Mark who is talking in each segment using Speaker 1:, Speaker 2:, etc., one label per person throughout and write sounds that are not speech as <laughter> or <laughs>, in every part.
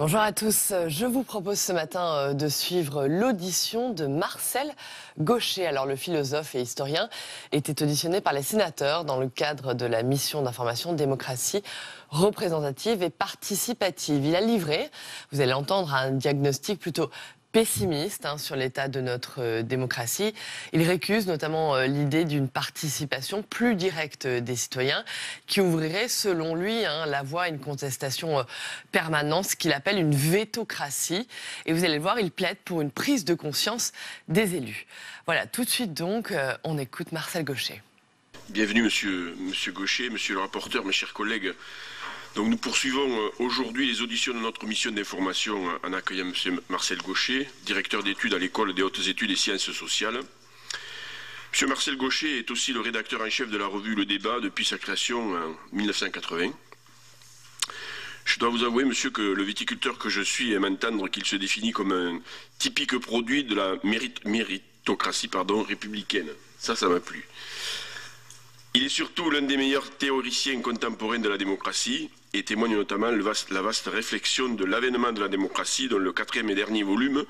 Speaker 1: Bonjour à tous. Je vous propose ce matin euh, de suivre l'audition de Marcel Gaucher. Alors, le philosophe et historien était auditionné par les sénateurs dans le cadre de la mission d'information démocratie représentative et participative. Il a livré, vous allez entendre, un diagnostic plutôt pessimiste hein, sur l'état de notre euh, démocratie. Il récuse notamment euh, l'idée d'une participation plus directe des citoyens qui ouvrirait, selon lui, hein, la voie à une contestation euh, permanente, ce qu'il appelle une vétocratie. Et vous allez le voir, il plaide pour une prise de conscience des élus. Voilà, tout de suite donc, on écoute Marcel Gaucher.
Speaker 2: Bienvenue, monsieur Gaucher, monsieur le rapporteur, mes chers collègues. Donc nous poursuivons euh, aujourd'hui les auditions de notre mission d'information euh, en accueillant M. Marcel Gaucher, directeur d'études à l'École des hautes études et sciences sociales. M. Marcel Gaucher est aussi le rédacteur en chef de la revue Le Débat depuis sa création en 1980. Je dois vous avouer, monsieur, que le viticulteur que je suis aime entendre qu'il se définit comme un typique produit de la méritocratie républicaine. Ça, ça m'a plu. Il est surtout l'un des meilleurs théoriciens contemporains de la démocratie et témoigne notamment la vaste réflexion de l'avènement de la démocratie dont le quatrième et dernier volume,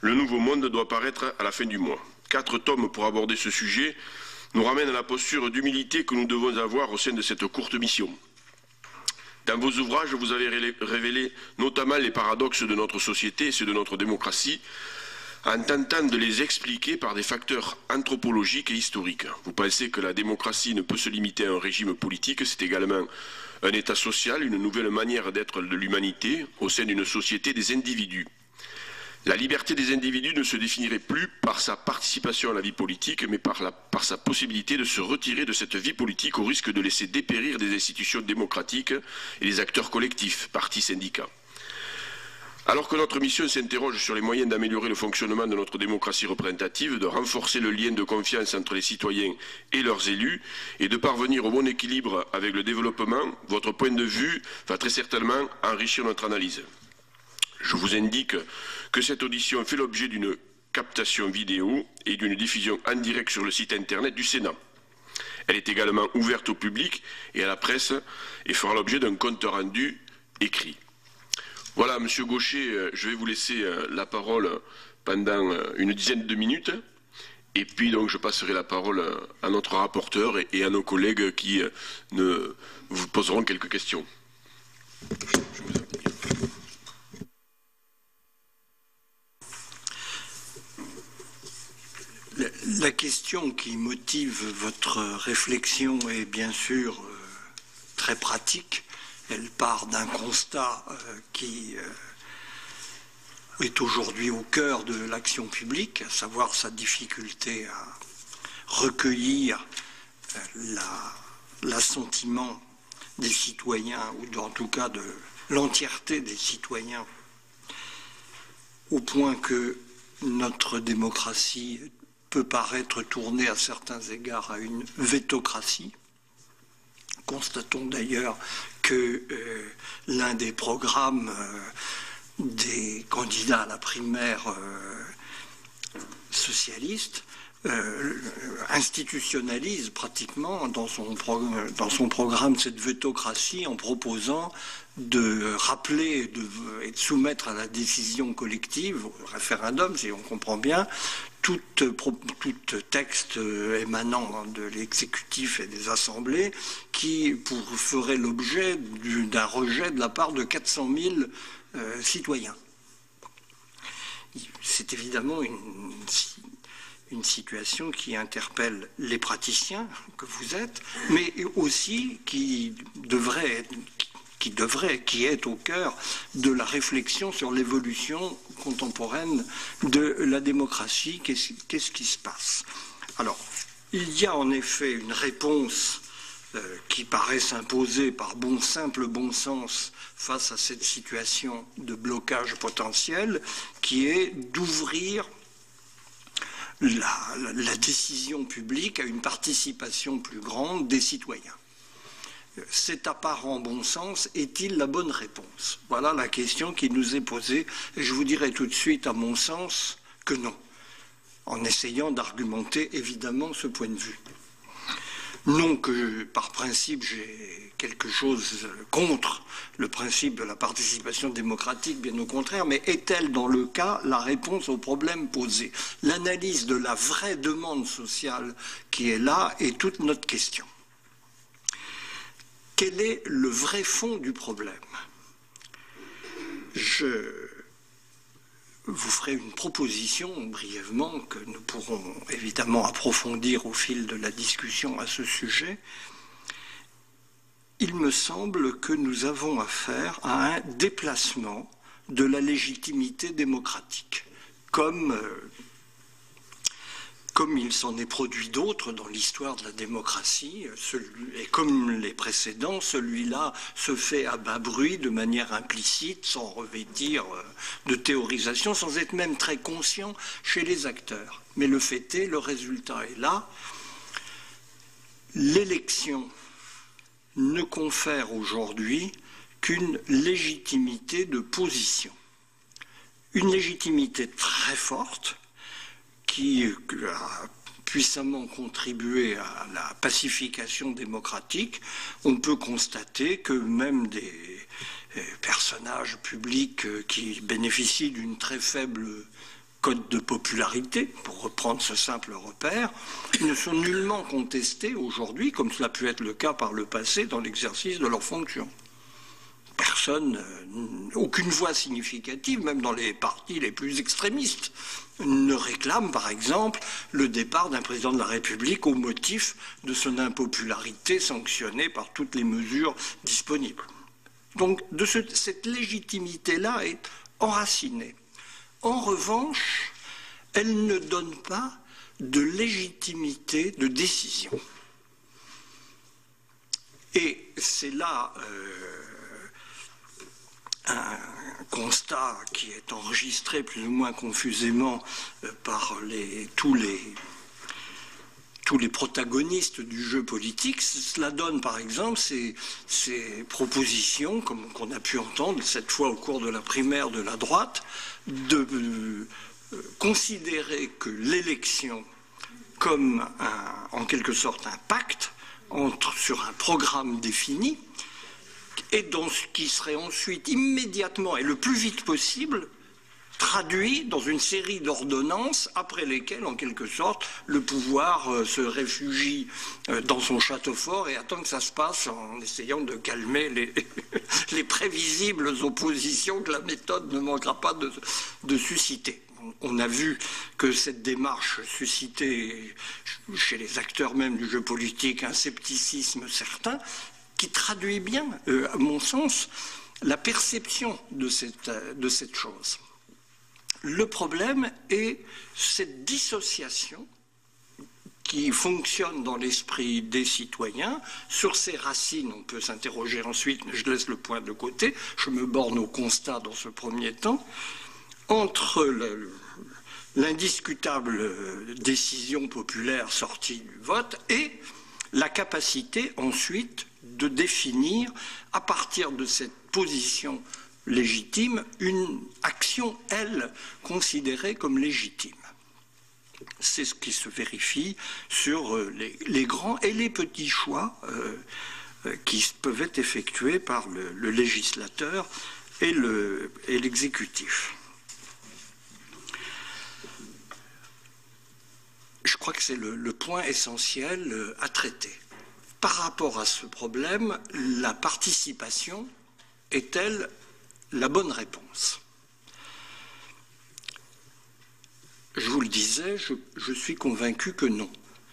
Speaker 2: Le Nouveau Monde, doit paraître à la fin du mois. Quatre tomes pour aborder ce sujet nous ramènent à la posture d'humilité que nous devons avoir au sein de cette courte mission. Dans vos ouvrages, vous avez révélé notamment les paradoxes de notre société et ceux de notre démocratie, en tentant de les expliquer par des facteurs anthropologiques et historiques. Vous pensez que la démocratie ne peut se limiter à un régime politique, c'est également un État social, une nouvelle manière d'être de l'humanité au sein d'une société des individus. La liberté des individus ne se définirait plus par sa participation à la vie politique, mais par, sa possibilité de se retirer de cette vie politique au risque de laisser dépérir des institutions démocratiques et des acteurs collectifs, partis, syndicats. Alors que notre mission s'interroge sur les moyens d'améliorer le fonctionnement de notre démocratie représentative, de renforcer le lien de confiance entre les citoyens et leurs élus, et de parvenir au bon équilibre avec le développement, votre point de vue va très certainement enrichir notre analyse. Je vous indique que cette audition fait l'objet d'une captation vidéo et d'une diffusion en direct sur le site internet du Sénat. Elle est également ouverte au public et à la presse et fera l'objet d'un compte rendu écrit. Voilà, Monsieur Gaucher, euh, je vais vous laisser euh, la parole pendant euh, une dizaine de minutes. Et puis donc je passerai la parole à notre rapporteur et à nos collègues qui vous poseront quelques questions.
Speaker 3: La question qui motive votre réflexion est bien sûr très pratique elle part d'un constat euh, qui euh, est aujourd'hui au cœur de l'action publique, à savoir sa difficulté à recueillir euh, l'assentiment des citoyens, ou en tout cas de l'entièreté des citoyens, au point que notre démocratie peut paraître tournée à certains égards à une vétocratie. Constatons d'ailleurs que euh, l'un des programmes euh, des candidats à la primaire euh, institutionnalise pratiquement dans son, dans son programme cette vétocratie en proposant de rappeler et de soumettre à la décision collective, au référendum, si on comprend bien, tout, texte émanant de l'exécutif et des assemblées qui ferait l'objet d'un rejet de la part de 400 000 euh, citoyens. C'est évidemment une, une situation qui interpelle les praticiens que vous êtes, mais aussi qui devrait qui est au cœur de la réflexion sur l'évolution contemporaine de la démocratie. Qu'est-ce qui se passe? Alors, il y a en effet une réponse euh, qui paraît s'imposer par bon simple bon sens face à cette situation de blocage potentiel, qui est d'ouvrir la, décision publique à une participation plus grande des citoyens cet apparent bon sens est-il la bonne réponse? Voilà la question qui nous est posée. Et je vous dirai tout de suite, à mon sens, que non, en essayant d'argumenter évidemment ce point de vue. Non que par principe j'ai quelque chose contre le principe de la participation démocratique, bien au contraire, mais est-elle dans le cas la réponse au problème posé? L'analyse de la vraie demande sociale qui est là est toute notre question. Quel est le vrai fond du problème? Je vous ferai une proposition brièvement que nous pourrons évidemment approfondir au fil de la discussion à ce sujet. Il me semble que nous avons affaire à un déplacement de la légitimité démocratique, comme euh, comme il s'en est produit d'autres dans l'histoire de la démocratie, et comme les précédents, celui-là se fait à bas bruit, de manière implicite, sans revêtir euh, de théorisation, sans être même très conscient chez les acteurs. Mais le fait est, le résultat est là. L'élection ne confère aujourd'hui qu'une légitimité de position. Une légitimité très forte, qui a puissamment contribué à la pacification démocratique, on peut constater que même des euh, personnages publics euh, qui bénéficient d'une très faible cote de popularité, pour reprendre ce simple repère, ne sont nullement contestés aujourd'hui, comme cela a pu être le cas par le passé, dans l'exercice de leurs fonctions. Personne, euh, aucune voix significative, même dans les partis les plus extrémistes, ne réclame, par exemple, le départ d'un président de la République au motif de son impopularité sanctionnée par toutes les mesures disponibles. Donc, cette légitimité-là est enracinée. En revanche, elle ne donne pas de légitimité de décision. Et c'est là euh, un constat qui est enregistré plus ou moins confusément euh, par tous, les, protagonistes du jeu politique. Cela donne par exemple ces, propositions, comme qu'on a pu entendre cette fois au cours de la primaire de la droite, de euh, considérer que l'élection comme en quelque sorte un pacte entre, sur un programme défini, et dans ce qui serait ensuite immédiatement et le plus vite possible traduit dans une série d'ordonnances après lesquelles, en quelque sorte, le pouvoir euh, se réfugie euh, dans son château fort et attend que ça se passe en essayant de calmer les, <laughs> les prévisibles oppositions que la méthode ne manquera pas de, de susciter. On a vu que cette démarche suscitait chez les acteurs même du jeu politique un scepticisme certain, qui traduit bien, euh, à mon sens, la perception de cette, de cette chose. Le problème est cette dissociation qui fonctionne dans l'esprit des citoyens. Sur ses racines, on peut s'interroger ensuite, mais je laisse le point de côté. Je me borne au constat dans ce premier temps. Entre l'indiscutable décision populaire sortie du vote et la capacité ensuite de définir, à partir de cette position légitime, une action, elle, considérée comme légitime. C'est ce qui se vérifie sur euh, les, grands et les petits choix euh, euh, qui peuvent être effectués par le, législateur et l'exécutif. Je crois que c'est le, point essentiel à traiter par rapport à ce problème, la participation est-elle la bonne réponse? Je vous le disais, je, suis convaincu que non.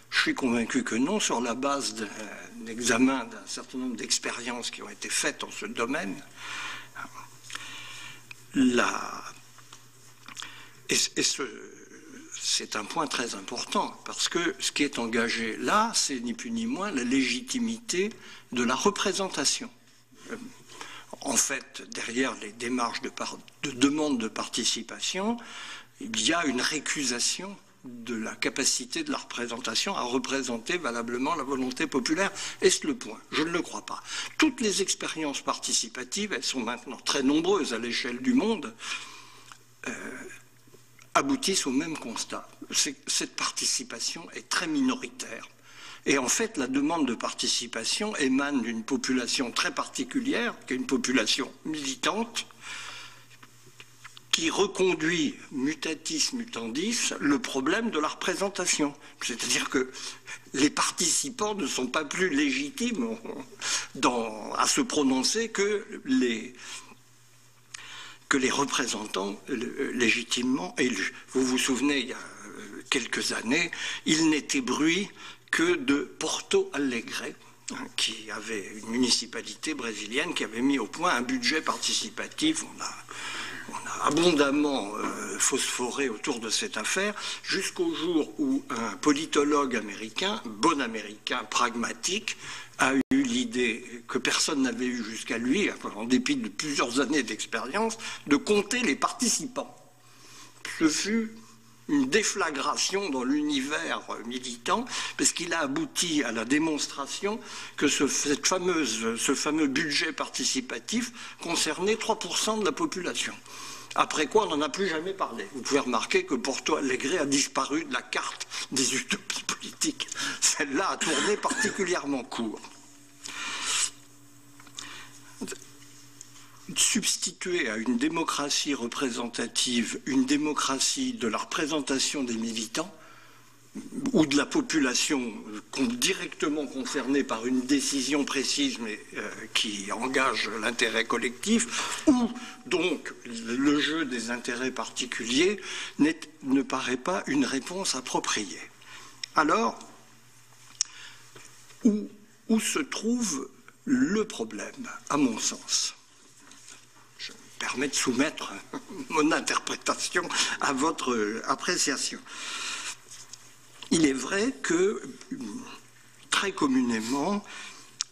Speaker 3: Je suis convaincu que non sur la base d'un examen d'un certain nombre d'expériences qui ont été faites en ce domaine. Et ce, c'est un point très important, parce que ce qui est engagé là, c'est ni plus ni moins la légitimité de la représentation. En fait, derrière les démarches de, de demande de participation, il y a une récusation de la capacité de la représentation à représenter valablement la volonté populaire. Est-ce le point? Je ne le crois pas. Toutes les expériences participatives, elles sont maintenant très nombreuses à l'échelle du monde, euh, aboutissent au même constat. Cette participation est très minoritaire Et en fait, la demande de participation émane d'une population très particulière, qui est une population militante, qui reconduit mutatis mutandis le problème de la représentation. C'est-à-dire que les participants ne sont pas plus légitimes à se prononcer que les, que les représentants euh, légitimement élus. Vous vous souvenez, il y a euh, quelques années, il n'était bruit que de Porto Alegre, hein, qui avait une municipalité brésilienne qui avait mis au point un budget participatif. On a, abondamment euh, phosphoré autour de cette affaire, jusqu'au jour où un politologue américain, bon américain, pragmatique, a eu l'idée que personne n'avait eu jusqu'à lui, en dépit de plusieurs années d'expérience, de compter les participants. Ce fut une déflagration dans l'univers militant, parce qu'il a abouti à la démonstration que ce, cette fameuse, ce fameux budget participatif concernait 3% de la population. Après quoi, on n'en a plus jamais parlé. Vous pouvez remarquer que Porto Alegre a disparu de la carte des utopies politiques. Celle-là a tourné particulièrement court. substituer à une démocratie représentative une démocratie de la représentation des militants ou de la population directement concernée par une décision précise mais euh, qui engage l'intérêt collectif, ou donc le jeu des intérêts particuliers ne paraît pas une réponse appropriée. Alors, où se trouve le problème, à mon sens? Permet de soumettre <laughs> mon interprétation à votre appréciation. Il est vrai que très communément,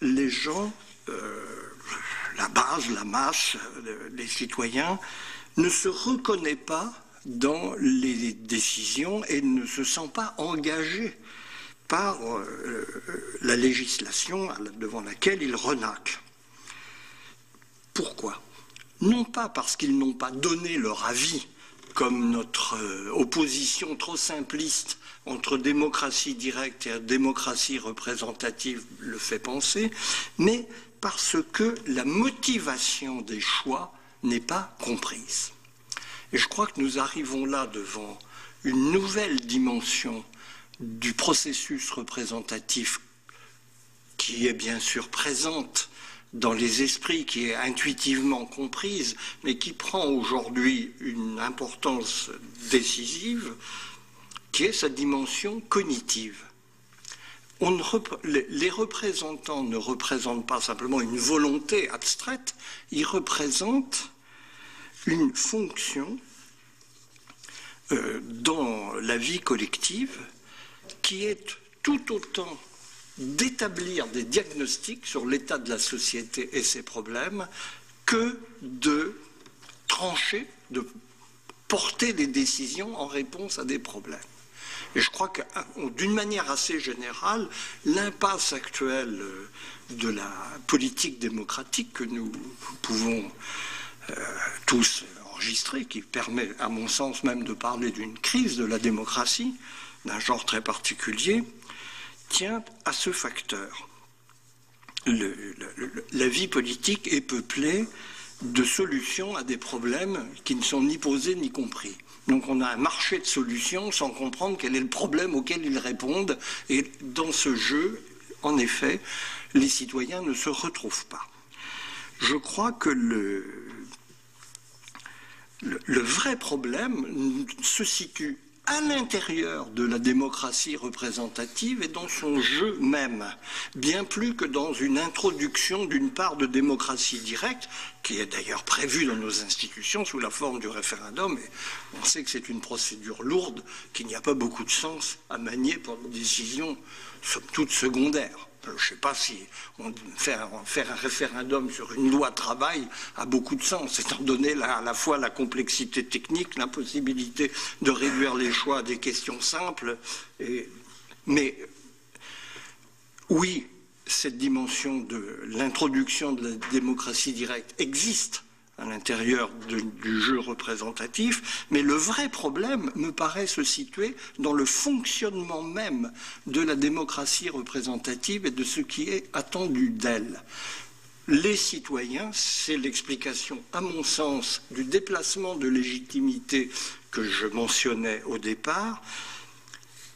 Speaker 3: les gens, euh, la base, la masse, les citoyens, ne se reconnaissent pas dans les décisions et ne se sentent pas engagés par euh, la législation devant laquelle ils renaclent. Pourquoi? Non pas parce qu'ils n'ont pas donné leur avis, comme notre euh, opposition trop simpliste entre démocratie directe et démocratie représentative le fait penser, mais parce que la motivation des choix n'est pas comprise. Et je crois que nous arrivons là devant une nouvelle dimension du processus représentatif qui est bien sûr présente dans les esprits, qui est intuitivement comprise, mais qui prend aujourd'hui une importance décisive, qui est sa dimension cognitive. les représentants ne représentent pas simplement une volonté abstraite, ils représentent une fonction euh, dans la vie collective qui est tout autant d'établir des diagnostics sur l'état de la société et ses problèmes que de trancher, de porter des décisions en réponse à des problèmes. Et je crois que, d'une manière assez générale, l'impasse actuelle euh, de la politique démocratique que nous pouvons euh, tous enregistrer, qui permet, à mon sens, même de parler d'une crise de la démocratie, d'un genre très particulier, tient à ce facteur. la vie politique est peuplée de solutions à des problèmes qui ne sont ni posés ni compris. Donc on a un marché de solutions sans comprendre quel est le problème auquel ils répondent. Et dans ce jeu, en effet, les citoyens ne se retrouvent pas. Je crois que le, le vrai problème se situe à l'intérieur de la démocratie représentative et dans son jeu même, bien plus que dans une introduction d'une part de démocratie directe, qui est d'ailleurs prévue dans nos institutions sous la forme du référendum, et on sait que c'est une procédure lourde, qu'il n'y a pas beaucoup de sens à manier pour des décisions, somme toute, secondaires. Je ne sais pas si faire, un référendum sur une loi travail a beaucoup de sens, étant donné à la fois la complexité technique, l'impossibilité de réduire les choix à des questions simples. mais oui, cette dimension de l'introduction de la démocratie directe existe à l'intérieur du jeu représentatif, mais le vrai problème me paraît se situer dans le fonctionnement même de la démocratie représentative et de ce qui est attendu d'elle. Les citoyens, c'est l'explication, à mon sens, du déplacement de légitimité que je mentionnais au départ,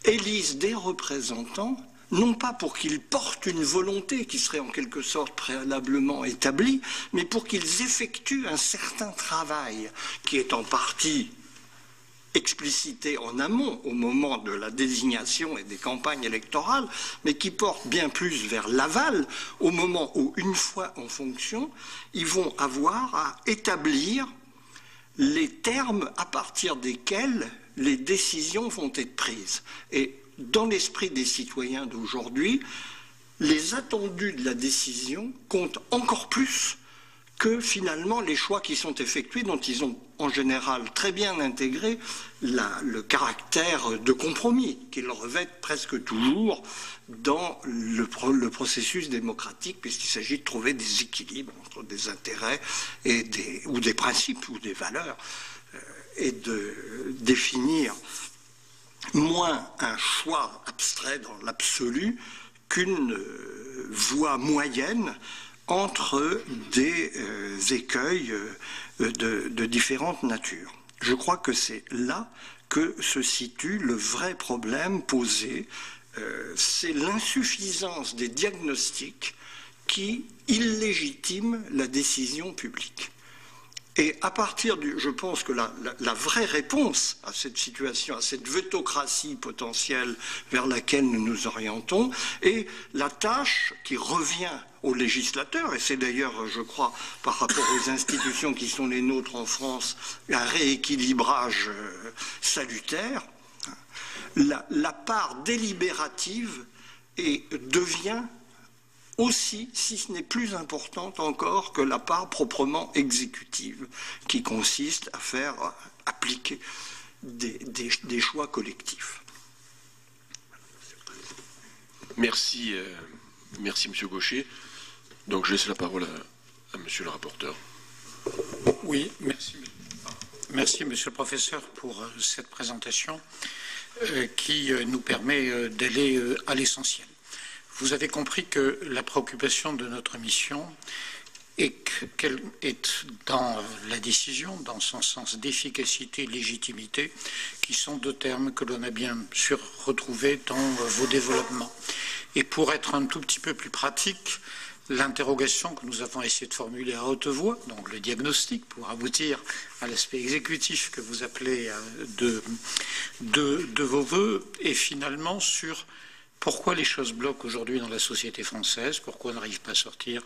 Speaker 3: élisent des représentants non pas pour qu'ils portent une volonté qui serait en quelque sorte préalablement établie, mais pour qu'ils effectuent un certain travail qui est en partie explicité en amont au moment de la désignation et des campagnes électorales, mais qui porte bien plus vers l'aval au moment où, une fois en fonction, ils vont avoir à établir les termes à partir desquels les décisions vont être prises. Et dans l'esprit des citoyens d'aujourd'hui, les attendus de la décision comptent encore plus que finalement les choix qui sont effectués, dont ils ont en général très bien intégré le caractère de compromis qu'ils revêtent presque toujours dans le, processus démocratique, puisqu'il s'agit de trouver des équilibres entre des intérêts ou des principes ou des valeurs, euh, et de définir moins un choix abstrait dans l'absolu qu'une euh, voie moyenne entre des euh, écueils euh, de, différentes natures. Je crois que c'est là que se situe le vrai problème posé, c'est l'insuffisance des diagnostics qui illégitiment la décision publique. Et à partir du, je pense que la, vraie réponse à cette situation, à cette vétocratie potentielle vers laquelle nous nous orientons, est la tâche qui revient aux législateurs, et c'est d'ailleurs, je crois, par rapport aux institutions qui sont les nôtres en France, un rééquilibrage euh, salutaire, la, part délibérative devient aussi, si ce n'est plus importante encore, que la part proprement exécutive, qui consiste à faire appliquer des, choix collectifs.
Speaker 2: Merci, euh, merci Monsieur Gaucher. Donc je laisse la parole à, Monsieur le rapporteur.
Speaker 4: Oui, merci. Merci Monsieur le professeur pour euh, cette présentation euh, qui nous permet d'aller à l'essentiel. Vous avez compris que la préoccupation de notre mission est dans la décision, dans son sens d'efficacité et légitimité, qui sont deux termes que l'on a bien sûr retrouvés dans vos développements. Et pour être un tout petit peu plus pratique, l'interrogation que nous avons essayé de formuler à haute voix, donc le diagnostic, pour aboutir à l'aspect exécutif que vous appelez euh, de, de, de vos voeux, est finalement sur pourquoi les choses bloquent aujourd'hui dans la société française? Pourquoi on n'arrive pas à sortir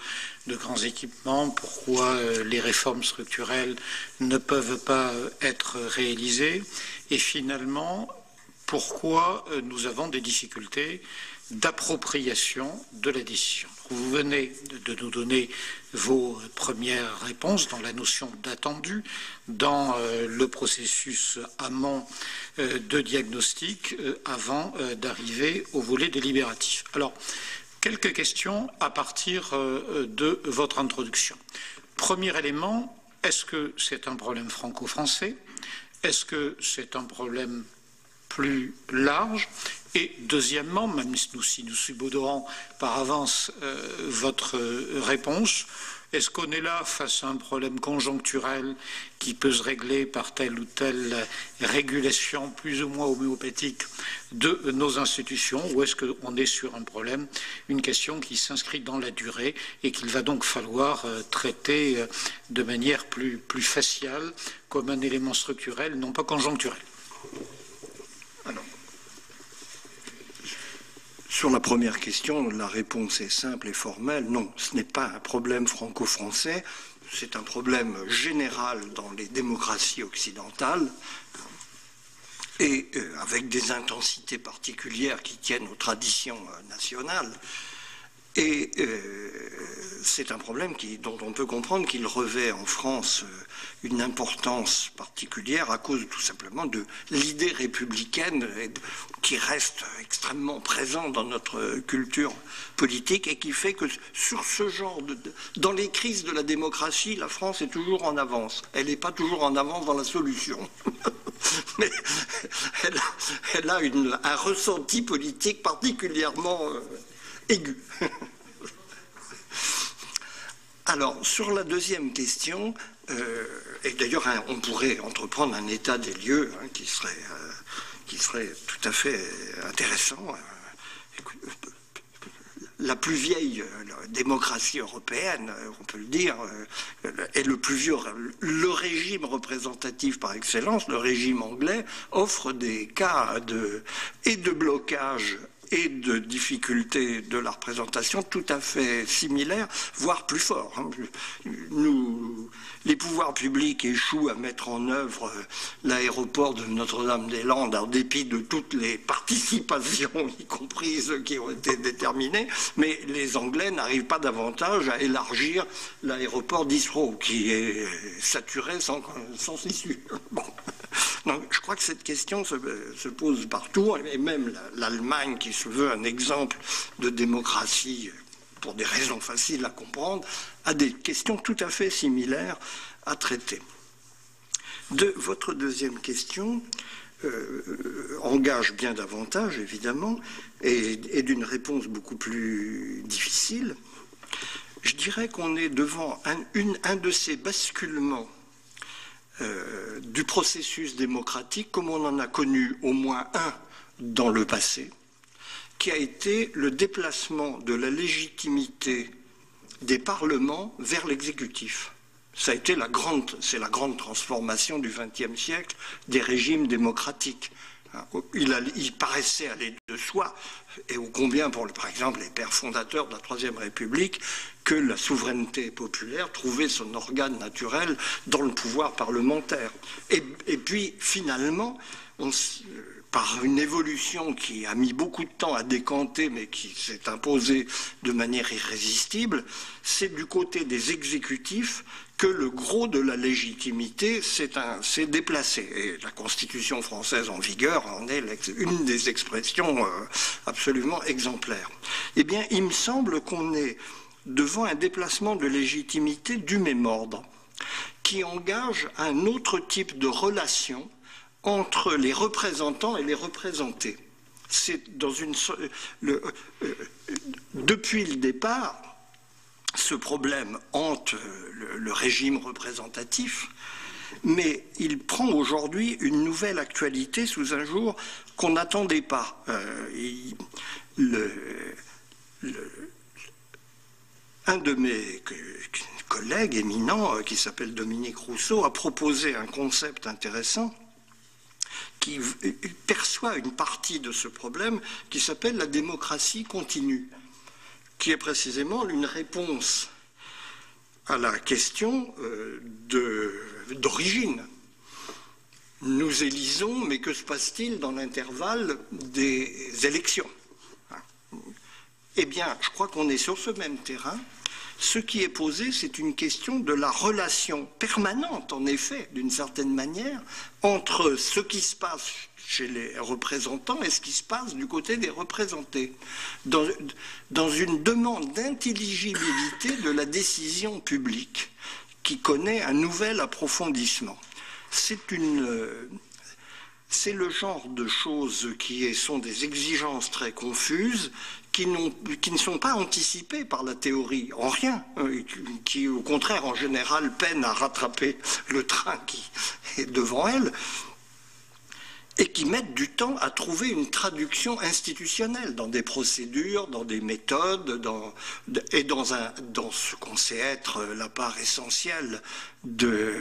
Speaker 4: de grands équipements? Pourquoi euh, les réformes structurelles ne peuvent pas euh, être réalisées? Et finalement, pourquoi euh, nous avons des difficultés d'appropriation de la décision? Vous venez de nous donner vos premières réponses dans la notion d'attendu, dans euh, le processus amont euh, de diagnostic euh, avant d'arriver au volet délibératif. Alors, quelques questions à partir de votre introduction. Premier élément, est-ce que c'est un problème franco-français? Est-ce que c'est un problème plus large. Et deuxièmement, même si nous subodorons par avance euh, votre réponse, est-ce qu'on est là face à un problème conjoncturel qui peut se régler par telle ou telle régulation plus ou moins homéopathique de nos institutions ou est-ce qu'on est sur un problème, une question qui s'inscrit dans la durée et qu'il va donc falloir euh, traiter euh, de manière plus, plus faciale comme un élément structurel, non pas conjoncturel?
Speaker 3: Sur la première question, la réponse est simple et formelle. Non, ce n'est pas un problème franco-français, c'est un problème général dans les démocraties occidentales et euh, avec des intensités particulières qui tiennent aux traditions euh, nationales. Et euh, c'est un problème dont on peut comprendre qu'il revêt en France euh, une importance particulière à cause tout simplement de l'idée républicaine qui reste extrêmement présente dans notre culture politique et qui fait que sur ce genre de, dans les crises de la démocratie, la France est toujours en avance. Elle n'est pas toujours en avance dans la solution. <laughs> Mais elle a, un ressenti politique particulièrement euh, aigu. <laughs> Alors, sur la deuxième question, euh, et d'ailleurs, hein, on pourrait entreprendre un état des lieux hein, qui, serait, euh, qui serait tout à fait intéressant. Euh, la plus vieille démocratie européenne, on peut le dire, est le plus vieux, le régime représentatif par excellence, le régime anglais, offre des cas et de blocage et de difficultés de la représentation tout à fait similaires, voire plus forts. Hein. Les pouvoirs publics échouent à mettre en œuvre euh, l'aéroport de Notre-Dame-des-Landes en dépit de toutes les participations, <laughs> y compris ceux qui ont été déterminés, mais les Anglais n'arrivent pas davantage à élargir l'aéroport d'Israël, qui est saturé sans, sans issue. <laughs> Donc, je crois que cette question se, pose partout, et même l'Allemagne, qui se veut un exemple de démocratie pour des raisons faciles à comprendre, a des questions tout à fait similaires à traiter. Votre deuxième question euh, engage bien davantage, évidemment, et, d'une réponse beaucoup plus difficile. Je dirais qu'on est devant un de ces basculements euh, du processus démocratique comme on en a connu au moins un dans le passé, qui a été le déplacement de la légitimité des parlements vers l'exécutif. Ça a été la grande, c'est la grande transformation du XXe siècle des régimes démocratiques. Il, paraissait aller de soi, et ô combien pour, par exemple, les pères fondateurs de la Troisième République, que la souveraineté populaire trouvait son organe naturel dans le pouvoir parlementaire. Et, puis, finalement, par une évolution qui a mis beaucoup de temps à décanter, mais qui s'est imposée de manière irrésistible, c'est du côté des exécutifs que le gros de la légitimité s'est déplacé. Et la Constitution française en vigueur en est une des expressions euh, absolument exemplaires. Eh bien, il me semble qu'on est devant un déplacement de légitimité du même ordre, qui engage un autre type de relation entre les représentants et les représentés. C'est dans une le, euh, depuis le départ, ce problème hante le, régime représentatif, mais il prend aujourd'hui une nouvelle actualité sous un jour qu'on n'attendait pas. Euh, un de mes collègues éminents, euh, qui s'appelle Dominique Rousseau, a proposé un concept intéressant qui perçoit une partie de ce problème qui s'appelle la démocratie continue, qui est précisément une réponse à la question euh, d'origine. Nous élisons, mais que se passe-t-il dans l'intervalle des élections? Eh bien, je crois qu'on est sur ce même terrain. Ce qui est posé, c'est une question de la relation permanente, en effet, d'une certaine manière, entre ce qui se passe chez les représentants et ce qui se passe du côté des représentés, dans, une demande d'intelligibilité de la décision publique qui connaît un nouvel approfondissement. C'est c'est le genre de choses qui sont des exigences très confuses qui, qui, ne sont pas anticipées par la théorie, en rien, euh, qui au contraire en général peinent à rattraper le train qui est devant elle, et qui mettent du temps à trouver une traduction institutionnelle dans des procédures, dans des méthodes, dans, et dans, un, dans ce qu'on sait être la part essentielle de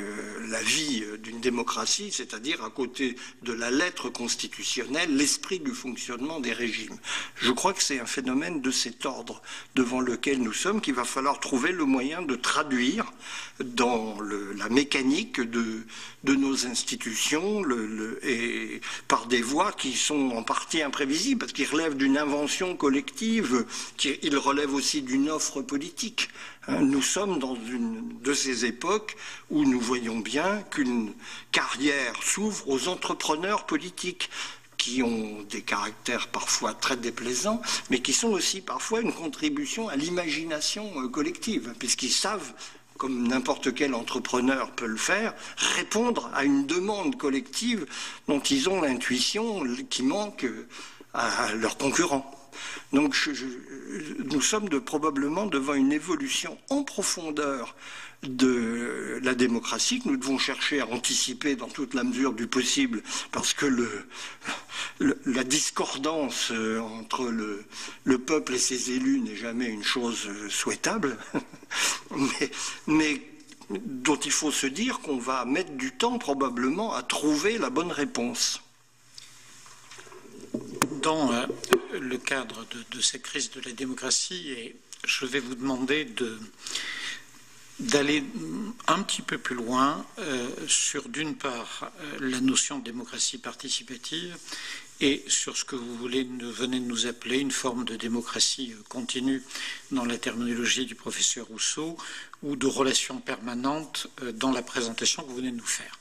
Speaker 3: la vie d'une démocratie, c'est-à-dire à côté de la lettre constitutionnelle, l'esprit du fonctionnement des régimes. Je crois que c'est un phénomène de cet ordre devant lequel nous sommes qu'il va falloir trouver le moyen de traduire dans la mécanique de, nos institutions et par des voies qui sont en partie imprévisibles, parce qu'ils relèvent d'une invention collective, qu'ils relèvent aussi d'une offre politique. Hein, nous sommes dans une de ces époques où nous voyons bien qu'une carrière s'ouvre aux entrepreneurs politiques qui ont des caractères parfois très déplaisants, mais qui sont aussi parfois une contribution à l'imagination euh, collective, puisqu'ils savent comme n'importe quel entrepreneur peut le faire, répondre à une demande collective dont ils ont l'intuition qui manque à leurs concurrents. Donc nous sommes probablement devant une évolution en profondeur de la démocratie que nous devons chercher à anticiper dans toute la mesure du possible, parce que la discordance euh, entre le, peuple et ses élus n'est jamais une chose euh, souhaitable, <laughs> mais dont il faut se dire qu'on va mettre du temps probablement à trouver la bonne réponse.
Speaker 4: Dans euh, le cadre de, cette crise de la démocratie, et je vais vous demander d'aller un petit peu plus loin euh, sur, d'une part, euh, la notion de démocratie participative et sur ce que vous voulez, venez de nous appeler une forme de démocratie continue dans la terminologie du professeur Rousseau ou de relation permanente dans la présentation que vous venez de nous faire.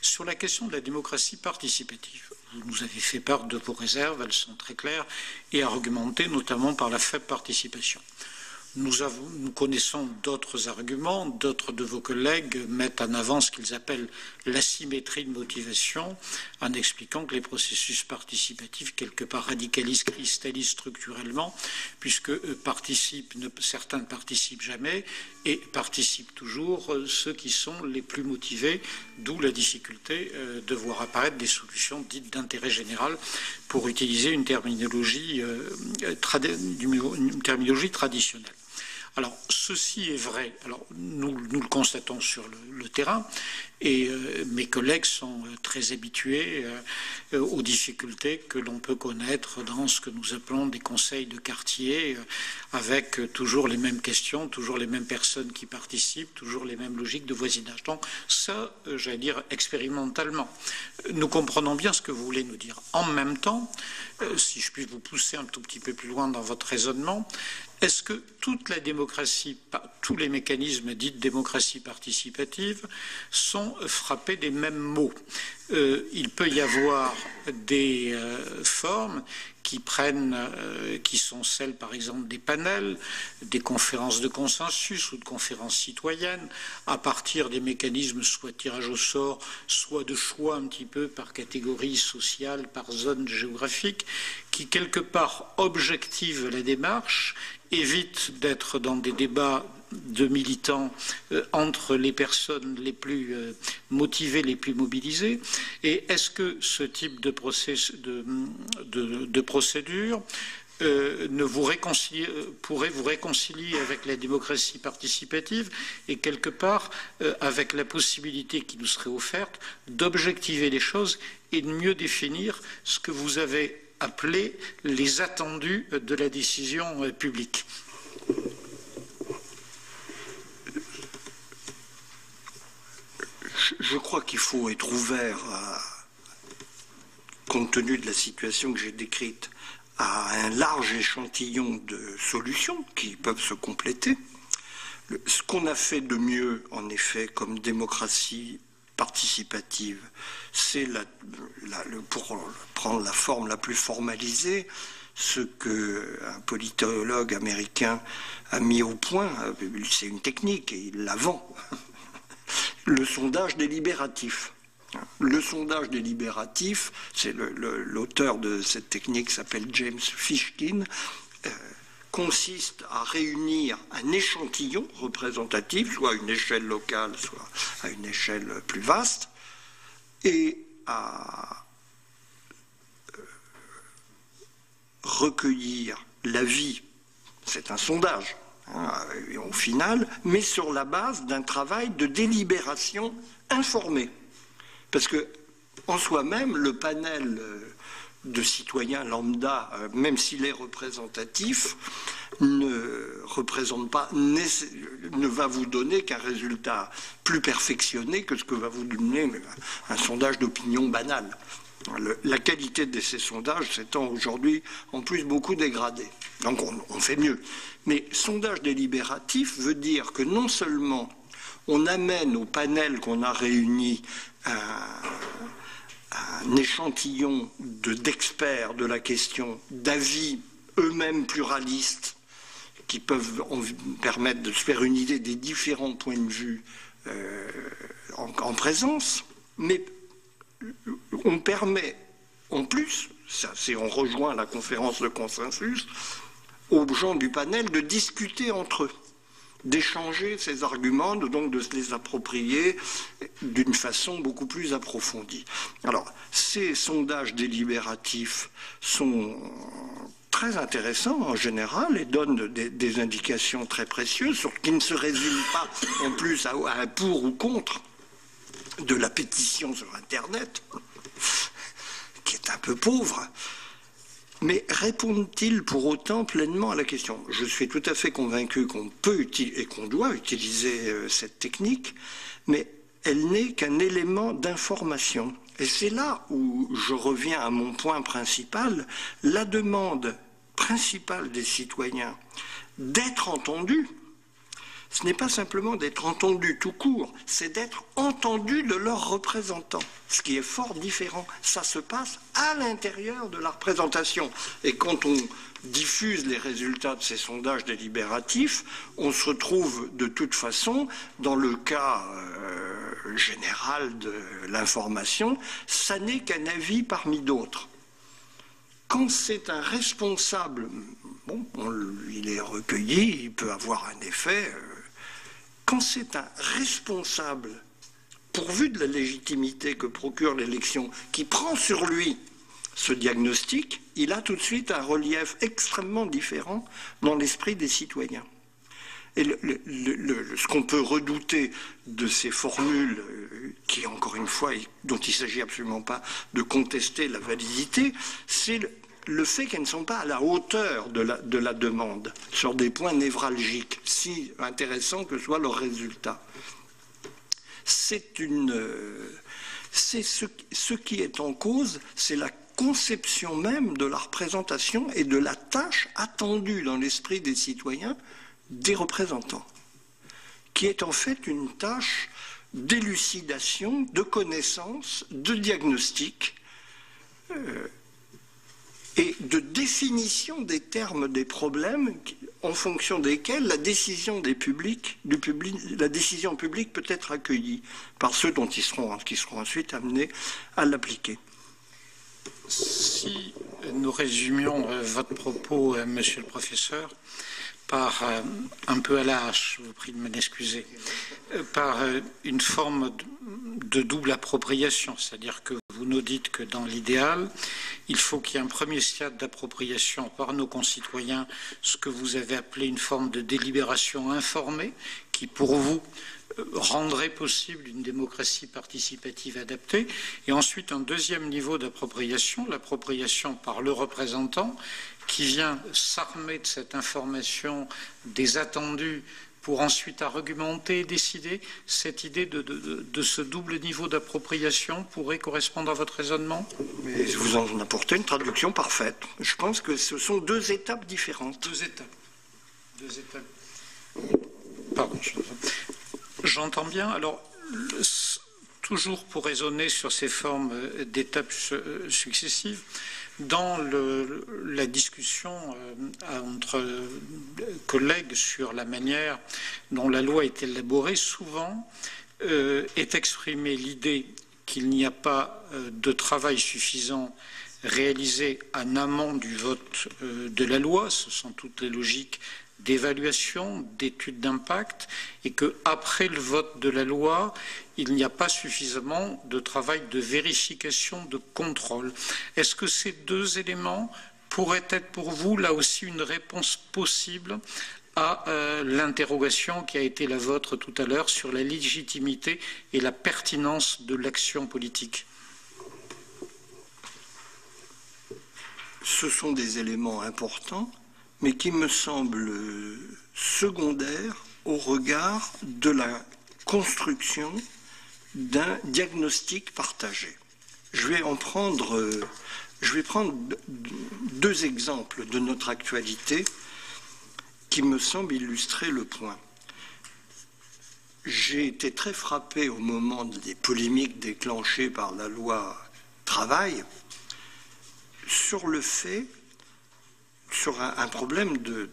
Speaker 4: Sur la question de la démocratie participative, vous nous avez fait part de vos réserves, elles sont très claires et argumentées notamment par la faible participation. Nous, connaissons d'autres arguments, d'autres de vos collègues mettent en avant ce qu'ils appellent l'asymétrie de motivation, en expliquant que les processus participatifs, quelque part, radicalisent, cristallisent structurellement, puisque euh, certains ne participent jamais et participent toujours euh, ceux qui sont les plus motivés, d'où la difficulté euh, de voir apparaître des solutions dites d'intérêt général, pour utiliser une terminologie traditionnelle. Alors, ceci est vrai. Alors, nous, le constatons sur le, terrain, et euh, mes collègues sont euh, très habitués euh, aux difficultés que l'on peut connaître dans ce que nous appelons des conseils de quartier, avec toujours les mêmes questions, toujours les mêmes personnes qui participent, toujours les mêmes logiques de voisinage. Donc, ça, j'allais dire expérimentalement. Nous comprenons bien ce que vous voulez nous dire. En même temps, si je puis vous pousser un tout petit peu plus loin dans votre raisonnement, est-ce que toute la démocratie, tous les mécanismes dits démocratie participative sont frappés des mêmes mots. Euh, Il peut y avoir des euh, formes qui prennent, euh, qui sont celles par exemple des panels, des conférences de consensus ou de conférences citoyennes, à partir des mécanismes soit tirage au sort, soit de choix un petit peu par catégorie sociale, par zone géographique, qui quelque part objectivent la démarche, évitent d'être dans des débats de militants euh, entre les personnes les plus euh, motivées, les plus mobilisées Et est-ce que ce type de, de, procédure euh, vous pourrait vous réconcilier avec la démocratie participative et quelque part avec la possibilité qui nous serait offerte d'objectiver les choses et de mieux définir ce que vous avez appelé les attendus de la décision publique?
Speaker 3: Je crois qu'il faut être ouvert, compte tenu de la situation que j'ai décrite, à un large échantillon de solutions qui peuvent se compléter. Ce qu'on a fait de mieux, en effet, comme démocratie participative, c'est, pour prendre la forme la plus formalisée, ce qu'un politologue américain a mis au point, c'est une technique et il la vend, le sondage délibératif. Le sondage délibératif, c'est l'auteur de cette technique s'appelle James Fishkin, euh, consiste à réunir un échantillon représentatif, soit à une échelle locale, soit à une échelle plus vaste, et à euh, recueillir l'avis, c'est un sondage, au final, mais sur la base d'un travail de délibération informés. Parce que, en soi-même, le panel euh, de citoyens lambda, euh, même s'il est représentatif, ne représente pas, ne va vous donner qu'un résultat plus perfectionné que ce que va vous donner un sondage d'opinion banal. la qualité de ces sondages s'étant aujourd'hui en plus beaucoup dégradée. Donc on, fait mieux. Mais sondage délibératif veut dire que non seulement on amène au panel qu'on a réuni un échantillon d'experts de, la question, d'avis eux-mêmes pluralistes, qui peuvent permettre de se faire une idée des différents points de vue euh, en, présence, mais on permet en plus, ça on rejoint la conférence de consensus, aux gens du panel de discuter entre eux d'échanger ces arguments, donc de se les approprier d'une façon beaucoup plus approfondie. Alors, ces sondages délibératifs sont très intéressants en général et donnent des, indications très précieuses, sur, qui ne se résument pas en plus à un pour ou contre de la pétition sur Internet, qui est un peu pauvre. Mais répondent-ils pour autant pleinement à la question? Je suis tout à fait convaincu qu'on peut et qu'on doit utiliser euh, cette technique, mais elle n'est qu'un élément d'information. Et c'est là où je reviens à mon point principal, la demande principale des citoyens d'être entendus ce n'est pas simplement d'être entendu tout court, c'est d'être entendu de leurs représentants, ce qui est fort différent. Ça se passe à l'intérieur de la représentation. Et quand on diffuse les résultats de ces sondages délibératifs, on se retrouve de toute façon, dans le cas euh, général de l'information, ça n'est qu'un avis parmi d'autres. Quand c'est un responsable, bon, il est recueilli, il peut avoir un effet. Quand c'est un responsable, pourvu de la légitimité que procure l'élection, qui prend sur lui ce diagnostic, il a tout de suite un relief extrêmement différent dans l'esprit des citoyens. Et ce qu'on peut redouter de ces formules, euh, qui encore une fois, dont il ne s'agit absolument pas de contester la validité, c'est le fait qu'elles ne sont pas à la hauteur de la, demande sur des points névralgiques, si intéressants que soient leurs résultats. C'est. Euh, ce qui est en cause, c'est la conception même de la représentation et de la tâche attendue dans l'esprit des citoyens des représentants, qui est en fait une tâche d'élucidation, de connaissance, de diagnostic. Euh, et de définition des termes des problèmes en fonction desquels la décision des publics, du public, la décision publique peut être accueillie par ceux dont ils seront, qui seront ensuite amenés à l'appliquer.
Speaker 4: Si nous résumions euh, votre propos, euh, monsieur le professeur, par euh, un peu à la hache, je vous prie de m'en excuser, par une forme de double appropriation, c'est-à-dire que vous nous dites que dans l'idéal, il faut qu'il y ait un premier stade d'appropriation par nos concitoyens, ce que vous avez appelé une forme de délibération informée, qui pour vous euh, rendrait possible une démocratie participative adaptée, et ensuite un deuxième niveau d'appropriation, l'appropriation par le représentant, qui vient s'armer de cette information des attendus pour ensuite argumenter et décider, cette idée de, ce double niveau d'appropriation pourrait correspondre à votre raisonnement?
Speaker 3: Mais vous en apportez une traduction parfaite. Je pense que ce sont deux étapes différentes.
Speaker 4: Deux étapes. Deux étapes. Pardon. J'entends bien. Alors, toujours pour raisonner sur ces formes d'étapes successives, dans la discussion euh, entre collègues sur la manière dont la loi est élaborée, souvent euh, est exprimée l'idée qu'il n'y a pas euh, de travail suffisant réalisé en amont du vote de la loi, ce sont toutes les logiques d'évaluation, d'études d'impact, et que après le vote de la loi, il n'y a pas suffisamment de travail de vérification, de contrôle. Est-ce que ces deux éléments pourraient être pour vous là aussi une réponse possible à euh, l'interrogation qui a été la vôtre tout à l'heure sur la légitimité et la pertinence de l'action politique?
Speaker 3: Ce sont des éléments importants, mais qui me semblent secondaires au regard de la construction d'un diagnostic partagé. Je vais en prendre, je vais prendre deux exemples de notre actualité qui me semblent illustrer le point. J'ai été très frappé au moment des polémiques déclenchées par la loi travail sur le fait, sur un, problème de,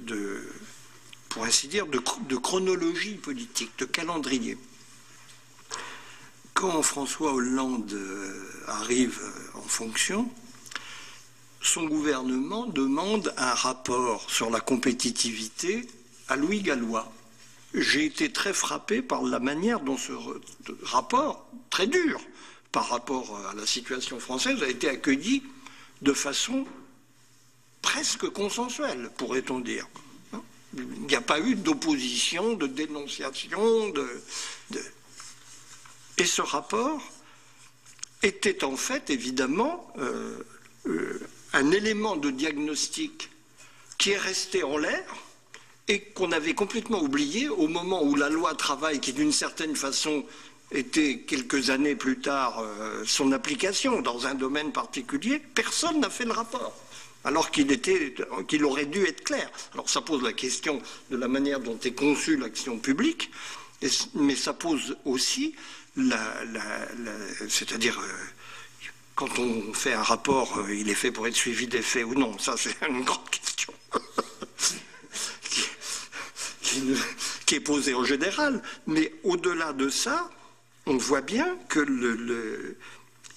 Speaker 3: chronologie politique, de calendrier quand François Hollande euh, arrive euh, en fonction, son gouvernement demande un rapport sur la compétitivité à Louis Gallois. J'ai été très frappé par la manière dont ce rapport, très dur par rapport à la situation française, a été accueilli de façon presque consensuelle, pourrait-on dire. Il n'y a pas eu d'opposition, de dénonciation, de et ce rapport était en fait évidemment euh, euh, un élément de diagnostic qui est resté en l'air et qu'on avait complètement oublié au moment où la loi travail, qui d'une certaine façon était quelques années plus tard euh, son application dans un domaine particulier, personne n'a fait le rapport alors qu'il qu'il aurait dû être clair. Alors ça pose la question de la manière dont est conçue l'action publique, mais ça pose aussi c'est-à-dire euh, quand on fait un rapport, euh, il est fait pour être suivi des faits ou non. Ça, c'est une grande question <laughs> qui, est posée en général. Mais au-delà de ça, on voit bien que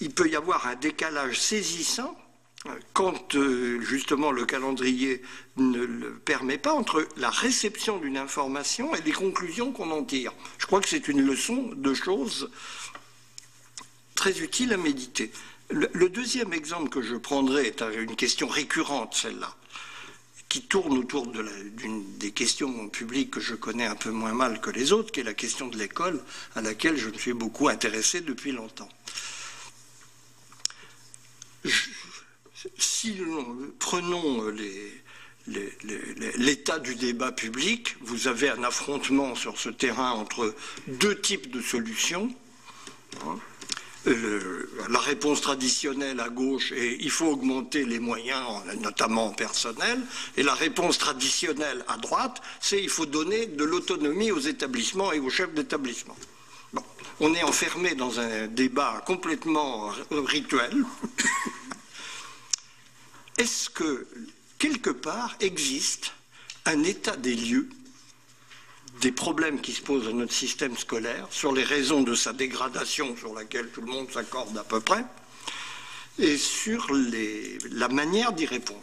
Speaker 3: il peut y avoir un décalage saisissant quand euh, justement le calendrier ne le permet pas, entre la réception d'une information et les conclusions qu'on en tire. Je crois que c'est une leçon de choses très utile à méditer. Le, deuxième exemple que je prendrai est une question récurrente, celle-là, qui tourne autour d'une des questions publiques que je connais un peu moins mal que les autres, qui est la question de l'école, à laquelle je me suis beaucoup intéressé depuis longtemps si prenons l'état du débat public, vous avez un affrontement sur ce terrain entre deux types de solutions. Hein. La réponse traditionnelle à gauche est il faut augmenter les moyens, notamment en personnel, et la réponse traditionnelle à droite, c'est il faut donner de l'autonomie aux établissements et aux chefs d'établissement. on est enfermé dans un débat complètement rituel <coughs> est-ce que quelque part existe un état des lieux des problèmes qui se posent à notre système scolaire, sur les raisons de sa dégradation sur laquelle tout le monde s'accorde à peu près, et sur la manière d'y répondre.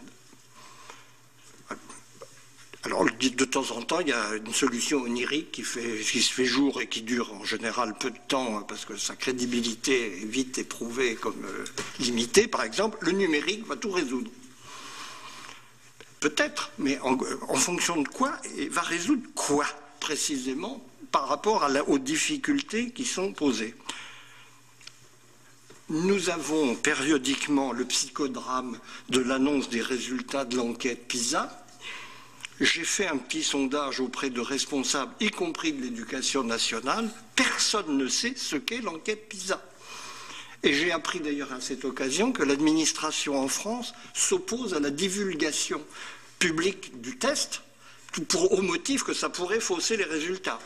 Speaker 3: Alors, de temps en temps, il y a une solution onirique qui, se fait jour et qui dure en général peu de temps hein, parce que sa crédibilité est vite éprouvée comme euh, limitée. Par exemple, le numérique va tout résoudre. Peut-être, mais en, fonction de quoi Et va résoudre quoi? Précisément par rapport aux difficultés qui sont posées nous avons périodiquement le psychodrame de l'annonce des résultats de l'enquête PISA. J'ai fait un petit sondage auprès de responsables, y compris de l'éducation nationale. Personne ne sait ce qu'est l'enquête PISA. Et j'ai appris d'ailleurs à cette occasion que l'administration en France s'oppose à la divulgation publique du test au motif que ça pourrait fausser les résultats.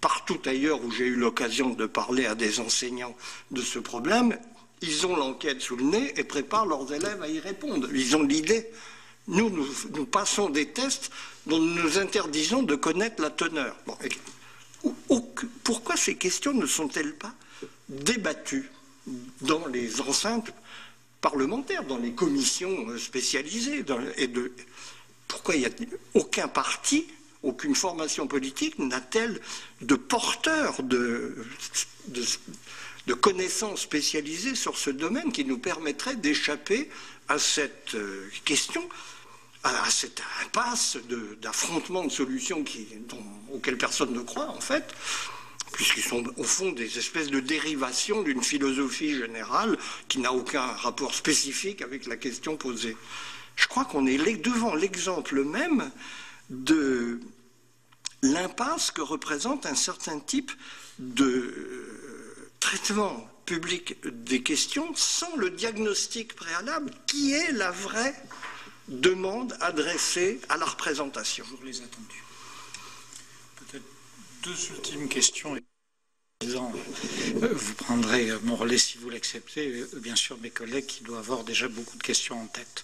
Speaker 3: Partout ailleurs où j'ai eu l'occasion de parler à des enseignants de ce problème, ils ont l'enquête sous le nez et préparent leurs élèves à y répondre. Ils ont l'idée. Nous, nous, passons des tests dont nous nous interdisons de connaître la teneur. pourquoi ces questions ne sont-elles pas débattues dans les enceintes parlementaires, dans les commissions spécialisées. et de, pourquoi aucun parti, aucune formation politique n'a-t-elle de porteur de, connaissances spécialisées sur ce domaine qui nous permettrait d'échapper à cette euh, question à, cette impasse d'affrontement de, solutions auxquelles personne ne croit, en fait, puisqu'ils sont au fond des espèces de dérivations d'une philosophie générale qui n'a aucun rapport spécifique avec la question posée. Je crois qu'on est devant l'exemple même de l'impasse que représente un certain type de traitement public des questions sans le diagnostic préalable qui est la vraie demande adressée à la représentation.
Speaker 4: Toujours les attendus. Peut-être deux ultimes questions. Euh, vous prendrez mon relais si vous l'acceptez. Euh, bien sûr, mes collègues qui doivent avoir déjà beaucoup de questions en tête.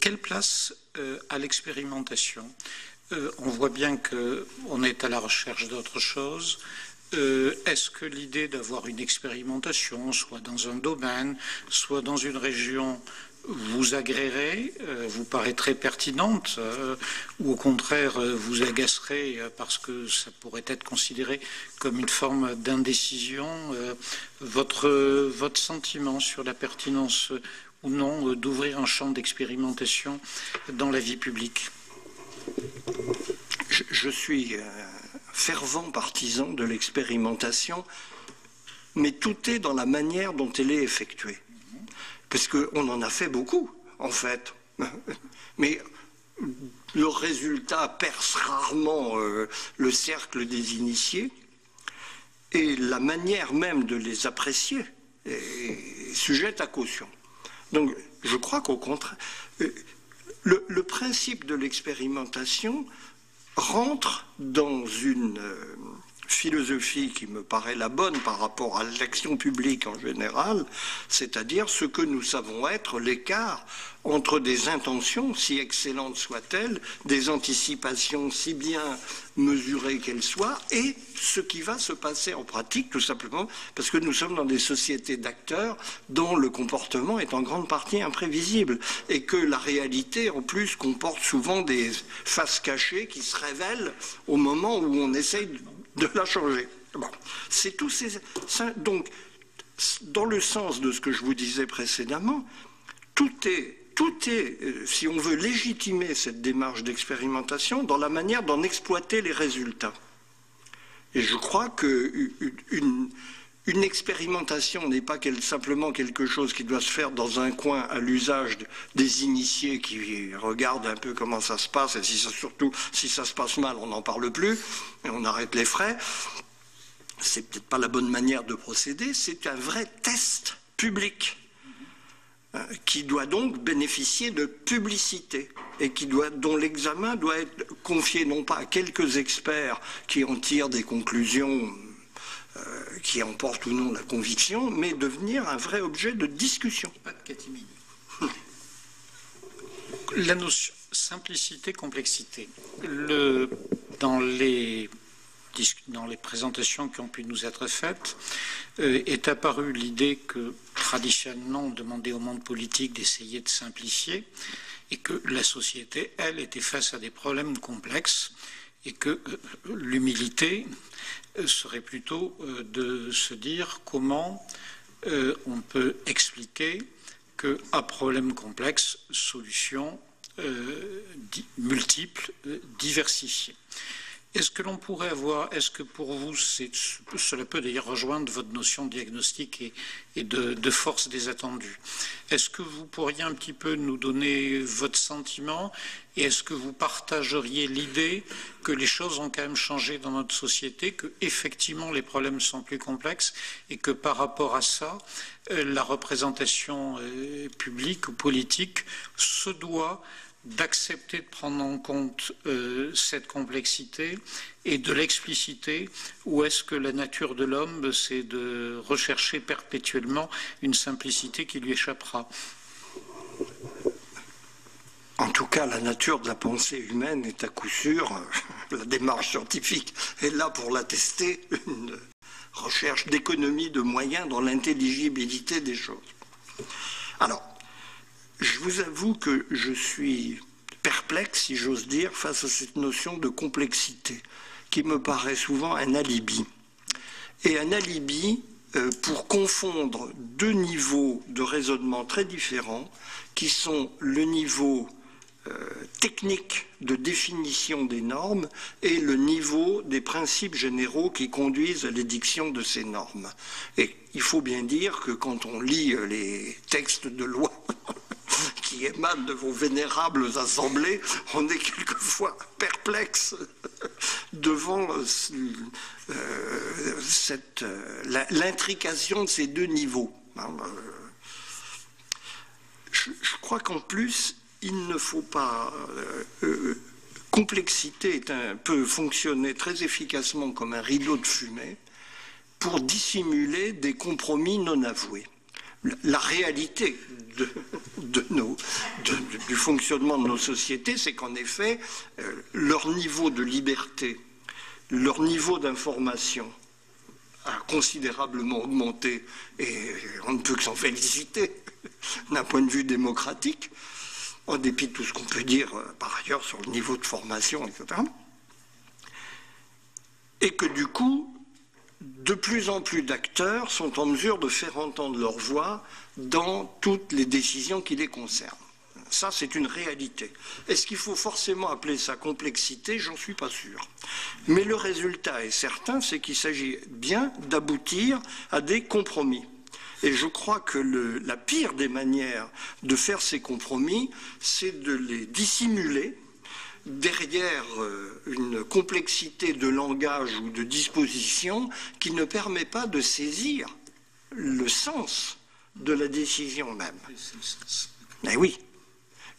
Speaker 4: Quelle place euh, à l'expérimentation? On voit bien qu'on est à la recherche d'autre chose. Est-ce que l'idée d'avoir une expérimentation, soit dans un domaine, soit dans une région, vous agréerez, euh, vous paraîtrez pertinente, euh, ou au contraire euh, vous agacerez parce que ça pourrait être considéré comme une forme d'indécision, votre, votre sentiment sur la pertinence ou non d'ouvrir un champ d'expérimentation dans la vie publique
Speaker 3: je, suis fervent partisan de l'expérimentation, mais tout est dans la manière dont elle est effectuée parce qu'on en a fait beaucoup, en fait. <laughs> Mais le résultat perce rarement euh, le cercle des initiés, et la manière même de les apprécier est sujette à caution. Donc, je crois qu'au contraire, euh, le, principe de l'expérimentation rentre dans une euh, philosophie qui me paraît la bonne par rapport à l'action publique en général, c'est-à-dire ce que nous savons être l'écart entre des intentions, si excellentes soient-elles, des anticipations si bien mesurées qu'elles soient, et ce qui va se passer en pratique, tout simplement parce que nous sommes dans des sociétés d'acteurs dont le comportement est en grande partie imprévisible, et que la réalité, en plus, comporte souvent des faces cachées qui se révèlent au moment où on essaye de la changer. C'est tous ces. Donc, dans le sens de ce que je vous disais précédemment, tout est, tout est, euh, si on veut légitimer cette démarche d'expérimentation, dans la manière d'en exploiter les résultats. Et je crois qu'une une expérimentation n'est pas simplement quelque chose qui doit se faire dans un coin à l'usage des initiés qui regardent un peu comment ça se passe et si ça, surtout si ça se passe mal, on n'en parle plus et on arrête les frais. C'est peut-être pas la bonne manière de procéder, c'est un vrai test public hein, qui doit donc bénéficier de publicité et qui doit, dont l'examen doit être confié non pas à quelques experts qui en tirent des conclusions euh, qui emporte ou non la conviction, mais devenir un vrai objet de discussion.
Speaker 4: Pas de catimini. <laughs> la notion simplicité, complexité. Le, dans, les, dans les présentations qui ont pu nous être faites, euh, est apparue l'idée que traditionnellement on demandait au monde politique d'essayer de simplifier et que la société, elle, était face à des problèmes complexes et que euh, l'humilité serait plutôt euh, de se dire comment euh, on peut expliquer qu'à problème complexe, solutions euh, multiples, diversifiées. Est-ce que l'on pourrait avoir, est-ce que pour vous, cela peut d'ailleurs rejoindre votre notion de diagnostic et, de, force des attendus. Est-ce que vous pourriez un petit peu nous donner votre sentiment et est-ce que vous partageriez l'idée que les choses ont quand même changé dans notre société, que effectivement les problèmes sont plus complexes et que par rapport à ça, euh, la représentation euh, publique ou politique se doit d'accepter de prendre en compte euh, cette complexité et de l'expliciter ou est-ce que la nature de l'homme, c'est de rechercher perpétuellement une simplicité qui lui échappera
Speaker 3: En tout cas, la nature de la pensée humaine est à coup sûr, <laughs> la démarche scientifique est là pour l'attester, une recherche d'économie de moyens dans l'intelligibilité des choses. Alors, je vous avoue que je suis perplexe, si j'ose dire, face à cette notion de complexité, qui me paraît souvent un alibi. Et un alibi euh, pour confondre deux niveaux de raisonnement très différents, qui sont le niveau technique de définition des normes et le niveau des principes généraux qui conduisent à l'édiction de ces normes. Et il faut bien dire que quand on lit les textes de loi <laughs> qui émanent de vos vénérables assemblées, on est quelquefois perplexe devant euh, euh, l'intrication de ces deux niveaux. Euh, je, crois qu'en plus, il ne faut pas. complexité peut fonctionner très efficacement comme un rideau de fumée pour dissimuler des compromis non avoués la réalité du fonctionnement de nos sociétés, c'est qu'en effet, euh, leur niveau de liberté, leur niveau d'information a considérablement augmenté et on ne peut que s'en féliciter d'un point de vue démocratique, en dépit de tout ce qu'on peut dire euh, par ailleurs sur le niveau de formation, etc. Et que du coup, de plus en plus d'acteurs sont en mesure de faire entendre leur voix dans toutes les décisions qui les concernent. Ça, c'est une réalité. Est-ce qu'il faut forcément appeler ça complexité? J'en suis pas sûr. Mais le résultat est certain, c'est qu'il s'agit bien d'aboutir à des compromis. Et je crois que la pire des manières de faire ces compromis, c'est de les dissimuler derrière euh, une complexité de langage ou de disposition qui ne permet pas de saisir le sens de la décision même. Mais oui.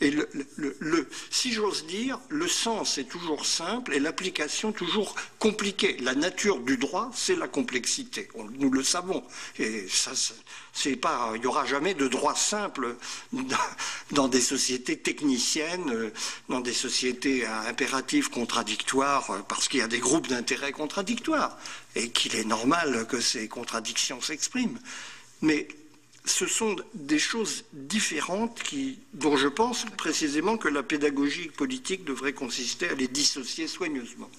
Speaker 3: Et le, si j'ose dire, le sens est toujours simple et l'application toujours compliquée. La nature du droit, c'est la complexité. nous le savons. Et ça, c'est pas, il n'y aura jamais de droit simple dans, des sociétés techniciennes, dans des sociétés à impératifs contradictoires, parce qu'il y a des groupes d'intérêts contradictoires et qu'il est normal que ces contradictions s'expriment. Mais ce sont des choses différentes dont je pense précisément que la pédagogie politique devrait consister à les dissocier soigneusement.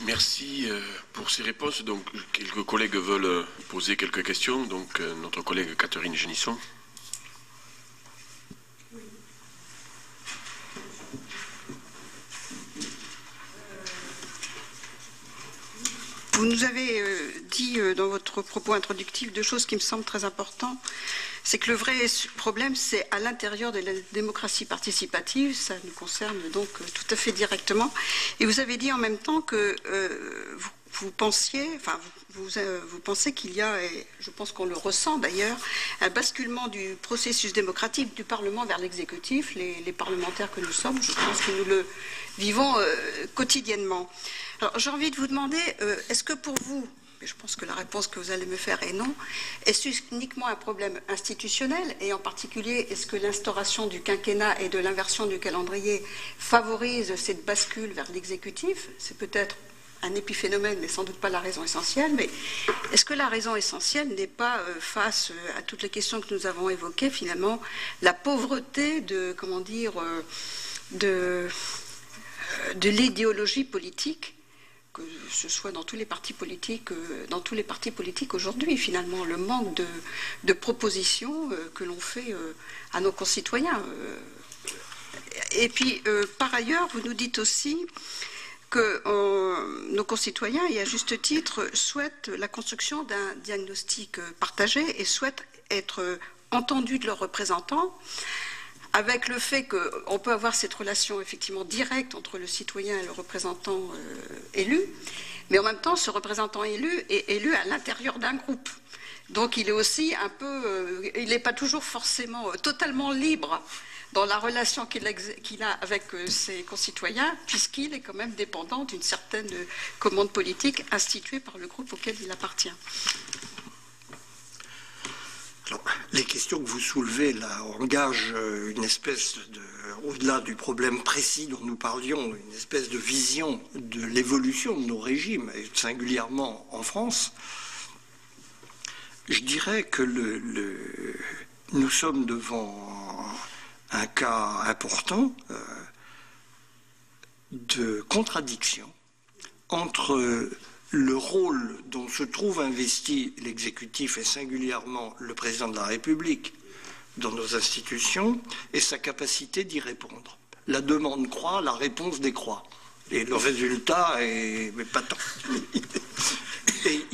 Speaker 2: Merci euh, pour ces réponses. Donc, quelques collègues veulent poser quelques questions. Donc, euh, notre collègue Catherine Génisson.
Speaker 5: Vous nous avez euh, dit euh, dans votre propos introductif deux choses qui me semblent très importantes. C'est que le vrai problème, c'est à l'intérieur de la démocratie participative. Ça nous concerne donc euh, tout à fait directement. Et vous avez dit en même temps que vous, pensiez, enfin, vous, vous, pensez qu'il y a, et je pense qu'on le ressent d'ailleurs, un basculement du processus démocratique du Parlement vers l'exécutif. Les, les, parlementaires que nous sommes, je pense que nous le vivons quotidiennement. Alors j'ai envie de vous demander, euh, est-ce que pour vous, et je pense que la réponse que vous allez me faire est non, est-ce uniquement un problème institutionnel et en particulier est-ce que l'instauration du quinquennat et de l'inversion du calendrier favorise cette bascule vers l'exécutif? C'est peut-être un épiphénomène, mais sans doute pas la raison essentielle. Mais est-ce que la raison essentielle n'est pas, euh, face à toutes les questions que nous avons évoquées, finalement, la pauvreté de, comment dire, euh, de, de l'idéologie politique que ce soit dans tous les partis politiques, euh, dans tous les partis politiques aujourd'hui, finalement, le manque de, propositions euh, que l'on fait euh, à nos concitoyens. Et puis, par ailleurs, vous nous dites aussi que nos concitoyens, et à juste titre, souhaitent la construction d'un diagnostic partagé et souhaitent être entendus de leurs représentants avec le fait qu'on peut avoir cette relation effectivement directe entre le citoyen et le représentant euh, élu, mais en même temps, ce représentant élu est élu à l'intérieur d'un groupe. Donc il est aussi un peu, euh, il n'est pas toujours forcément euh, totalement libre dans la relation qu'il a avec ses concitoyens, puisqu'il est quand même dépendant d'une certaine commande politique instituée par le groupe auquel il appartient
Speaker 3: les questions que vous soulevez là engagent euh, une espèce de, au-delà du problème précis dont nous parlions, une espèce de vision de l'évolution de nos régimes, et singulièrement en France. Je dirais que nous sommes devant un cas important euh, de contradiction entre le rôle dont se trouve investi l'exécutif et singulièrement le président de la République dans nos institutions et sa capacité d'y répondre. La demande croît, la réponse décroît. Et le résultat est mais pas tant.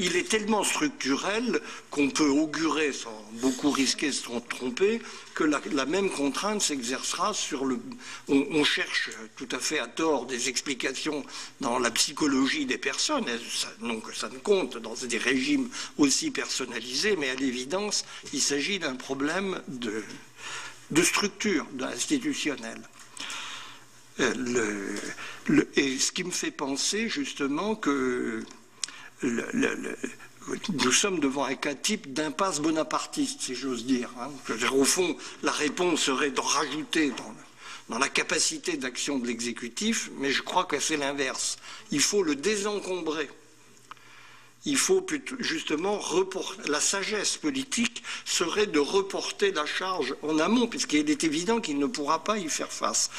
Speaker 3: Il est tellement structurel qu'on peut augurer, sans beaucoup risquer de se tromper, que la, même contrainte s'exercera sur le. On, cherche tout à fait à tort des explications dans la psychologie des personnes, non que ça ne compte dans des régimes aussi personnalisés, mais à l'évidence, il s'agit d'un problème de, de structure institutionnelle. Euh, et ce qui me fait penser justement que nous sommes devant un cas type d'impasse bonapartiste, si j'ose dire. Hein. au fond, la réponse serait de rajouter dans, la capacité d'action de l'exécutif, mais je crois que c'est l'inverse. Il faut le désencombrer. Il faut justement. La sagesse politique serait de reporter la charge en amont, puisqu'il est évident qu'il ne pourra pas y faire face.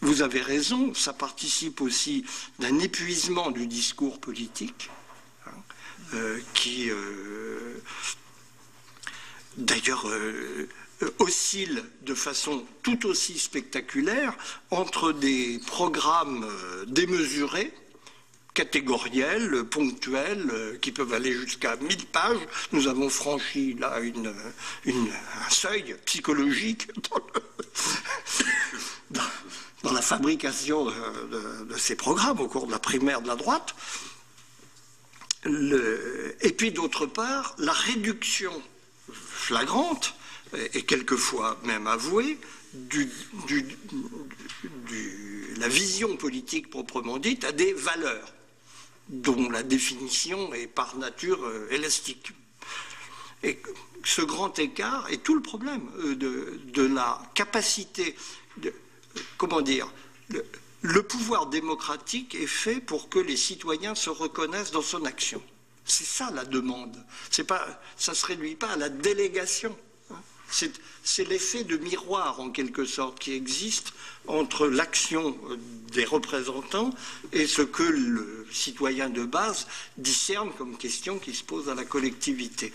Speaker 3: Vous avez raison, ça participe aussi d'un épuisement du discours politique, qui euh, d'ailleurs euh, oscille de façon tout aussi spectaculaire entre des programmes démesurés, catégoriels, ponctuels, qui peuvent aller jusqu'à 1000 pages. Nous avons franchi là un seuil psychologique <laughs> dans la fabrication de, ces programmes au cours de la primaire de la droite. Et puis d'autre part, la réduction flagrante, et quelquefois même avouée, du, la vision politique proprement dite à des valeurs dont la définition est par nature euh, élastique. Et ce grand écart est tout le problème euh, de, la capacité de, comment dire, pouvoir démocratique est fait pour que les citoyens se reconnaissent dans son action. C'est ça la demande. Pas, ça ne se réduit pas à la délégation. Hein. C'est l'effet de miroir, en quelque sorte, qui existe entre l'action des représentants et ce que le citoyen de base discerne comme question qui se pose à la collectivité.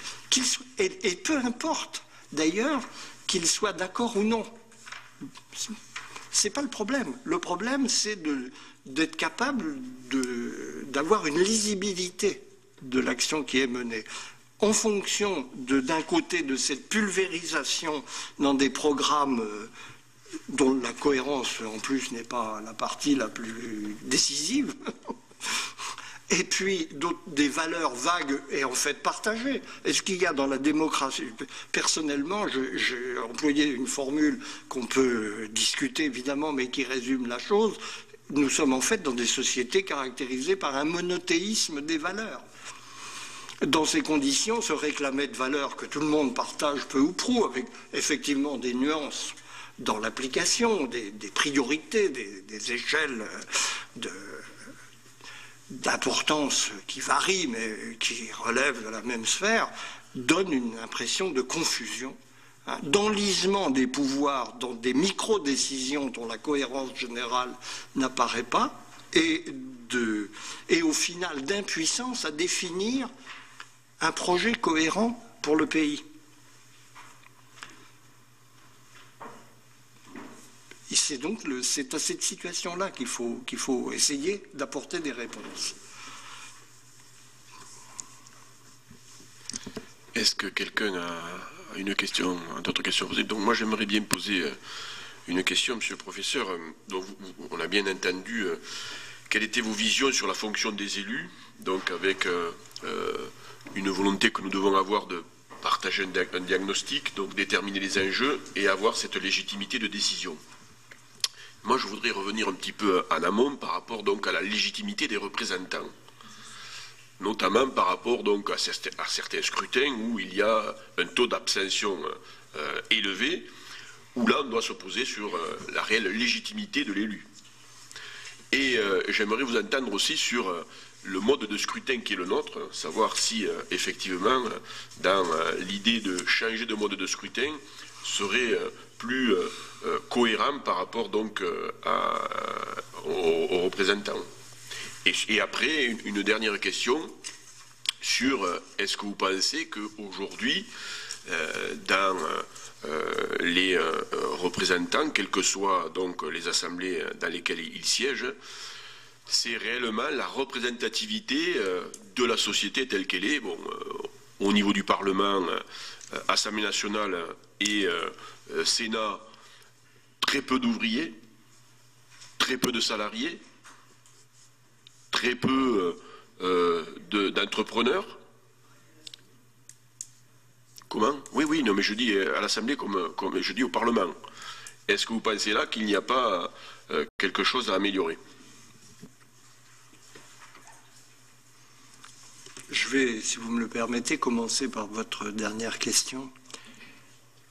Speaker 3: et peu importe, d'ailleurs, qu'il soit d'accord ou non. Ce n'est pas le problème. Le problème, c'est d'être capable d'avoir une lisibilité de l'action qui est menée. En fonction d'un côté de cette pulvérisation dans des programmes euh, dont la cohérence en plus n'est pas la partie la plus décisive, <laughs> et puis des valeurs vagues et en fait partagées. Est-ce qu'il y a dans la démocratie Personnellement, j'ai employé une formule qu'on peut discuter évidemment, mais qui résume la chose. Nous sommes en fait dans des sociétés caractérisées par un monothéisme des valeurs. Dans ces conditions, se réclamer de valeurs que tout le monde partage peu ou prou, avec effectivement des nuances dans l'application, des, priorités, des échelles de, d'importance qui varie, mais qui relève de la même sphère, donne une impression de confusion, hein, d'enlisement des pouvoirs dans des micro-décisions dont la cohérence générale n'apparaît pas, et, de, et au final d'impuissance à définir un projet cohérent pour le pays. C'est donc c'est à cette situation-là qu'il faut, qu'il faut essayer d'apporter des réponses.
Speaker 2: Est-ce que quelqu'un a une question, d'autres questions à poser? Donc moi j'aimerais bien poser euh, une question, monsieur le professeur. Euh, donc, on a bien entendu euh, quelles étaient vos visions sur la fonction des élus, donc avec une volonté que nous devons avoir de partager un diagnostic, donc déterminer les enjeux et avoir cette légitimité de décision. Moi, je voudrais revenir un petit peu en amont par rapport donc à la légitimité des représentants, notamment par rapport donc à certains, scrutins où il y a un taux d'abstention euh, élevé, où là on doit se poser sur euh, la réelle légitimité de l'élu. Et euh, j'aimerais vous entendre aussi sur le mode de scrutin qui est le nôtre, savoir si effectivement, dans l'idée de changer de mode de scrutin, serait plus euh, euh, cohérent par rapport donc euh, aux, représentants. Et, après, une, dernière question sur est-ce que vous pensez qu'aujourd'hui, dans les représentants, quelles que soient donc les assemblées dans lesquelles ils siègent, c'est réellement la représentativité de la société telle qu'elle est? Bon, au niveau du Parlement, Assemblée nationale et Sénat, très peu d'ouvriers, très peu de salariés, très peu euh, d'entrepreneurs. Comment? Oui, oui, non, mais je dis à l'Assemblée comme, je dis au Parlement. Est-ce que vous pensez là qu'il n'y a pas euh, quelque chose à améliorer?
Speaker 3: Je vais, si vous me le permettez, commencer par votre dernière question.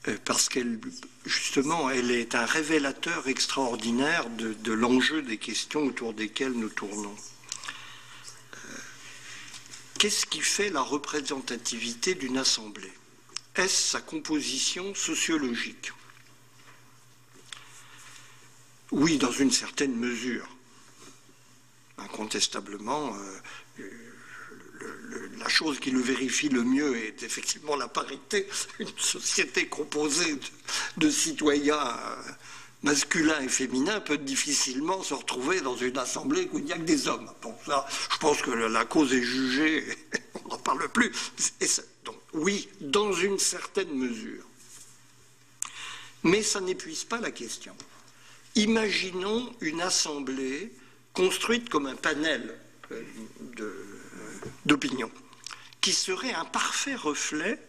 Speaker 3: Euh, parce qu'elle, justement, elle est un révélateur extraordinaire de, l'enjeu des questions autour desquelles nous tournons. Euh, qu'est-ce qui fait la représentativité d'une assemblée? Est-ce sa composition sociologique? Oui, dans une certaine mesure. Incontestablement, euh, la chose qui le vérifie le mieux est effectivement la parité. <laughs> Une société composée de, citoyens euh, masculins et féminins peut difficilement se retrouver dans une assemblée où il n'y a que des hommes. Bon, ça, je pense que la cause est jugée, <laughs> on n'en parle plus. donc, oui, dans une certaine mesure. Mais ça n'épuise pas la question. Imaginons une assemblée construite comme un panel euh, d'opinion qui serait un parfait reflet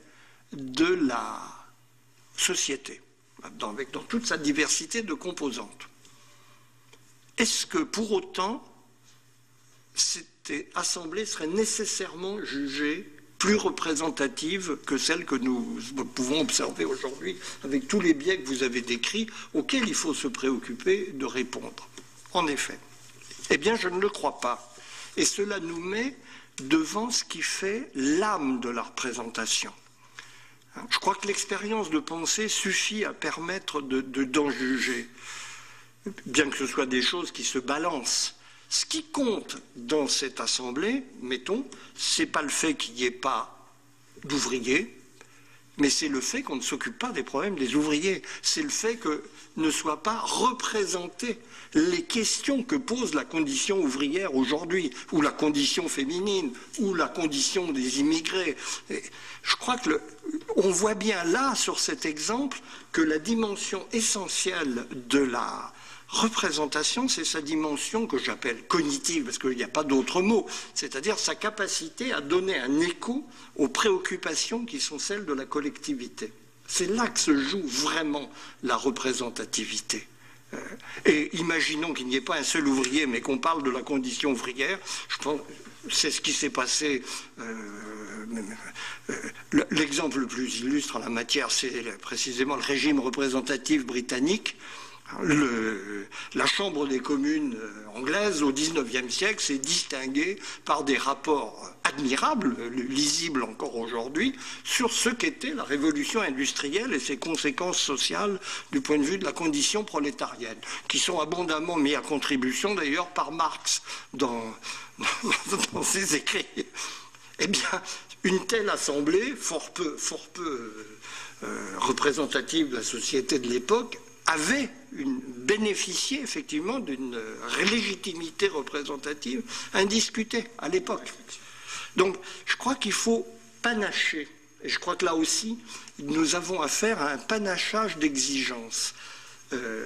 Speaker 3: de la société, dans, dans toute sa diversité de composantes. Est-ce que pour autant, cette assemblée serait nécessairement jugée plus représentative que celle que nous pouvons observer aujourd'hui, avec tous les biais que vous avez décrits, auxquels il faut se préoccuper de répondre? En effet. Eh bien, je ne le crois pas. Et cela nous met devant ce qui fait l'âme de la représentation. Je crois que l'expérience de pensée suffit à permettre de, d'en juger, bien que ce soit des choses qui se balancent. Ce qui compte dans cette assemblée, mettons, c'est pas le fait qu'il n'y ait pas d'ouvriers, mais c'est le fait qu'on ne s'occupe pas des problèmes des ouvriers. C'est le fait que ne soient pas représentées les questions que pose la condition ouvrière aujourd'hui, ou la condition féminine, ou la condition des immigrés. je crois que on voit bien là, sur cet exemple, que la dimension essentielle de la représentation, c'est sa dimension que j'appelle cognitive, parce qu'il n'y a pas d'autre mot, c'est-à-dire sa capacité à donner un écho aux préoccupations qui sont celles de la collectivité. C'est là que se joue vraiment la représentativité. Et imaginons qu'il n'y ait pas un seul ouvrier, mais qu'on parle de la condition ouvrière. Je pense, c'est ce qui s'est passé. Euh, euh, l'exemple le plus illustre en la matière, c'est précisément le régime représentatif britannique la Chambre des communes euh, anglaise au XIXe siècle s'est distinguée par des rapports admirables, lisibles encore aujourd'hui, sur ce qu'était la révolution industrielle et ses conséquences sociales du point de vue de la condition prolétarienne, qui sont abondamment mis à contribution d'ailleurs par Marx dans, <laughs> ses écrits. Eh bien, une telle assemblée, fort peu, fort peu euh, représentative de la société de l'époque, avait une, bénéficié effectivement d'une légitimité représentative indiscutée à l'époque. Donc je crois qu'il faut panacher. Et je crois que là aussi, nous avons affaire à un panachage d'exigences euh,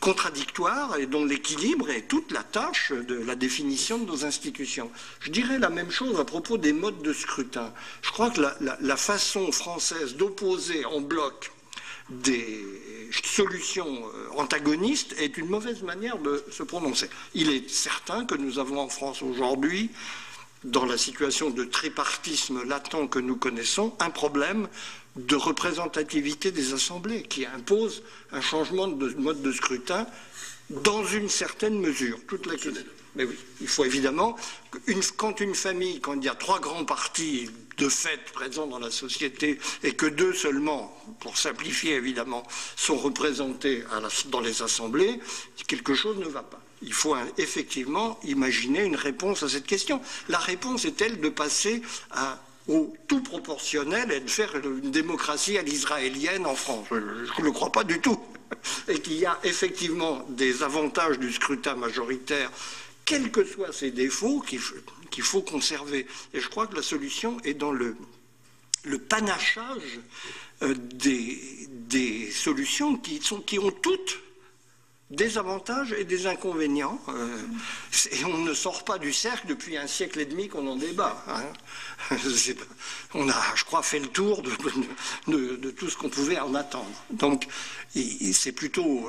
Speaker 3: contradictoires et dont l'équilibre est toute la tâche de la définition de nos institutions. Je dirais la même chose à propos des modes de scrutin. Je crois que la façon française d'opposer en bloc des solutions euh, antagonistes est une mauvaise manière de se prononcer. Il est certain que nous avons en France aujourd'hui, dans la situation de tripartisme latent que nous connaissons, un problème de représentativité des assemblées qui impose un changement de mode de scrutin dans une certaine mesure. Toute la Mais oui, il faut évidemment, quand une famille, quand il y a trois grands partis de fait présents dans la société et que deux seulement, pour simplifier évidemment, sont représentés dans les assemblées, quelque chose ne va pas. Il faut effectivement imaginer une réponse à cette question. La réponse est-elle de passer au tout proportionnel et de faire une démocratie à l'israélienne en France Je ne le crois pas du tout. Et qu'il y a effectivement des avantages du scrutin majoritaire, quels que soient ses défauts, qu'il faut conserver. Et je crois que la solution est dans le, panachage euh, des, solutions qui ont toutes des avantages et des inconvénients. Euh, et on ne sort pas du cercle depuis un siècle et demi qu'on en débat. Hein. <laughs> On a, je crois, fait le tour de, tout ce qu'on pouvait en attendre. Donc, c'est plutôt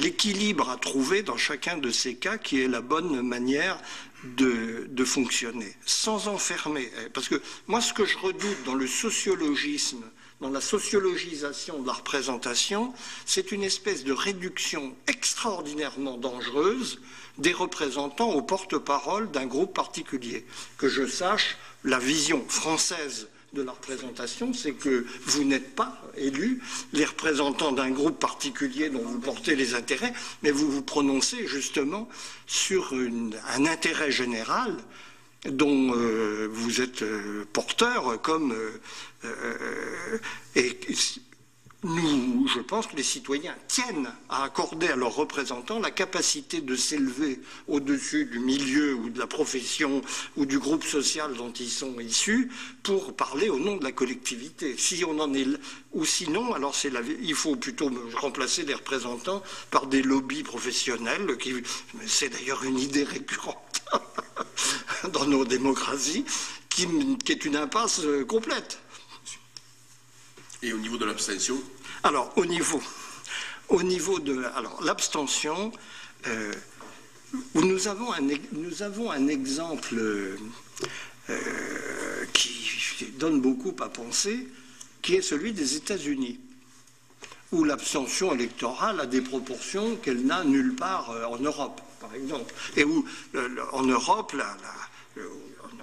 Speaker 3: l'équilibre à trouver dans chacun de ces cas qui est la bonne manière de, fonctionner, sans enfermer. Parce que moi, ce que je redoute dans le sociologisme dans la sociologisation de la représentation, c'est une espèce de réduction extraordinairement dangereuse des représentants au porte-parole d'un groupe particulier. Que je sache, la vision française de la représentation, c'est que vous n'êtes pas élus les représentants d'un groupe particulier dont vous portez les intérêts, mais vous vous prononcez justement sur un intérêt général dont euh, vous êtes euh, porteur, comme euh, nous, je pense que les citoyens tiennent à accorder à leurs représentants la capacité de s'élever au-dessus du milieu ou de la profession ou du groupe social dont ils sont issus pour parler au nom de la collectivité. Si on en est ou sinon, alors il faut plutôt remplacer les représentants par des lobbies professionnels. Qui, c'est d'ailleurs une idée récurrente <laughs> dans nos démocraties, qui, est une impasse euh, complète.
Speaker 2: Et au niveau de l'abstention
Speaker 3: Alors, au niveau, au niveau de l'abstention, euh, nous, avons un, nous avons un exemple euh, qui donne beaucoup à penser, qui est celui des États-Unis, où l'abstention électorale a des proportions qu'elle n'a nulle part en Europe par exemple, et où en Europe,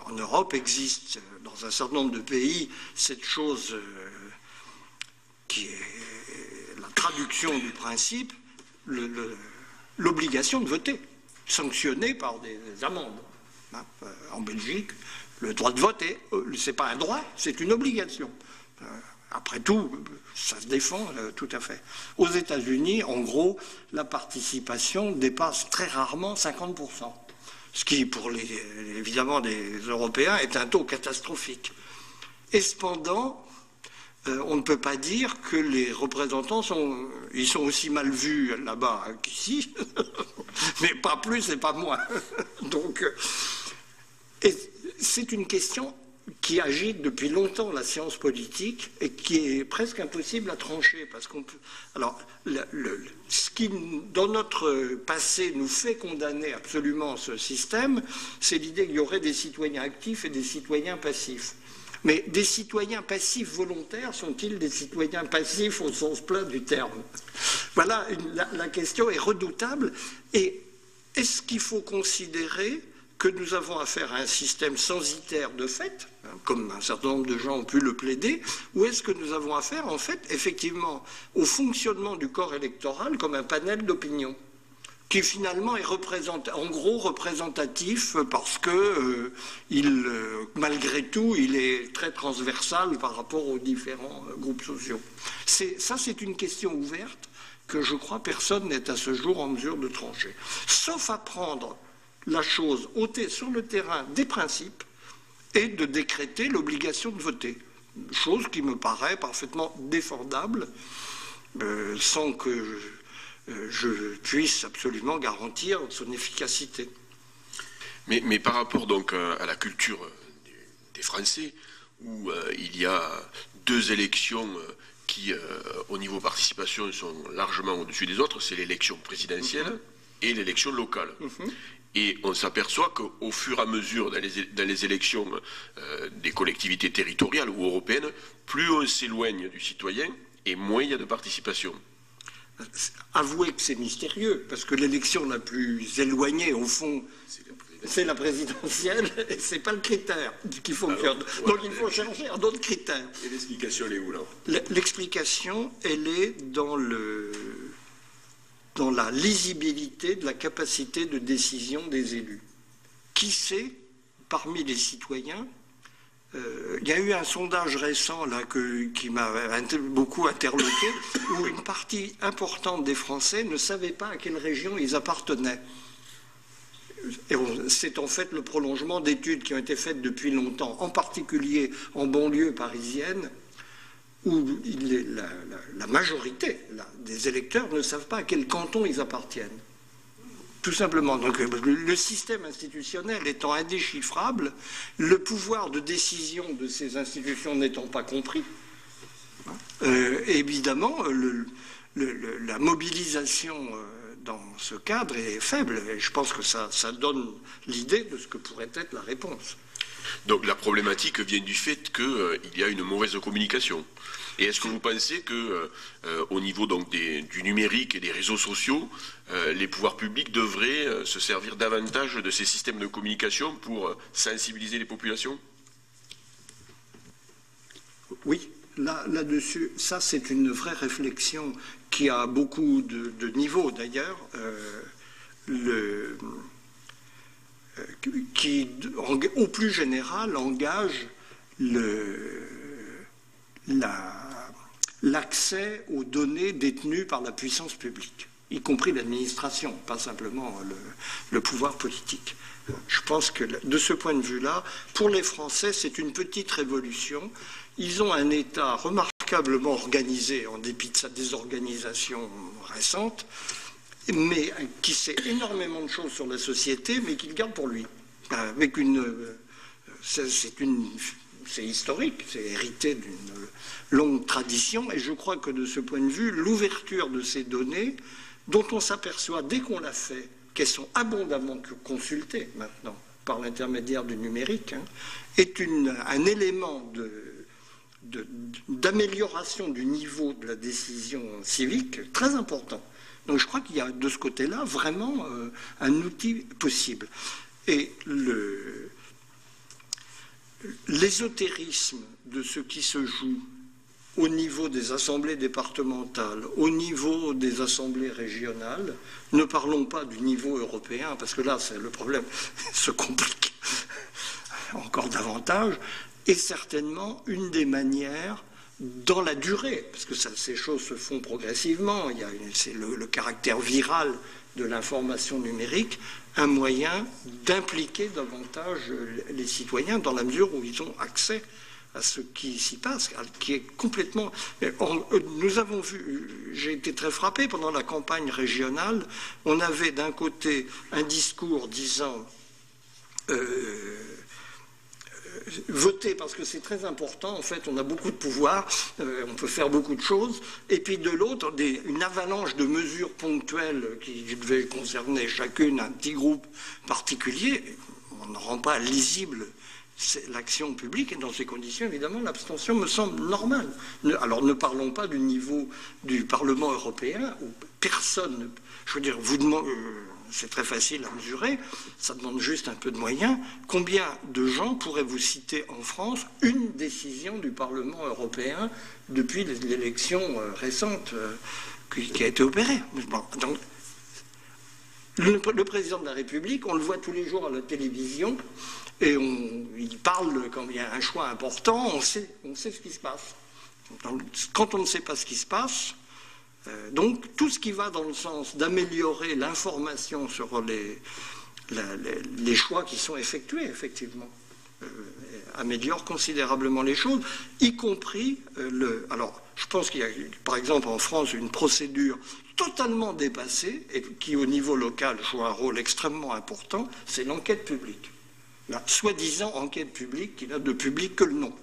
Speaker 3: en Europe existe dans un certain nombre de pays cette chose euh, qui est traduction du principe, l'obligation de voter, sanctionnée par des, amendes. Hein, euh, en Belgique, le droit de voter, euh, ce n'est pas un droit, c'est une obligation. Après tout, ça se défend euh, tout à fait. Aux États-Unis, en gros, la participation dépasse très rarement 50%, ce qui, pour les, évidemment des Européens, est un taux catastrophique. Et cependant, euh, on ne peut pas dire que les représentants sont, ils sont aussi mal vus là-bas qu'ici, <laughs> mais pas plus et pas moins. <laughs> Donc, euh, c'est une question qui agite depuis longtemps la science politique et qui est presque impossible à trancher parce qu'on peut. Alors, ce qui dans notre passé nous fait condamner absolument ce système, c'est l'idée qu'il y aurait des citoyens actifs et des citoyens passifs. Mais des citoyens passifs volontaires sont-ils des citoyens passifs au sens plein du terme? Voilà, la question est redoutable. Et est-ce qu'il faut considérer que nous avons affaire à un système censitaire de fait, hein, comme un certain nombre de gens ont pu le plaider, ou est-ce que nous avons affaire, en fait, effectivement, au fonctionnement du corps électoral comme un panel d'opinion qui finalement est en gros représentatif parce que euh, euh, malgré tout, il est très transversal par rapport aux différents euh, groupes sociaux. Ça, c'est une question ouverte que je crois personne n'est à ce jour en mesure de trancher. Sauf à prendre la chose sur le terrain des principes et de décréter l'obligation de voter. Chose qui me paraît parfaitement défendable sans que euh, je puisse absolument garantir son efficacité.
Speaker 2: Mais, mais, par rapport donc euh, à la culture des, Français, où il y a deux élections qui, au niveau participation, sont largement au-dessus des autres, c'est l'élection présidentielle mhm. et l'élection locale. Mhm. Et on s'aperçoit qu'au fur et à mesure dans les, élections euh, des collectivités territoriales ou européennes, plus on s'éloigne du citoyen et moins il y a de participation.
Speaker 3: Avouez que c'est mystérieux, parce que l'élection la plus éloignée, au fond, c'est la présidentielle, <laughs> et ce n'est pas le critère qui fonctionne. Donc il faut chercher un autre critère.
Speaker 2: Et l'explication, elle est où là?
Speaker 3: L'explication, elle est dans le dans la lisibilité de la capacité de décision des élus. Qui sait, parmi les citoyens, il y a eu un sondage récent là, qui m'a beaucoup interloqué, <laughs> où une partie importante des Français ne savaient pas à quelle région ils appartenaient. C'est en fait le prolongement d'études qui ont été faites depuis longtemps, en particulier en banlieue parisienne, où la, majorité des électeurs ne savent pas à quel canton ils appartiennent. Tout simplement. Donc le système institutionnel étant indéchiffrable, le pouvoir de décision de ces institutions n'étant pas compris, euh, évidemment, la mobilisation euh, dans ce cadre est faible. Et je pense que ça, donne l'idée de ce que pourrait être la réponse.
Speaker 2: Donc la problématique vient du fait qu'il euh, y a une mauvaise communication. Et est-ce que vous pensez que, euh, euh, au niveau du numérique et des réseaux sociaux, les pouvoirs publics devraient se servir davantage de ces systèmes de communication pour sensibiliser les populations?
Speaker 3: Oui, là, là-dessus, ça c'est une vraie réflexion qui a beaucoup de, niveaux d'ailleurs. le qui, au plus général, engage l'accès aux données détenues par la puissance publique, y compris l'administration, pas simplement le, pouvoir politique. Je pense que de ce point de vue-là, pour les Français, c'est une petite révolution. Ils ont un État remarquablement organisé, en dépit de sa désorganisation récente, mais qui sait énormément de choses sur la société, mais qui le garde pour lui. Avec une, euh, une, c'est historique, c'est hérité d'une longue tradition, et je crois que de ce point de vue, l'ouverture de ces données, dont on s'aperçoit dès qu'on l'a fait, qu'elles sont abondamment consultées maintenant par l'intermédiaire du numérique, hein, est un élément d'amélioration du niveau de la décision civique très important. Donc je crois qu'il y a de ce côté-là vraiment euh, un outil possible. Et l'ésotérisme de ce qui se joue au niveau des assemblées départementales, au niveau des assemblées régionales, ne parlons pas du niveau européen, parce que là, le problème <laughs> se complique <laughs> encore davantage, est certainement une des manières dans la durée, parce que ces choses se font progressivement, c'est le, caractère viral de l'information numérique, un moyen d'impliquer davantage les citoyens dans la mesure où ils ont accès à ce qui s'y passe, qui est complètement... Nous avons vu, j'ai été très frappé pendant la campagne régionale, on avait d'un côté un discours disant... Euh, voter parce que c'est très important. En fait, on a beaucoup de pouvoir, euh, on peut faire beaucoup de choses. Et puis de l'autre, une avalanche de mesures ponctuelles qui devaient concerner chacune un petit groupe particulier. On ne rend pas lisible l'action publique et dans ces conditions, évidemment, l'abstention me semble normale. Alors ne parlons pas du niveau du Parlement européen où personne, je veux dire, vous demandez, euh, c'est très facile à mesurer, ça demande juste un peu de moyens. Combien de gens pourraient vous citer en France une décision du Parlement européen depuis l'élection euh, récente euh, qui a été opérée? Donc, le, président de la République, on le voit tous les jours à la télévision, et il parle quand il y a un choix important, on sait, on sait ce qui se passe. quand on ne sait pas ce qui se passe, euh, donc tout ce qui va dans le sens d'améliorer l'information sur les, les, choix qui sont effectués, effectivement, euh, améliore considérablement les choses, y compris euh, le... Alors, je pense qu'il y a, par exemple, en France, une procédure totalement dépassée et qui, au niveau local, joue un rôle extrêmement important, c'est l'enquête publique. La soi-disant enquête publique qui n'a de public que le nom,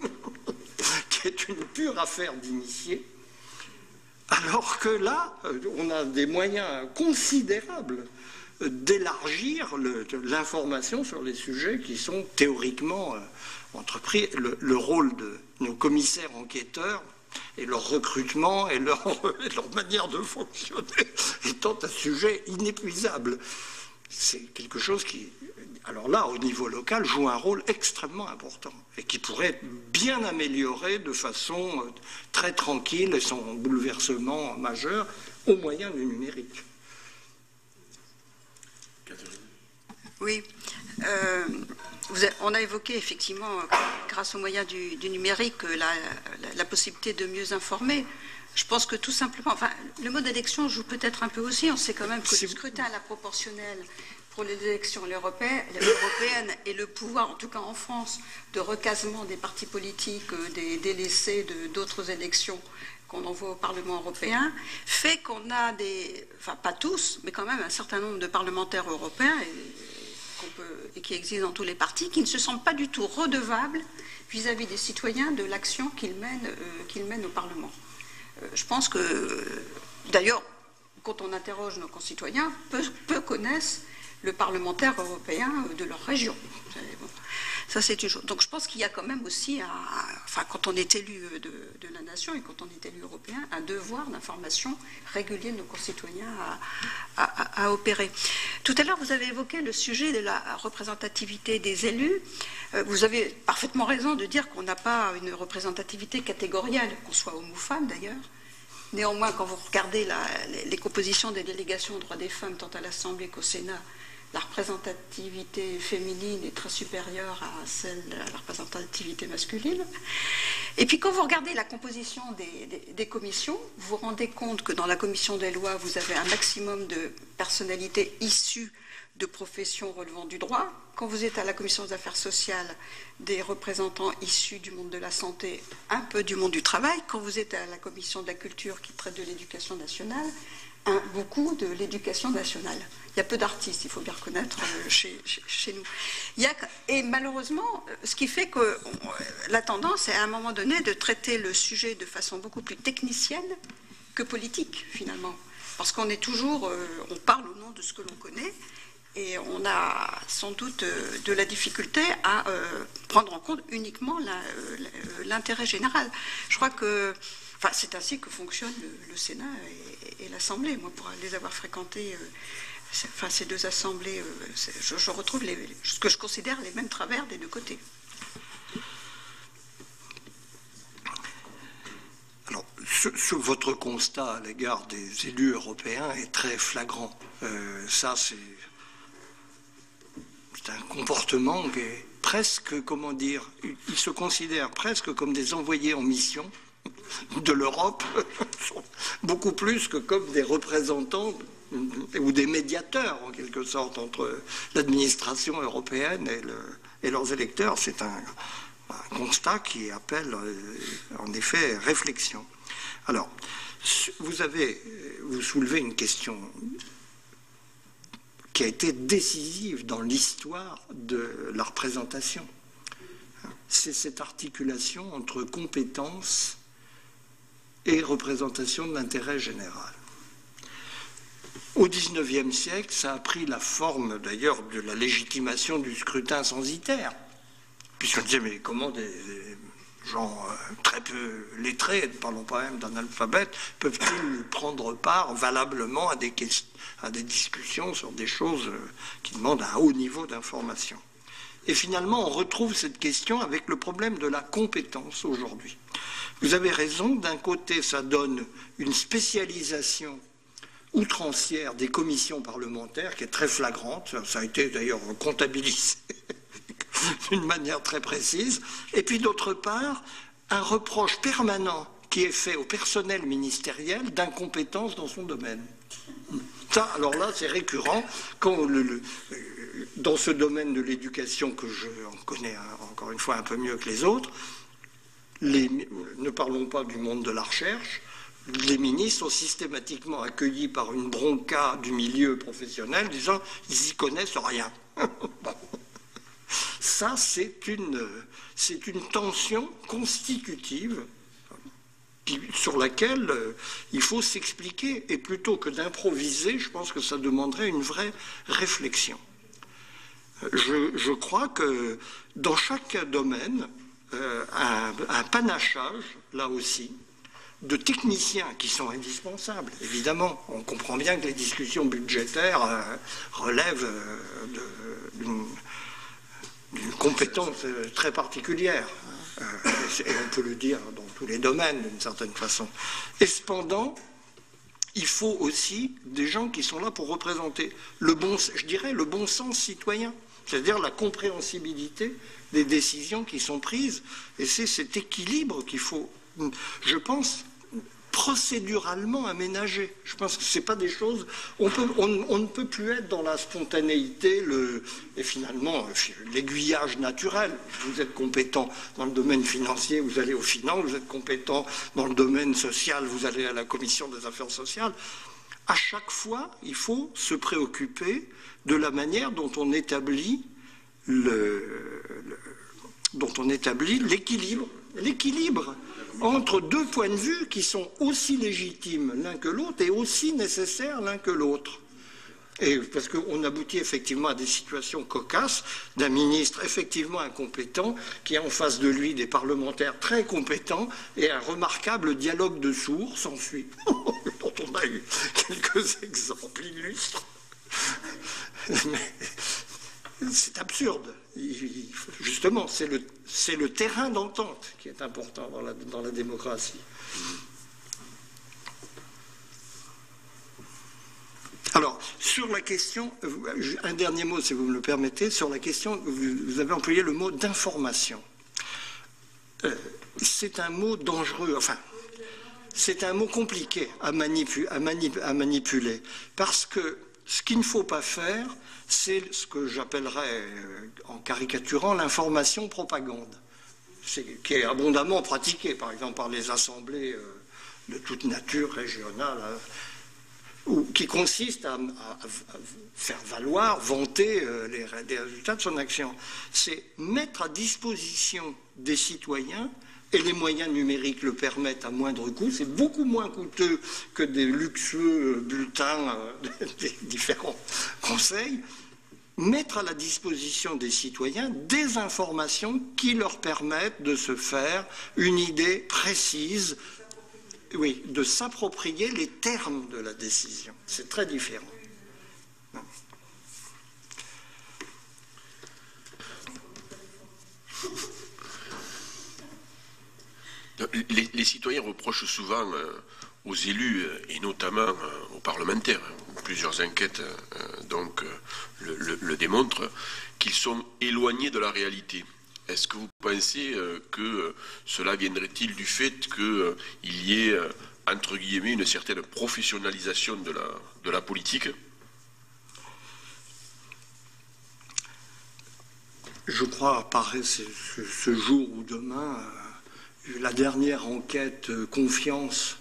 Speaker 3: <laughs> qui est une pure affaire d'initiés alors que là, euh, on a des moyens considérables d'élargir l'information sur les sujets qui sont théoriquement euh, entrepris. Le, rôle de nos commissaires enquêteurs et leur recrutement et leur, <laughs> leur manière de fonctionner <laughs> étant un sujet inépuisable. C'est quelque chose qui, alors là, au niveau local, joue un rôle extrêmement important et qui pourrait être bien amélioré de façon euh, très tranquille et sans bouleversement majeur au moyen du numérique. Catherine?
Speaker 5: Oui. Euh, on a évoqué effectivement, euh, grâce aux moyens du, numérique, la, la, possibilité de mieux informer. Je pense que tout simplement, enfin, le mode d'élection joue peut-être un peu aussi. On sait quand même que le scrutin à la proportionnelle pour les élections européennes et le pouvoir, en tout cas en France, de recasement des partis politiques, euh, des délaissés d'autres élections qu'on envoie au Parlement européen, fait qu'on a des, enfin pas tous, mais quand même un certain nombre de parlementaires européens et, qui existent dans tous les partis, qui ne se sentent pas du tout redevables vis-à-vis des citoyens de l'action qu'ils mènent, euh, mènent au Parlement. Euh, je pense que, d'ailleurs, quand on interroge nos concitoyens, peu connaissent le parlementaire européen de leur région. Ça, c'est chose. Donc, je pense qu'il y a quand même aussi, enfin, quand on est élu de, la nation et quand on est élu européen, un devoir d'information régulier de nos concitoyens à, opérer. Tout à l'heure, vous avez évoqué le sujet de la représentativité des élus. Euh, vous avez parfaitement raison de dire qu'on n'a pas une représentativité catégorielle, qu'on soit homme ou femme d'ailleurs. Néanmoins, quand vous regardez les, compositions des délégations aux droits des femmes, tant à l'Assemblée qu'au Sénat, la représentativité féminine est très supérieure à celle de la représentativité masculine. Et puis quand vous regardez la composition des, commissions, vous vous rendez compte que dans la commission des lois, vous avez un maximum de personnalités issues de professions relevant du droit. Quand vous êtes à la commission des affaires sociales, des représentants issus du monde de la santé, un peu du monde du travail. Quand vous êtes à la commission de la culture qui traite de l'éducation nationale, beaucoup de l'éducation nationale. Il y a peu d'artistes, il faut bien reconnaître, euh, chez, nous. Et malheureusement, euh, ce qui fait que euh, la tendance est à un moment donné de traiter le sujet de façon beaucoup plus technicienne que politique, finalement. Parce qu'on est toujours, on parle au nom de ce que l'on connaît, et on a sans doute de la difficulté à prendre en compte uniquement l'intérêt général. Je crois que Enfin, c'est ainsi que fonctionne le, Sénat et, l'Assemblée. Moi, pour les avoir fréquentés, euh, enfin, ces deux assemblées, euh, je, retrouve ce que je considère les mêmes travers des deux côtés.
Speaker 3: Alors, votre constat à l'égard des élus européens est très flagrant. Euh, ça, c'est un comportement qui est presque, comment dire, ils se considèrent presque comme des envoyés en mission de l'Europe, <laughs> beaucoup plus que comme des représentants ou des médiateurs en quelque sorte entre l'administration européenne et, leurs électeurs. C'est un, constat qui appelle euh, en effet réflexion. Alors, vous avez, vous soulevez une question qui a été décisive dans l'histoire de la représentation. C'est cette articulation entre compétences et représentation de l'intérêt général. Au XIXe siècle, ça a pris la forme d'ailleurs de la légitimation du scrutin censitaire. Puisqu'on disait, mais comment des, gens euh, très peu lettrés, ne parlons pas même d'un alphabet, peuvent-ils prendre part valablement à des, à des discussions sur des choses euh, qui demandent un haut niveau d'information? Et finalement, on retrouve cette question avec le problème de la compétence aujourd'hui. Vous avez raison, d'un côté, ça donne une spécialisation outrancière des commissions parlementaires qui est très flagrante, ça a été d'ailleurs comptabilisé <laughs> d'une manière très précise, et puis d'autre part, un reproche permanent qui est fait au personnel ministériel d'incompétence dans son domaine. Alors là, c'est récurrent. Quand dans ce domaine de l'éducation que je connais encore une fois un peu mieux que les autres, ne parlons pas du monde de la recherche, les ministres sont systématiquement accueillis par une bronca du milieu professionnel disant ils y connaissent rien. <laughs> Ça, c'est une, une tension constitutive sur laquelle euh, il faut s'expliquer. Et plutôt que d'improviser, je pense que ça demanderait une vraie réflexion. Je, je crois que dans chaque domaine, euh, un, panachage, là aussi, de techniciens qui sont indispensables. Évidemment, on comprend bien que les discussions budgétaires euh, relèvent euh, d'une compétence très particulière. et on peut le dire dans tous les domaines d'une certaine façon. Et cependant, il faut aussi des gens qui sont là pour représenter le bon, je dirais, le bon sens citoyen, c'est-à-dire la compréhensibilité des décisions qui sont prises. Et c'est cet équilibre qu'il faut, je pense, procéduralement aménagé. Je pense que ce pas des choses. On, ne peut plus être dans la spontanéité le, et finalement l'aiguillage naturel. Vous êtes compétent dans le domaine financier, vous allez aux finances, vous êtes compétent dans le domaine social, vous allez à la commission des affaires sociales. À chaque fois, il faut se préoccuper de la manière dont on établit le dont on établit l'équilibre. L'équilibre entre deux points de vue qui sont aussi légitimes l'un que l'autre et aussi nécessaires l'un que l'autre. Parce qu'on aboutit effectivement à des situations cocasses d'un ministre effectivement incompétent qui a en face de lui des parlementaires très compétents et un remarquable dialogue de sourds s'ensuit, <laughs> dont on a eu quelques <laughs> exemples illustres. C'est absurde. Justement, c'est le, terrain d'entente qui est important dans la, démocratie. Alors, sur la question, un dernier mot, si vous me le permettez, sur la question, vous avez employé le mot d'information. Euh, c'est un mot dangereux, enfin, c'est un mot compliqué à manipuler, parce que ce qu'il ne faut pas faire, c'est ce que j'appellerais, euh, en caricaturant, l'information propagande, qui est abondamment pratiquée, par exemple, par les assemblées euh, de toute nature régionale, ou, qui consiste à, faire valoir, vanter euh, les résultats de son action. C'est mettre à disposition des citoyens et les moyens numériques le permettent à moindre coût. C'est beaucoup moins coûteux que des luxueux bulletins <laughs> des différents conseils mettre à la disposition des citoyens des informations qui leur permettent de se faire une idée précise, de s'approprier les termes de la décision. C'est très différent.
Speaker 2: Les, citoyens reprochent souvent euh, aux élus euh, et notamment euh, aux parlementaires, plusieurs enquêtes donc le, démontrent, qu'ils sont éloignés de la réalité. Est-ce que vous pensez que cela viendrait-il du fait qu'il y ait, entre guillemets, une certaine professionnalisation de la, politique?
Speaker 3: Je crois ce, ce, jour ou demain la dernière enquête confiance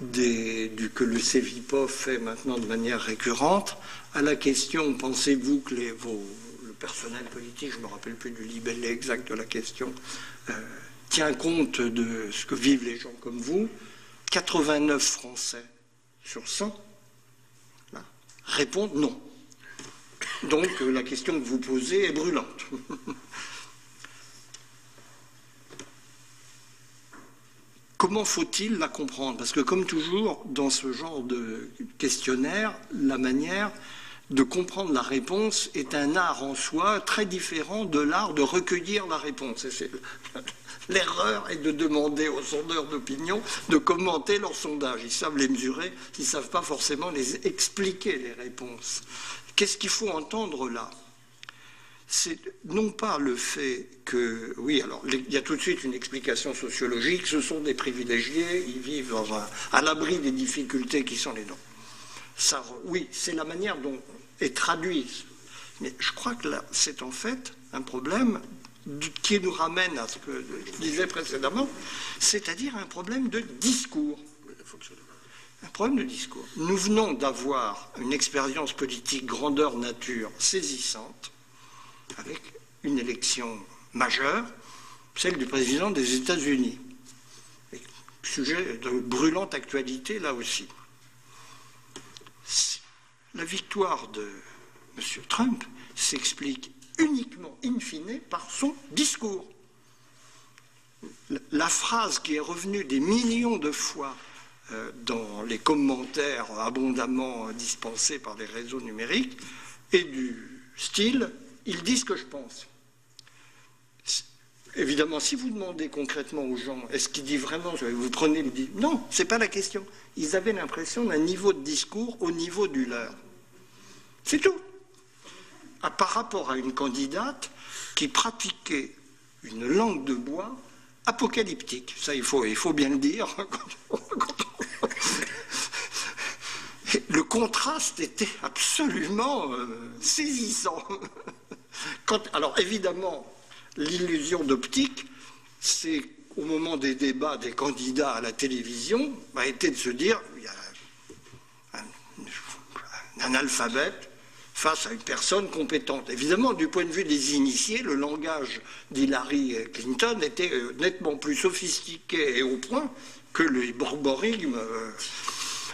Speaker 3: du, que le CEVIPOF fait maintenant de manière récurrente, à la question pensez-vous que le personnel politique, je ne me rappelle plus du libellé exact de la question, euh, tient compte de ce que vivent les gens comme vous, 89 Français sur 100 répondent non. Donc euh, la question que vous posez est brûlante. <laughs> Comment faut-il la comprendre? Parce que comme toujours, dans ce genre de questionnaire, la manière de comprendre la réponse est un art en soi très différent de l'art de recueillir la réponse. <laughs> L'erreur est de demander aux sondeurs d'opinion de commenter leurs sondages. Ils savent les mesurer, ils ne savent pas forcément les expliquer, les réponses. Qu'est-ce qu'il faut entendre là? C'est non pas le fait que, oui, alors il y a tout de suite une explication sociologique, ce sont des privilégiés, ils vivent à l'abri des difficultés qui sont les nôtres. Ça, oui, c'est la manière dont est traduit. Mais je crois que là, c'est en fait un problème qui nous ramène à ce que je disais précédemment, c'est-à-dire un problème de discours. Un problème de discours. Nous venons d'avoir une expérience politique grandeur nature saisissante avec une élection majeure, celle du président des États-Unis. Sujet de brûlante actualité là aussi. La victoire de M. Trump s'explique uniquement, in fine, par son discours. La phrase qui est revenue des millions de fois euh, dans les commentaires abondamment dispensés par les réseaux numériques est du style ils disent ce que je pense. évidemment, si vous demandez concrètement aux gens, est-ce qu'ils disent vraiment, vous prenez le dit, non, c'est pas la question. Ils avaient l'impression d'un niveau de discours au niveau du leur. C'est tout. Ah, par rapport à une candidate qui pratiquait une langue de bois apocalyptique. Ça, il faut, il faut bien le dire. <laughs> le contraste était absolument euh, <laughs> alors évidemment, l'illusion d'optique, c'est au moment des débats des candidats à la télévision, a été de se dire, il y a un, alphabet face à une personne compétente. Évidemment, du point de vue des initiés, le langage d'Hillary Clinton était euh, nettement plus sophistiqué et au point que les borborigmes euh,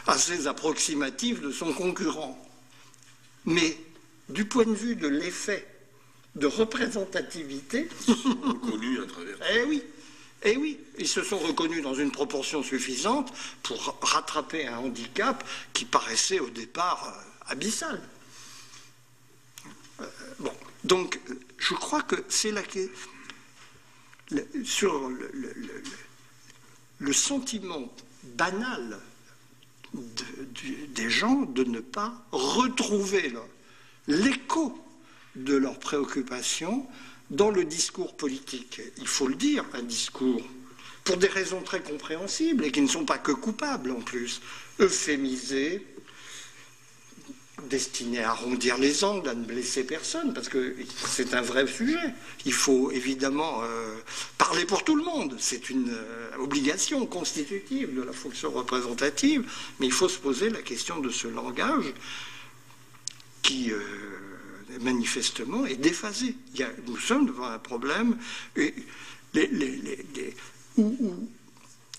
Speaker 3: assez approximatifs de son concurrent. Mais du point de vue de l'effet de représentativité. <laughs>
Speaker 2: reconnus à travers.
Speaker 3: eh oui, eh oui, ils se sont reconnus dans une proportion suffisante pour rattraper un handicap qui paraissait au départ euh, abyssal. Euh, bon, donc je crois que c'est là que sur le, sentiment banal des gens de ne pas retrouver l'écho de leurs préoccupations dans le discours politique. Il faut le dire, un discours, pour des raisons très compréhensibles et qui ne sont pas que coupables en plus, euphémisé, destiné à arrondir les angles, à ne blesser personne, parce que c'est un vrai sujet. Il faut évidemment euh, parler pour tout le monde. C'est une euh, obligation constitutive de la fonction représentative, mais il faut se poser la question de ce langage qui... Euh, manifestement est déphasé. nous sommes devant un problème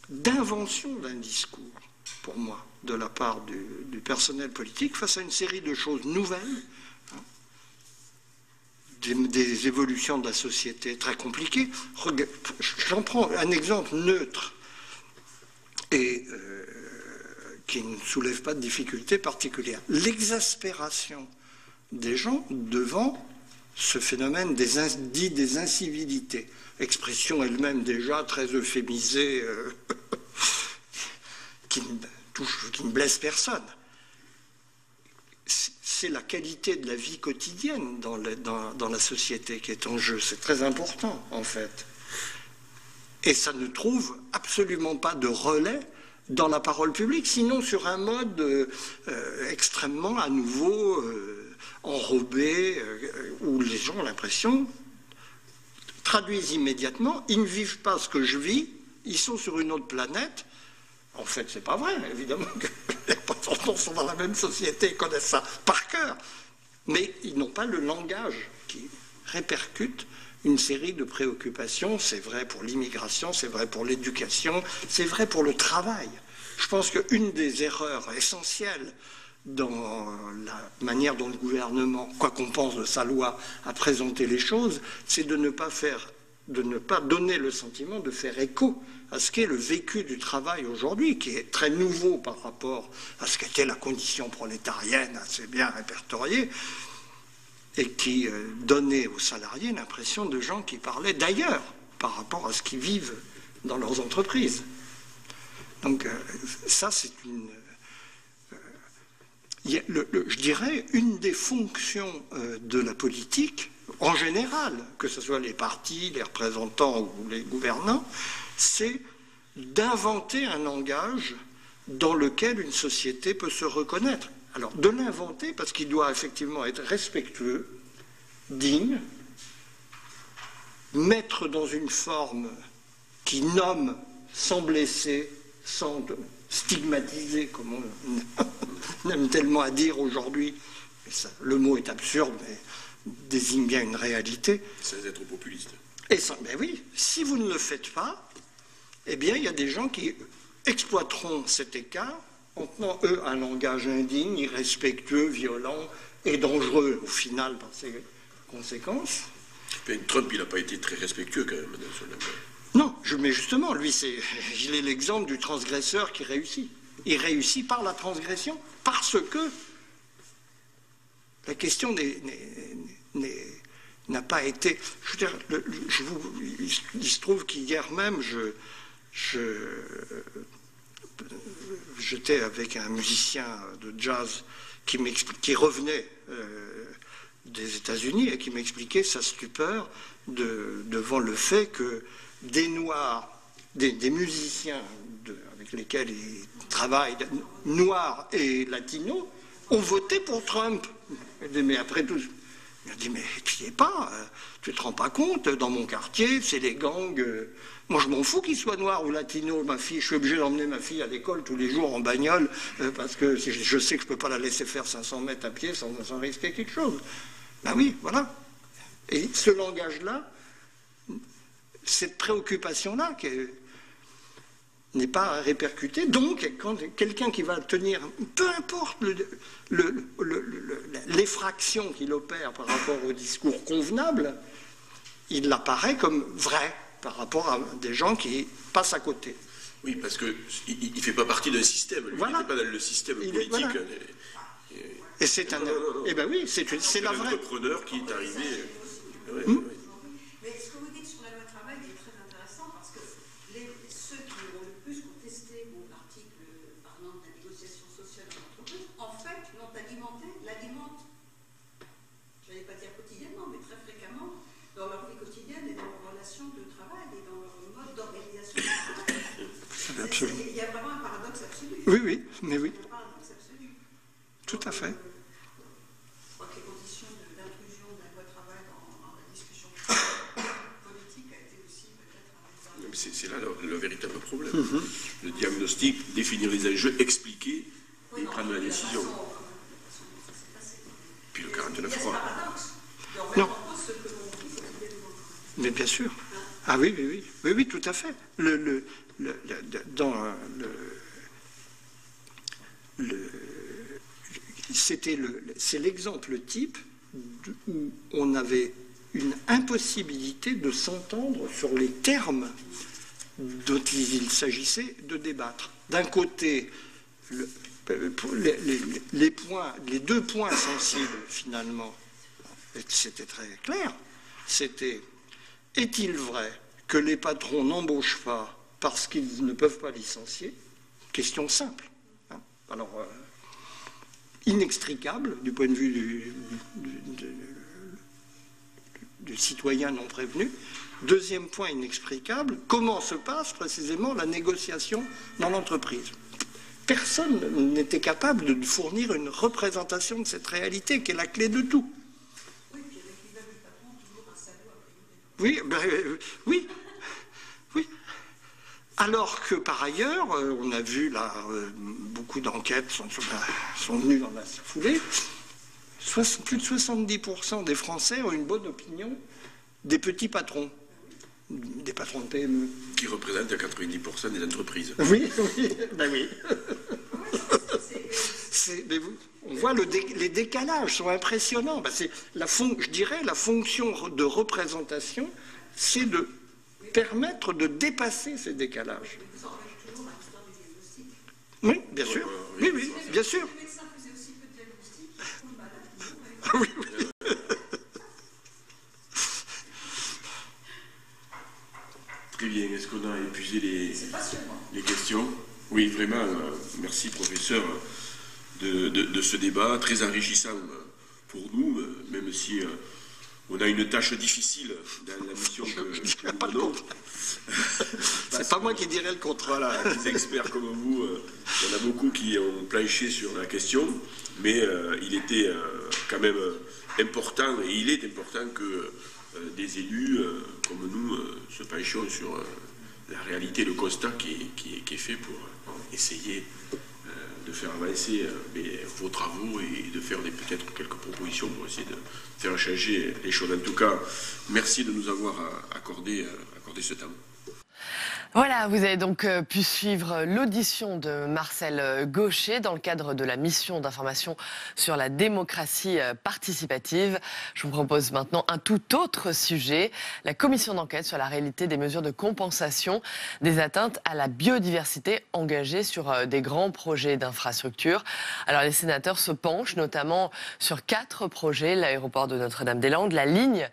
Speaker 3: d'invention d'un discours, pour moi, de la part du, personnel politique face à une série de choses nouvelles, hein, des, évolutions de la société très compliquées. J'en prends un exemple neutre et euh, qui ne soulève pas de difficultés particulières. L'exaspération des gens devant ce phénomène dit des incivilités, expression elle-même déjà très euphémisée, euh, <laughs> qui, ne touche, qui ne blesse personne. C'est la qualité de la vie quotidienne dans, la société qui est en jeu. C'est très important, en fait. Et ça ne trouve absolument pas de relais dans la parole publique, sinon sur un mode euh, extrêmement à nouveau euh, enrobés, euh, où les gens ont l'impression, traduisent immédiatement, ils ne vivent pas ce que je vis, ils sont sur une autre planète. En fait, c'est pas vrai, évidemment que <laughs> les représentants sont dans la même société, ils connaissent ça par cœur. Mais ils n'ont pas le langage qui répercute une série de préoccupations. C'est vrai pour l'immigration, c'est vrai pour l'éducation, c'est vrai pour le travail. Je pense qu'une des erreurs essentielles dans la manière dont le gouvernement, quoi qu'on pense de sa loi, a présenté les choses, c'est de ne pas faire, de ne pas donner le sentiment de faire écho à ce qu'est le vécu du travail aujourd'hui, qui est très nouveau par rapport à ce qu'était la condition prolétarienne, assez bien répertoriée, et qui euh, donnait aux salariés l'impression de gens qui parlaient d'ailleurs par rapport à ce qu'ils vivent dans leurs entreprises. Donc euh, ça, c'est une je dirais, une des fonctions euh, de la politique, en général, que ce soit les partis, les représentants ou les gouvernants, c'est d'inventer un langage dans lequel une société peut se reconnaître. Alors, de l'inventer parce qu'il doit effectivement être respectueux, digne, mettre dans une forme qui nomme sans blesser, sans stigmatiser, comme on <laughs> aime tellement à dire aujourd'hui, le mot est absurde, mais désigne bien une réalité.
Speaker 2: Sans être populiste.
Speaker 3: Et ça, ben oui, si vous ne le faites pas, eh bien, il y a des gens qui exploiteront cet écart en tenant, eux, un langage indigne, irrespectueux, violent et dangereux, au final, par ses conséquences.
Speaker 2: Trump, il n'a pas été très respectueux, quand même, dans son langage.
Speaker 3: Non, je, mais justement, lui, c'est, il est l'exemple du transgresseur qui réussit. Il réussit par la transgression, parce que la question n'a pas été. Je veux dire, il se trouve qu'hier même, je, j'étais avec un musicien de jazz qui, qui revenait euh, des États-Unis et qui m'expliquait sa stupeur devant le fait que des Noirs, des, musiciens avec lesquels il travaille, Noirs et Latinos, ont voté pour Trump. Mais après tout, il a dit, mais tu es pas, euh, tu ne te rends pas compte, dans mon quartier, c'est les gangs. Euh, moi, je m'en fous qu'il soit noir ou latino, ma fille. Je suis obligé d'emmener ma fille à l'école tous les jours en bagnole, euh, parce que je sais que je ne peux pas la laisser faire 500 mètres à pied sans, risquer quelque chose. Ben oui, voilà. Et ce langage-là, cette préoccupation-là, n'est pas répercutée. Donc, quand quelqu'un qui va tenir, peu importe l'effraction qu'il opère par rapport au discours convenable, il apparaît comme vrai par rapport à des gens qui passent à côté.
Speaker 2: Oui, parce qu'il ne fait pas partie d'un système. Il n'est pas dans le système politique.
Speaker 3: Et c'est un. Eh bien oui, c'est la vraie.
Speaker 2: entrepreneur qui est arrivé.
Speaker 5: Hmm Mais ce que vous dites sur la loi travail est très intéressant parce que ceux qui ont le plus contesté l'article parlant de la négociation sociale en entreprise, en fait, l'ont alimenté, l'alimentent, je n'allais pas dire quotidiennement, mais très fréquemment, dans leur vie quotidienne et dans leur relation de travail et dans leur mode d'organisation du travail. Il y a vraiment un paradoxe absolu.
Speaker 3: Oui, oui, mais oui. Tout à fait.
Speaker 2: c'est là le, véritable problème. Mhm. Le diagnostic, définir les enjeux, expliquer et prendre la décision. Puis le 49.3.
Speaker 3: Non. Mais bien sûr. Ah oui, oui, oui, oui, oui tout à fait. Le, le, dans le, c'était le, c'est l'exemple type où on avait une impossibilité de s'entendre sur les termes dont il s'agissait de débattre. D'un côté, les deux points sensibles, finalement, c'était très clair, c'était est-il vrai que les patrons n'embauchent pas parce qu'ils ne peuvent pas licencier? Question simple. Hein. Alors, euh, inextricable du point de vue du, du citoyen non prévenu. Deuxième point inexplicable, comment se passe précisément la négociation dans l'entreprise? Personne n'était capable de fournir une représentation de cette réalité qui est la clé de tout. Oui, ben, euh, oui, oui. Alors que par ailleurs, euh, on a vu là, euh, beaucoup d'enquêtes sont, sont, venues dans la foulée, plus de 70% des Français ont une bonne opinion des petits patrons des patrons de PME.
Speaker 2: Qui représentent 90% des entreprises.
Speaker 3: Oui, oui, ben oui. on voit les décalages sont impressionnants. Ben la je dirais la fonction de représentation, c'est de permettre de dépasser ces décalages. Oui, bien sûr. Oui, oui, bien sûr. Oui, oui.
Speaker 2: Très bien. Est-ce qu'on a épuisé les, les questions? Oui, vraiment. Euh, merci, professeur, de, ce débat très enrichissant euh, pour nous, euh, même si on a une tâche difficile dans la mission que,
Speaker 3: nous menons. C'est pas moi qui dirais le contraire.
Speaker 2: Voilà, des experts comme vous, il y en a beaucoup qui ont planché sur la question, mais il était quand même important, et il est important que euh, des élus euh, comme nous euh, se penchons sur la réalité, le constat qui est, fait pour essayer de faire avancer vos travaux et de faire peut-être quelques propositions pour essayer de faire changer les choses. En tout cas, merci de nous avoir accordé, accordé ce temps.
Speaker 1: Voilà, vous avez donc euh, pu suivre l'audition de Marcel euh, Gaucher dans le cadre de la mission d'information sur la démocratie euh, participative. Je vous propose maintenant un tout autre sujet, la commission d'enquête sur la réalité des mesures de compensation des atteintes à la biodiversité engagées sur des grands projets d'infrastructure. Alors les sénateurs se penchent notamment sur quatre projets, l'aéroport de Notre-Dame-des-Landes, la ligne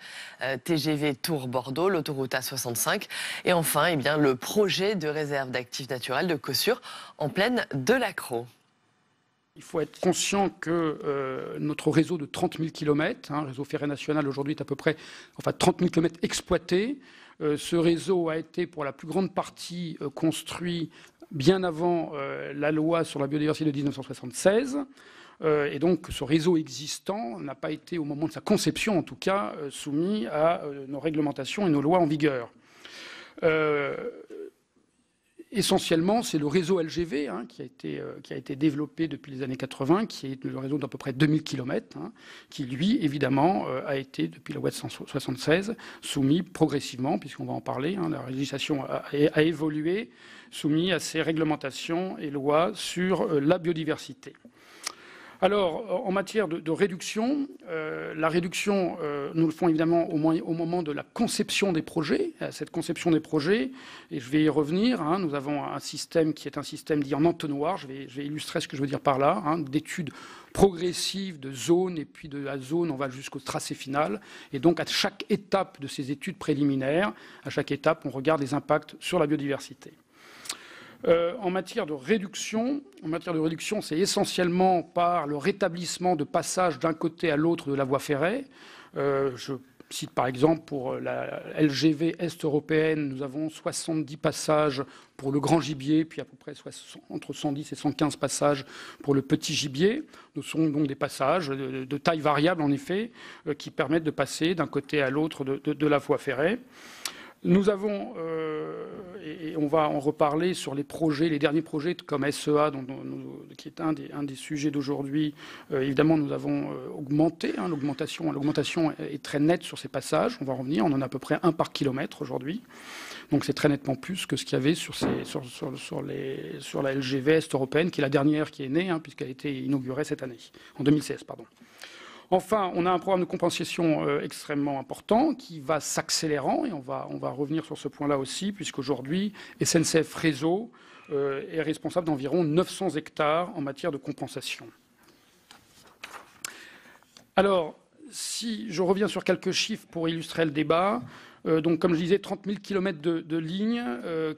Speaker 1: TGV Tours-Bordeaux, l'autoroute A65 et enfin eh bien, le projet de réserve d'actifs naturels de Cossure en pleine de l'Acro.
Speaker 6: Il faut être conscient que euh, notre réseau de 30 000 km, hein, réseau ferré national aujourd'hui est à peu près enfin, 30 000 km exploités. Euh, ce réseau a été pour la plus grande partie euh, construit bien avant la loi sur la biodiversité de 1976. et donc ce réseau existant n'a pas été, au moment de sa conception en tout cas, soumis à nos réglementations et nos lois en vigueur. Euh, essentiellement, c'est le réseau LGV hein, qui, a été, euh, qui, a été, développé depuis les années 80, qui est le réseau d'à peu près 2000 km, hein, qui lui, évidemment, euh, a été, depuis la loi de 176, soumis progressivement, puisqu'on va en parler, hein, la législation a, a, évolué, soumis à ces réglementations et lois sur la biodiversité. Alors, en matière de, réduction, euh, la réduction, euh, nous le font évidemment au, moment de la conception des projets. Cette conception des projets, et je vais y revenir, hein, nous avons un système qui est un système dit en entonnoir, je vais, illustrer ce que je veux dire par là, hein, d'études progressives de zones, et puis de la zone, on va jusqu'au tracé final. Et donc, à chaque étape de ces études préliminaires, à chaque étape, on regarde les impacts sur la biodiversité. Euh, en matière de réduction, c'est essentiellement par le rétablissement de passage d'un côté à l'autre de la voie ferrée. Euh, je cite par exemple pour la LGV Est européenne, nous avons 70 passages pour le grand gibier, puis à peu près entre 110 et 115 passages pour le petit gibier. Ce sont donc des passages de, taille variable, en effet, euh, qui permettent de passer d'un côté à l'autre de, la voie ferrée. Nous avons, euh, et on va en reparler sur les projets, les derniers projets comme SEA, qui est un des, sujets d'aujourd'hui. Euh, évidemment, nous avons euh, augmenté, hein, l'augmentation, est très nette sur ces passages. On va revenir, on en a à peu près un par kilomètre aujourd'hui. Donc c'est très nettement plus que ce qu'il y avait sur, ces, sur, les, sur, la LGV Est européenne, qui est la dernière qui est née, hein, puisqu'elle a été inaugurée cette année, en 2016, pardon. Enfin, on a un programme de compensation euh, extrêmement important qui va s'accélérant, et on va, revenir sur ce point-là aussi, puisqu'aujourd'hui, SNCF Réseau euh, est responsable d'environ 900 hectares en matière de compensation. Alors, si je reviens sur quelques chiffres pour illustrer le débat, euh, donc, comme je disais, 30 000 km de, lignes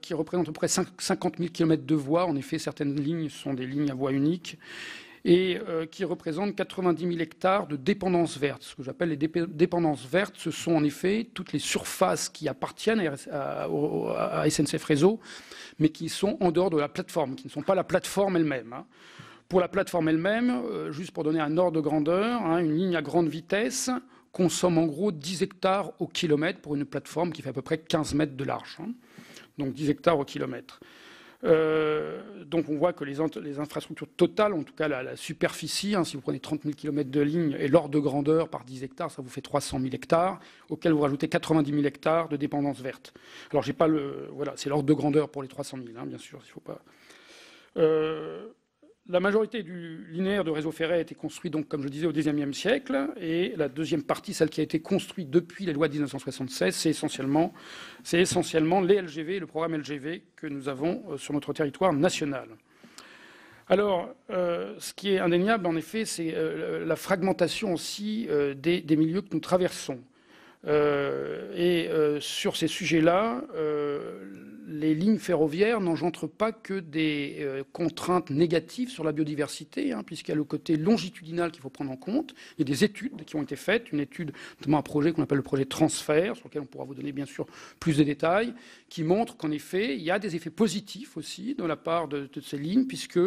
Speaker 6: qui représentent à peu près 50 000 km de voies. En effet, certaines lignes sont des lignes à voie unique et euh, qui représente 90 000 hectares de dépendances vertes. Ce que j'appelle les dépendances vertes, ce sont en effet toutes les surfaces qui appartiennent à, SNCF Réseau, mais qui sont en dehors de la plateforme, qui ne sont pas la plateforme elle-même. Hein. Pour la plateforme elle-même, euh, juste pour donner un ordre de grandeur, hein, une ligne à grande vitesse consomme en gros 10 hectares au kilomètre pour une plateforme qui fait à peu près 15 mètres de large. Hein. Donc 10 hectares au kilomètre. Euh, donc on voit que les, infrastructures totales, en tout cas la, superficie, hein, si vous prenez 30 000 km de ligne et l'ordre de grandeur par 10 hectares, ça vous fait 300 000 hectares, auquel vous rajoutez 90 000 hectares de dépendance verte. Alors j'ai pas le, voilà, c'est l'ordre de grandeur pour les 300 000, hein, bien sûr, il faut pas. Euh, la majorité du linéaire de réseau ferré a été construit, donc, comme je disais, au XIXe siècle. Et la deuxième partie, celle qui a été construite depuis les lois de 1976, c'est essentiellement, essentiellement les LGV, le programme LGV que nous avons euh, sur notre territoire national. Alors, euh, ce qui est indéniable, en effet, c'est euh, la fragmentation aussi des, milieux que nous traversons. Et sur ces sujets-là, les lignes ferroviaires n'engendrent pas que des euh, contraintes négatives sur la biodiversité, hein, puisqu'il y a le côté longitudinal qu'il faut prendre en compte. Il y a des études qui ont été faites, une étude, notamment un projet qu'on appelle le projet transfert, sur lequel on pourra vous donner bien sûr plus de détails, qui montre qu'en effet, il y a des effets positifs aussi de la part de, de, ces lignes, puisque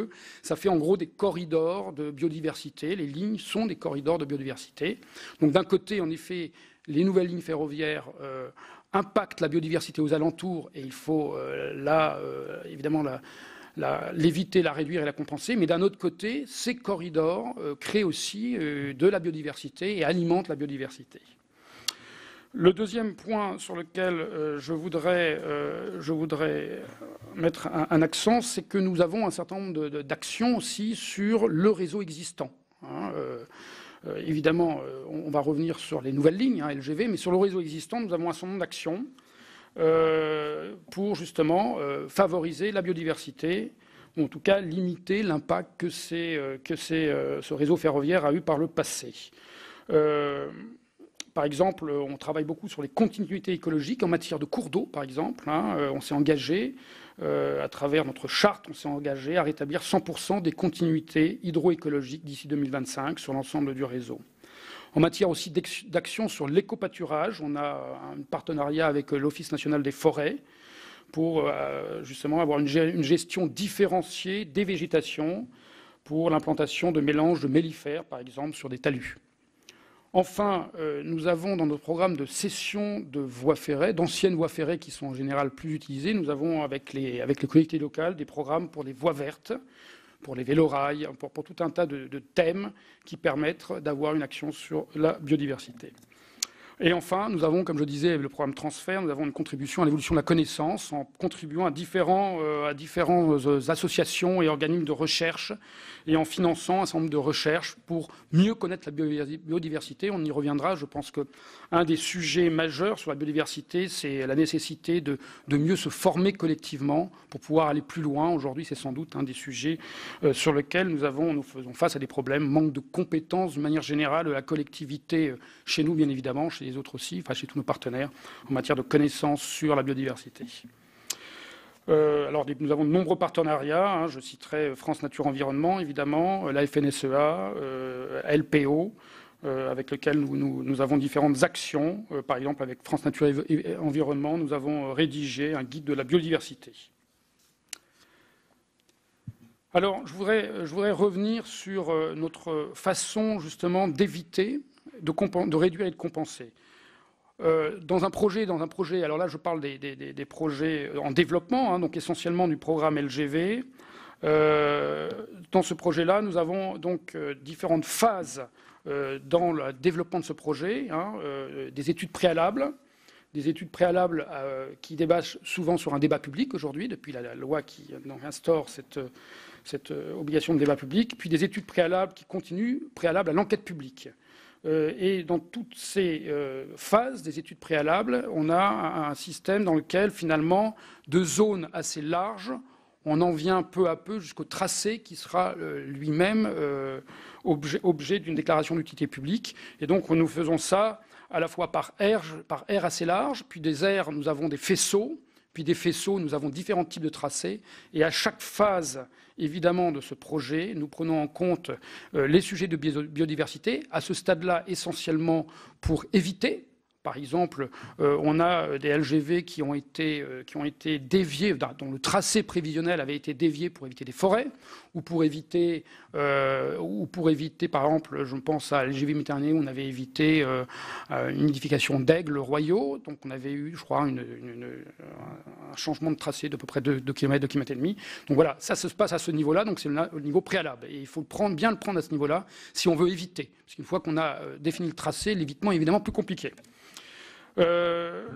Speaker 6: ça fait en gros des corridors de biodiversité. Les lignes sont des corridors de biodiversité. Donc d'un côté, en effet, les nouvelles lignes ferroviaires euh, impactent la biodiversité aux alentours et il faut euh, là, euh, évidemment, l'éviter, la, réduire et la compenser. Mais d'un autre côté, ces corridors créent aussi de la biodiversité et alimentent la biodiversité. Le deuxième point sur lequel je, voudrais, mettre un, accent, c'est que nous avons un certain nombre d'actions aussi sur le réseau existant. Hein, évidemment, on va revenir sur les nouvelles lignes hein, LGV, mais sur le réseau existant, nous avons un certain nombre d'actions euh, pour justement euh, favoriser la biodiversité, ou en tout cas limiter l'impact que, euh, que ce réseau ferroviaire a eu par le passé. Par exemple, on travaille beaucoup sur les continuités écologiques en matière de cours d'eau, par exemple. Hein. on s'est engagé, à travers notre charte, on s'est engagé à rétablir 100% des continuités hydroécologiques d'ici 2025 sur l'ensemble du réseau. En matière aussi d'action sur l'éco-pâturage, on a un partenariat avec l'Office national des forêts pour euh, justement avoir une gestion différenciée des végétations pour l'implantation de mélanges de mellifères, par exemple, sur des talus. Enfin, euh, nous avons dans notre programme de cession de voies ferrées, d'anciennes voies ferrées qui sont en général plus utilisées, nous avons avec les, avec collectivités locales des programmes pour les voies vertes, pour les vélorails, pour, tout un tas de thèmes qui permettent d'avoir une action sur la biodiversité. Et enfin, nous avons, comme je disais, le programme transfert, nous avons une contribution à l'évolution de la connaissance en contribuant à différents, euh, euh, associations et organismes de recherche et en finançant un certain nombre de recherches pour mieux connaître la biodiversité. On y reviendra. Je pense qu'un des sujets majeurs sur la biodiversité, c'est la nécessité de, mieux se former collectivement pour pouvoir aller plus loin. Aujourd'hui, c'est sans doute un des sujets euh, sur lesquels nous, avons, nous faisons face à des problèmes, manque de compétences de manière générale de la collectivité chez nous, bien évidemment, chez autres aussi, enfin chez tous nos partenaires, en matière de connaissances sur la biodiversité. Euh, alors, nous avons de nombreux partenariats. Hein. je citerai France Nature Environnement, évidemment, euh, la FNSEA, euh, LPO, avec lequel nous, avons différentes actions. par exemple, avec France Nature Environnement, nous avons rédigé un guide de la biodiversité. Alors, je voudrais, je voudrais revenir sur notre façon justement d'éviter de, réduire et de compenser. Euh, dans un projet, dans un projet, alors là je parle des, projets en développement, hein, donc essentiellement du programme LGV. Euh, dans ce projet-là, nous avons donc euh, différentes phases dans le développement de ce projet, hein, des études préalables, des études préalables qui débattent souvent sur un débat public aujourd'hui, depuis la, loi qui instaure cette obligation de débat public, puis des études préalables qui continuent, préalables à l'enquête publique. Euh, et dans toutes ces euh, phases des études préalables, on a un système dans lequel, finalement, de zones assez larges, on en vient peu à peu jusqu'au tracé qui sera euh, lui-même objet, d'une déclaration d'utilité publique. Et donc, nous faisons ça à la fois par air, par air assez large, puis des airs, nous avons des faisceaux, puis des faisceaux, nous avons différents types de tracés. Et à chaque phase évidemment de ce projet. Nous prenons en compte euh, les sujets de biodiversité, à ce stade-là essentiellement pour éviter par exemple, euh, on a euh, des LGV qui ont été, euh, qui ont été déviés, dont le tracé prévisionnel avait été dévié pour éviter des forêts, ou pour éviter, ou pour éviter, par exemple, je pense à LGV Méditerranée, on avait évité une nidification d'aigles royaux. Donc on avait eu, je crois, un changement de tracé d'à peu près 2 km, 2 km et demi. Donc voilà, ça se passe à ce niveau-là, donc c'est le niveau préalable. Et il faut prendre, bien le prendre à ce niveau-là si on veut éviter. Parce qu'une fois qu'on a défini le tracé, l'évitement est évidemment plus compliqué. Euh,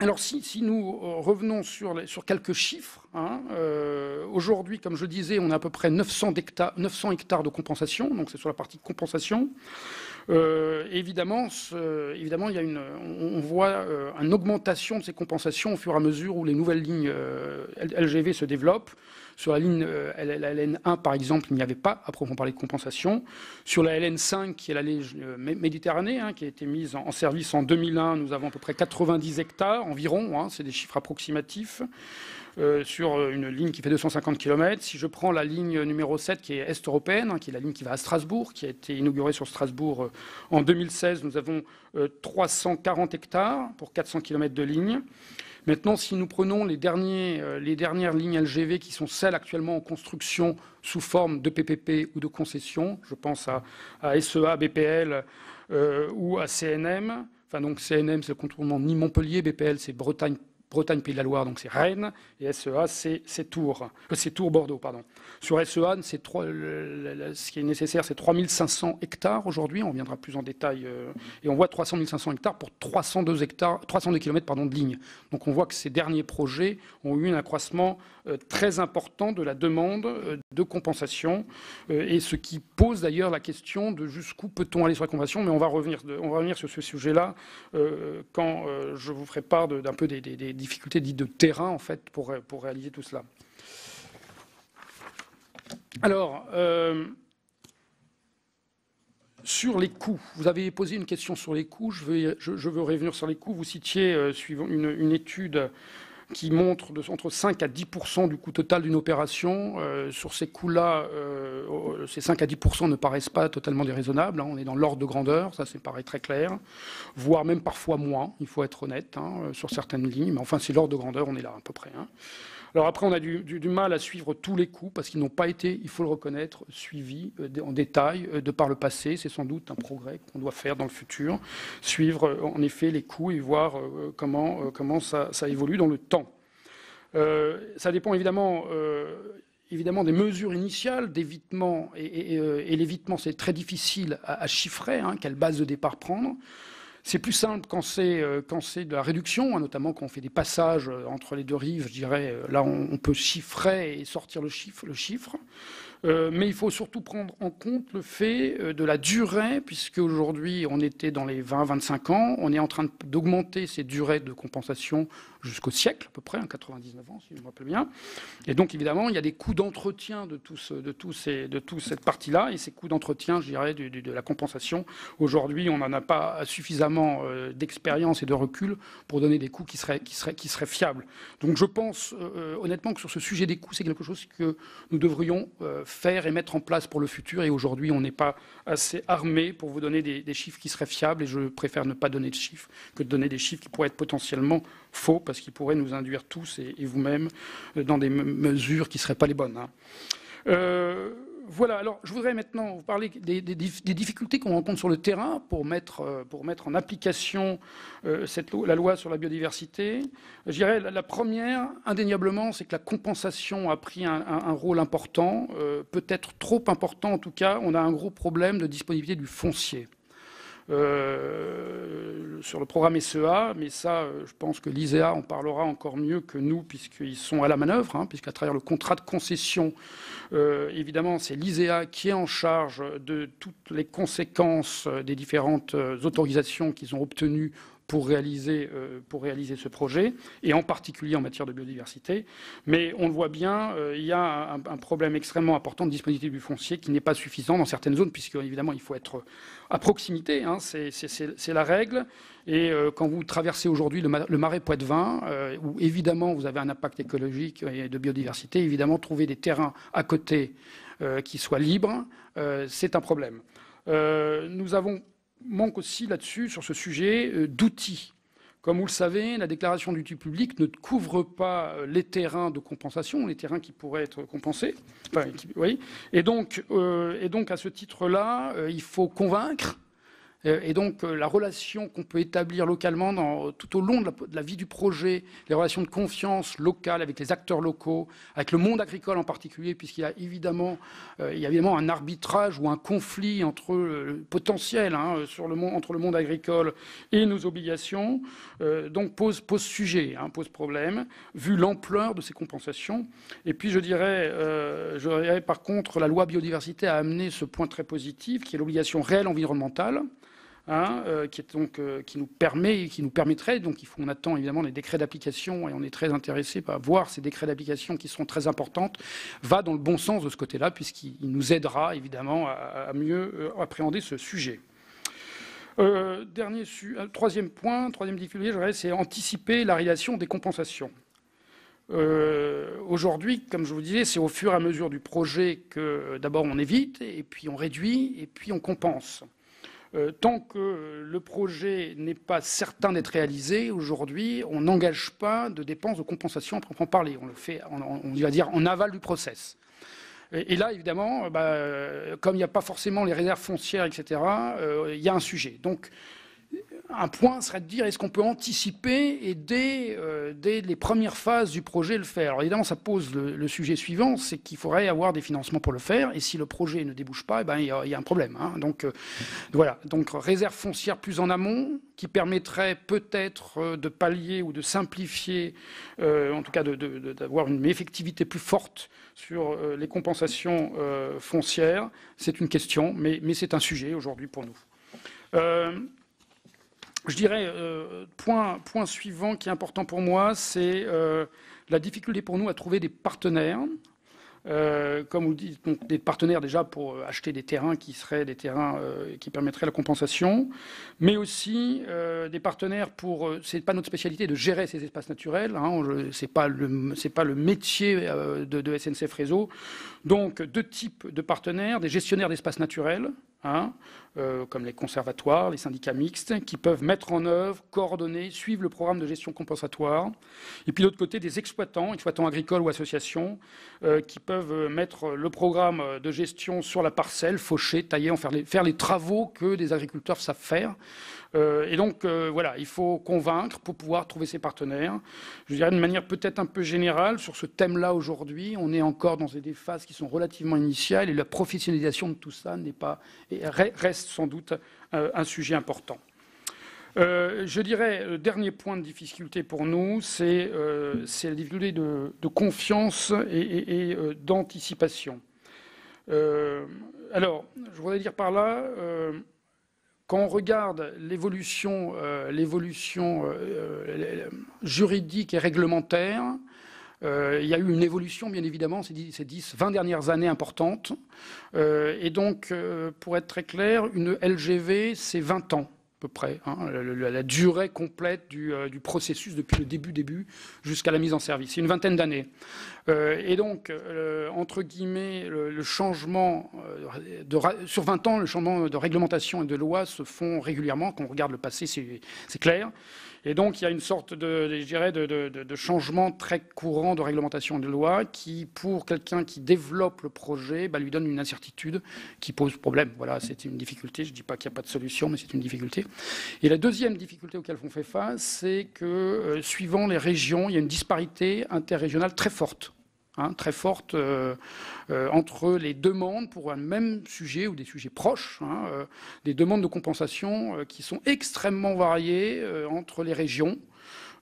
Speaker 6: alors si, nous euh, revenons sur, quelques chiffres, hein, euh, aujourd'hui, comme je disais, on a à peu près 900 hectares, 900 hectares de compensation, donc c'est sur la partie compensation. évidemment, évidemment il y a une, on voit une augmentation de ces compensations au fur et à mesure où les nouvelles lignes LGV se développent. Sur la ligne euh, la LN1, par exemple, il n'y avait pas, à proprement parler, de compensation. Sur la LN5, qui est la ligne euh, Méditerranée, hein, qui a été mise en service en 2001, nous avons à peu près 90 hectares environ, hein, c'est des chiffres approximatifs. Euh, sur une ligne qui fait 250 km. Si je prends la ligne numéro 7 qui est est-européenne, hein, qui est la ligne qui va à Strasbourg, qui a été inaugurée sur Strasbourg en 2016, nous avons 340 hectares pour 400 km de ligne. Maintenant, si nous prenons les, euh, dernières lignes LGV qui sont celles actuellement en construction sous forme de PPP ou de concession, je pense à, SEA, BPL euh, ou à CNM. Enfin, donc CNM, c'est le contournement ni montpellier BPL, c'est Bretagne Bretagne, Pays de la Loire, donc c'est Rennes, et SEA, c'est Tours. c'est Tours, Bordeaux, pardon. Sur SEA, ce qui est nécessaire, c'est 3500 hectares aujourd'hui. On reviendra plus en détail. et on voit 300 500 hectares pour 302 hectares, 302 km de ligne. Donc on voit que ces derniers projets ont eu un accroissement très important de la demande de compensation, et ce qui pose d'ailleurs la question de jusqu'où peut-on aller sur la compensation. Mais on va revenir, sur ce sujet-là quand je vous ferai part d'un peu des, difficultés dites de terrain en fait pour réaliser tout cela. Alors, euh, sur les coûts, vous avez posé une question sur les coûts. Je veux, revenir sur les coûts. Vous citiez, euh, suivant une, étude qui montre entre 5 à 10% du coût total d'une opération. Euh, sur ces coûts-là, ces 5 à 10% ne paraissent pas totalement déraisonnables. Hein. On est dans l'ordre de grandeur, ça, c'est paraît très clair, voire même parfois moins. Il faut être honnête hein, sur certaines lignes, mais enfin, c'est l'ordre de grandeur. On est là à peu près. Hein. Alors après, on a du, mal à suivre tous les coûts parce qu'ils n'ont pas été, il faut le reconnaître, suivis euh, en détail euh, de par le passé. C'est sans doute un progrès qu'on doit faire dans le futur, suivre euh, en effet les coûts et voir comment, ça, évolue dans le temps. ça dépend évidemment évidemment des mesures initiales d'évitement et, l'évitement c'est très difficile à, chiffrer, hein, quelle base de départ prendre. C'est plus simple quand c'est euh, de la réduction, hein, notamment quand on fait des passages euh, entre les deux rives. Je dirais euh, là on, peut chiffrer et sortir le chiffre. Mais il faut surtout prendre en compte le fait de la durée, puisque aujourd'hui on était dans les 20-25 ans, on est en train d'augmenter ces durées de compensation jusqu'au siècle à peu près, en 99 ans si je me rappelle bien. Et donc évidemment il y a des coûts d'entretien de, tous, de, de toute cette partie-là, et ces coûts d'entretien, je dirais, de, la compensation, aujourd'hui on n'en a pas suffisamment euh, d'expérience et de recul pour donner des coûts qui seraient, qui seraient, qui seraient fiables. Donc je pense honnêtement que sur ce sujet des coûts, c'est quelque chose que nous devrions faire et mettre en place pour le futur. Et aujourd'hui, on n'est pas assez armé pour vous donner des, chiffres qui seraient fiables. Et je préfère ne pas donner de chiffres que de donner des chiffres qui pourraient être potentiellement faux, parce qu'ils pourraient nous induire tous et, vous-même dans des mesures qui ne seraient pas les bonnes. Hein. Euh, voilà, alors je voudrais maintenant vous parler des, difficultés qu'on rencontre sur le terrain pour mettre, euh, en application euh, la loi sur la biodiversité. Je dirais la, première, indéniablement, c'est que la compensation a pris un, rôle important, euh, peut-être trop important en tout cas. On a un gros problème de disponibilité du foncier. Euh, sur le programme SEA, mais ça, euh, je pense que l'ISEA en parlera encore mieux que nous, puisqu'ils sont à la manœuvre, hein, puisqu'à travers le contrat de concession, euh, évidemment, c'est l'ISEA qui est en charge de toutes les conséquences des différentes autorisations qu'ils ont obtenues pour réaliser, euh, pour réaliser ce projet, et en particulier en matière de biodiversité. Mais on le voit bien, euh, il y a un, problème extrêmement important de disponibilité du foncier qui n'est pas suffisant dans certaines zones, puisque évidemment il faut être à proximité, hein, c'est la règle. Et euh, quand vous traversez aujourd'hui le, marais Poitevin, où évidemment vous avez un impact écologique et de biodiversité, évidemment trouver des terrains à côté qui soient libres, c'est un problème. nous avons manque aussi là-dessus, sur ce sujet, euh, d'outils. Comme vous le savez, la déclaration d'utilité public ne couvre pas euh, les terrains de compensation, les terrains qui pourraient être compensés. oui. et, donc, euh, et donc, à ce titre-là, il faut convaincre et donc euh, la relation qu'on peut établir localement tout au long de la, vie du projet, les relations de confiance locales avec les acteurs locaux, avec le monde agricole en particulier, puisqu'il y a évidemment, euh, un arbitrage ou un conflit entre potentiel hein, entre le monde agricole et nos obligations, donc pose, sujet, hein, pose problème, vu l'ampleur de ces compensations. Et puis je dirais par contre, la loi biodiversité a amené ce point très positif, qui est l'obligation réelle environnementale. Hein, euh, euh, qui nous permet, qui nous permettrait, donc on attend évidemment les décrets d'application et on est très intéressé par voir ces décrets d'application qui seront très importantes, va dans le bon sens de ce côté-là, puisqu'il nous aidera évidemment à, mieux euh, appréhender ce sujet. dernier, troisième point, troisième difficulté, c'est anticiper la réalisation des compensations. Aujourd'hui, comme je vous disais, c'est au fur et à mesure du projet que d'abord on évite, et puis on réduit, et puis on compense. Euh, tant que le projet n'est pas certain d'être réalisé, aujourd'hui, on n'engage pas de dépenses de compensation à proprement parler. On le fait, on, va dire, en aval du process. Et, là, évidemment, bah, comme il n'y a pas forcément les réserves foncières, etc., euh, il y a un sujet. Donc, un point serait de dire est-ce qu'on peut anticiper et dès, dès, les premières phases du projet le faire? Alors évidemment, ça pose le, sujet suivant, c'est qu'il faudrait avoir des financements pour le faire, et si le projet ne débouche pas, eh ben, il, y a, un problème. Hein. Donc voilà, donc réserve foncière plus en amont, qui permettrait peut-être de pallier ou de simplifier, en tout cas d'avoir une effectivité plus forte sur les compensations foncières. C'est une question, mais c'est un sujet aujourd'hui pour nous. Euh, je dirais, euh, point, suivant qui est important pour moi, c'est euh, la difficulté pour nous à trouver des partenaires. comme vous dites, donc des partenaires déjà pour acheter des terrains qui seraient des terrains qui permettraient la compensation, mais aussi des partenaires pour. c'est pas notre spécialité de gérer ces espaces naturels. Hein, c'est pas le le métier de SNCF Réseau. Donc deux types de partenaires, des gestionnaires d'espaces naturels Hein, euh, comme les conservatoires, les syndicats mixtes, qui peuvent mettre en œuvre, coordonner, suivre le programme de gestion compensatoire. Et puis de l'autre côté, des exploitants, exploitants agricoles ou associations, euh, qui peuvent mettre le programme de gestion sur la parcelle, faucher, tailler, faire les travaux que des agriculteurs savent faire. Euh, et donc, voilà, il faut convaincre pour pouvoir trouver ses partenaires. Je dirais de manière peut-être un peu générale, sur ce thème-là aujourd'hui, on est encore dans des phases qui sont relativement initiales et la professionnalisation de tout ça pas reste sans doute euh, un sujet important. Euh, je dirais, le dernier point de difficulté pour nous, c'est euh, la difficulté de, confiance et, d'anticipation. alors, je voudrais dire par là, quand on regarde l'évolution juridique et réglementaire, euh, il y a eu une évolution, bien évidemment, ces 10, 20 dernières années importantes. Euh, et donc, euh, pour être très clair, une LGV, c'est 20 ans peu près, hein, la, durée complète du, processus depuis le début, début jusqu'à la mise en service. Une vingtaine d'années. et donc, entre guillemets, le, changement sur 20 ans, le changement de réglementation et de loi se font régulièrement. Quand on regarde le passé, c'est clair. Et donc, il y a une sorte de, je dirais, de, changement très courant de réglementation de loi qui, pour quelqu'un qui développe le projet, bah, lui donne une incertitude qui pose problème. Voilà, c'est une difficulté. Je ne dis pas qu'il n'y a pas de solution, mais c'est une difficulté. Et la deuxième difficulté auquel on fait face, c'est que, euh, suivant les régions, il y a une disparité interrégionale très forte. Hein, très forte euh, euh, entre les demandes pour un même sujet ou des sujets proches, hein, euh, des demandes de compensation qui sont extrêmement variées entre les régions.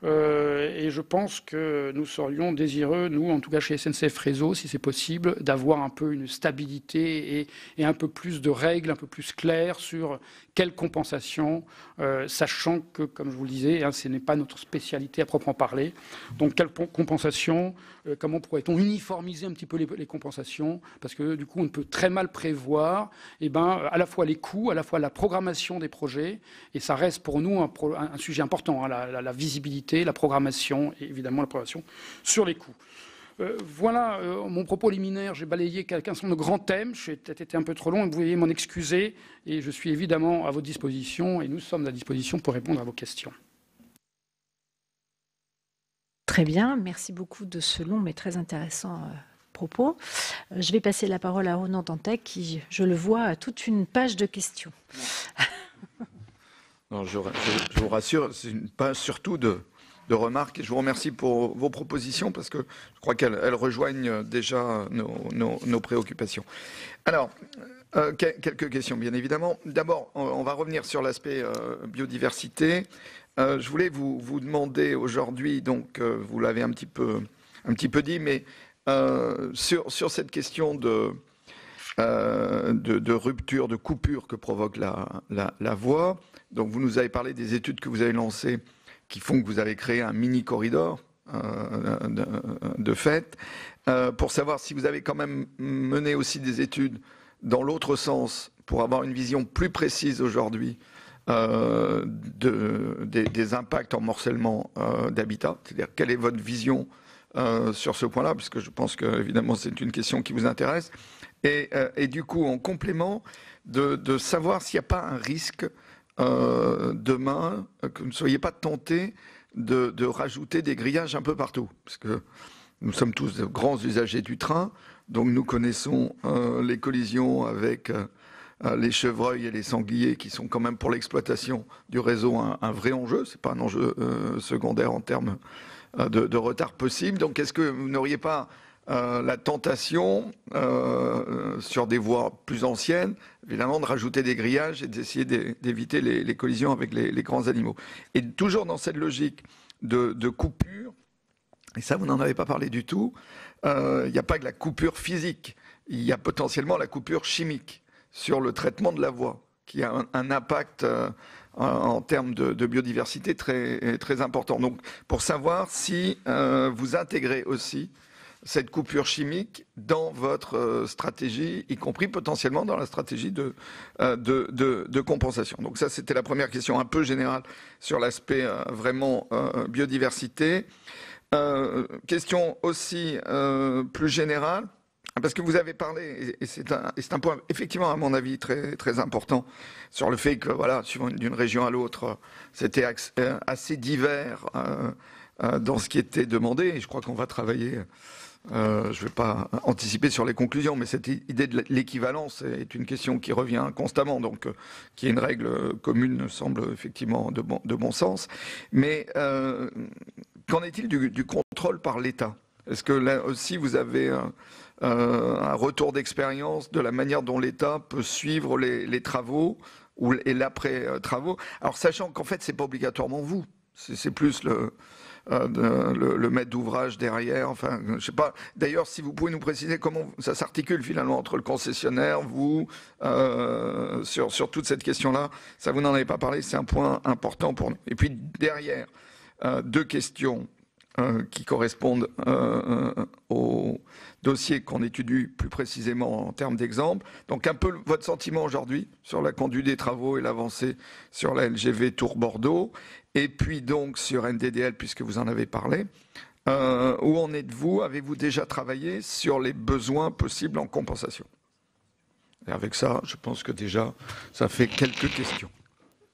Speaker 6: et je pense que nous serions désireux, nous, en tout cas chez SNCF Réseau, si c'est possible, d'avoir un peu une stabilité et, et, un peu plus de règles, un peu plus claires sur quelle compensation, euh, sachant que, comme je vous le disais, hein, ce n'est pas notre spécialité à proprement parler. Donc, quelle compensation euh, Comment pourrait-on uniformiser un petit peu les, compensations? Parce que du coup, on peut très mal prévoir eh ben, à la fois les coûts, à la fois la programmation des projets, et ça reste pour nous un, sujet important, hein, la, la, visibilité, la programmation et évidemment la programmation sur les coûts. Euh, voilà euh, mon propos liminaire. J'ai balayé quelqu'un sur de grands thèmes. J'ai peut-être été un peu trop long, vous veuillez m'en excuser. Et je suis évidemment à votre disposition et nous sommes à disposition pour répondre à vos questions.
Speaker 7: Très bien, merci beaucoup de ce long mais très intéressant euh, propos. je vais passer la parole à Ronan Dantec qui, je le vois, a toute une page de questions.
Speaker 8: Non, je, vous rassure, c'est une page surtout de, de remarques. Je vous remercie pour vos propositions parce que je crois qu'elles rejoignent déjà nos, préoccupations. Alors, euh, quelques questions, bien évidemment. D'abord, on, va revenir sur l'aspect euh, biodiversité. Euh, je voulais vous, vous demander aujourd'hui, donc vous l'avez un petit peu, un petit peu dit, mais sur, sur cette question de, de, rupture, de coupure que provoque la, la, la voie. Donc, vous nous avez parlé des études que vous avez lancées qui font que vous avez créé un mini corridor euh, de, fait, euh, pour savoir si vous avez quand même mené aussi des études dans l'autre sens pour avoir une vision plus précise aujourd'hui euh, des, impacts en morcellement d'habitat, c'est-à-dire quelle est votre vision sur ce point-là, puisque je pense que évidemment c'est une question qui vous intéresse, et, du coup en complément de savoir s'il n'y a pas un risque euh, demain, que vous ne soyez pas tentés de, rajouter des grillages un peu partout. Parce que nous sommes tous de grands usagers du train, donc nous connaissons euh, les collisions avec les chevreuils et les sangliers, qui sont quand même pour l'exploitation du réseau un, vrai enjeu. C'est pas un enjeu secondaire en termes de, retard possible. Donc, est-ce que vous n'auriez pas la tentation, sur des voies plus anciennes, évidemment, de rajouter des grillages et d'essayer d'éviter les, collisions avec les, grands animaux. Et toujours dans cette logique de, coupure, et ça, vous n'en avez pas parlé du tout, il n'y a pas que la coupure physique il y a potentiellement la coupure chimique sur le traitement de la voie, qui a un, impact euh, en, termes de, biodiversité très, important. Donc, pour savoir si euh, vous intégrez aussi cette coupure chimique dans votre euh, stratégie, y compris potentiellement dans la stratégie de, de, compensation. Donc ça, c'était la première question un peu générale sur l'aspect vraiment biodiversité. question aussi plus générale parce que vous avez parlé, et c'est un, point effectivement à mon avis très, très important, sur le fait que, voilà, suivant d'une région à l'autre, c'était euh, assez divers euh, euh, dans ce qui était demandé, et je crois qu'on va travailler, je ne vais pas anticiper sur les conclusions, mais cette idée de l'équivalence est une question qui revient constamment, donc qui est une règle commune semble effectivement de bon, sens. Mais qu'en est-il du, contrôle par l'État? Est-ce que là aussi vous avez euh, un retour d'expérience de la manière dont l'État peut suivre les, travaux ou, et l'après-travaux? Alors, sachant qu'en fait, c'est pas obligatoirement vous, c'est plus le, euh, le, maître d'ouvrage derrière. Enfin, je sais pas. D'ailleurs, si vous pouvez nous préciser comment ça s'articule finalement entre le concessionnaire, vous, euh, sur, sur toute cette question-là, ça vous n'en avez pas parlé, c'est un point important pour nous. Et puis derrière, deux questions qui correspondent au dossier qu'on étudie plus précisément en termes d'exemple. Donc un peu votre sentiment aujourd'hui sur la conduite des travaux et l'avancée sur la LGV Tour Bordeaux, et puis donc sur NDDL puisque vous en avez parlé. Euh, où en êtes-vous? Avez-vous déjà travaillé sur les besoins possibles en compensation? Et avec ça, je pense que déjà, ça fait quelques questions.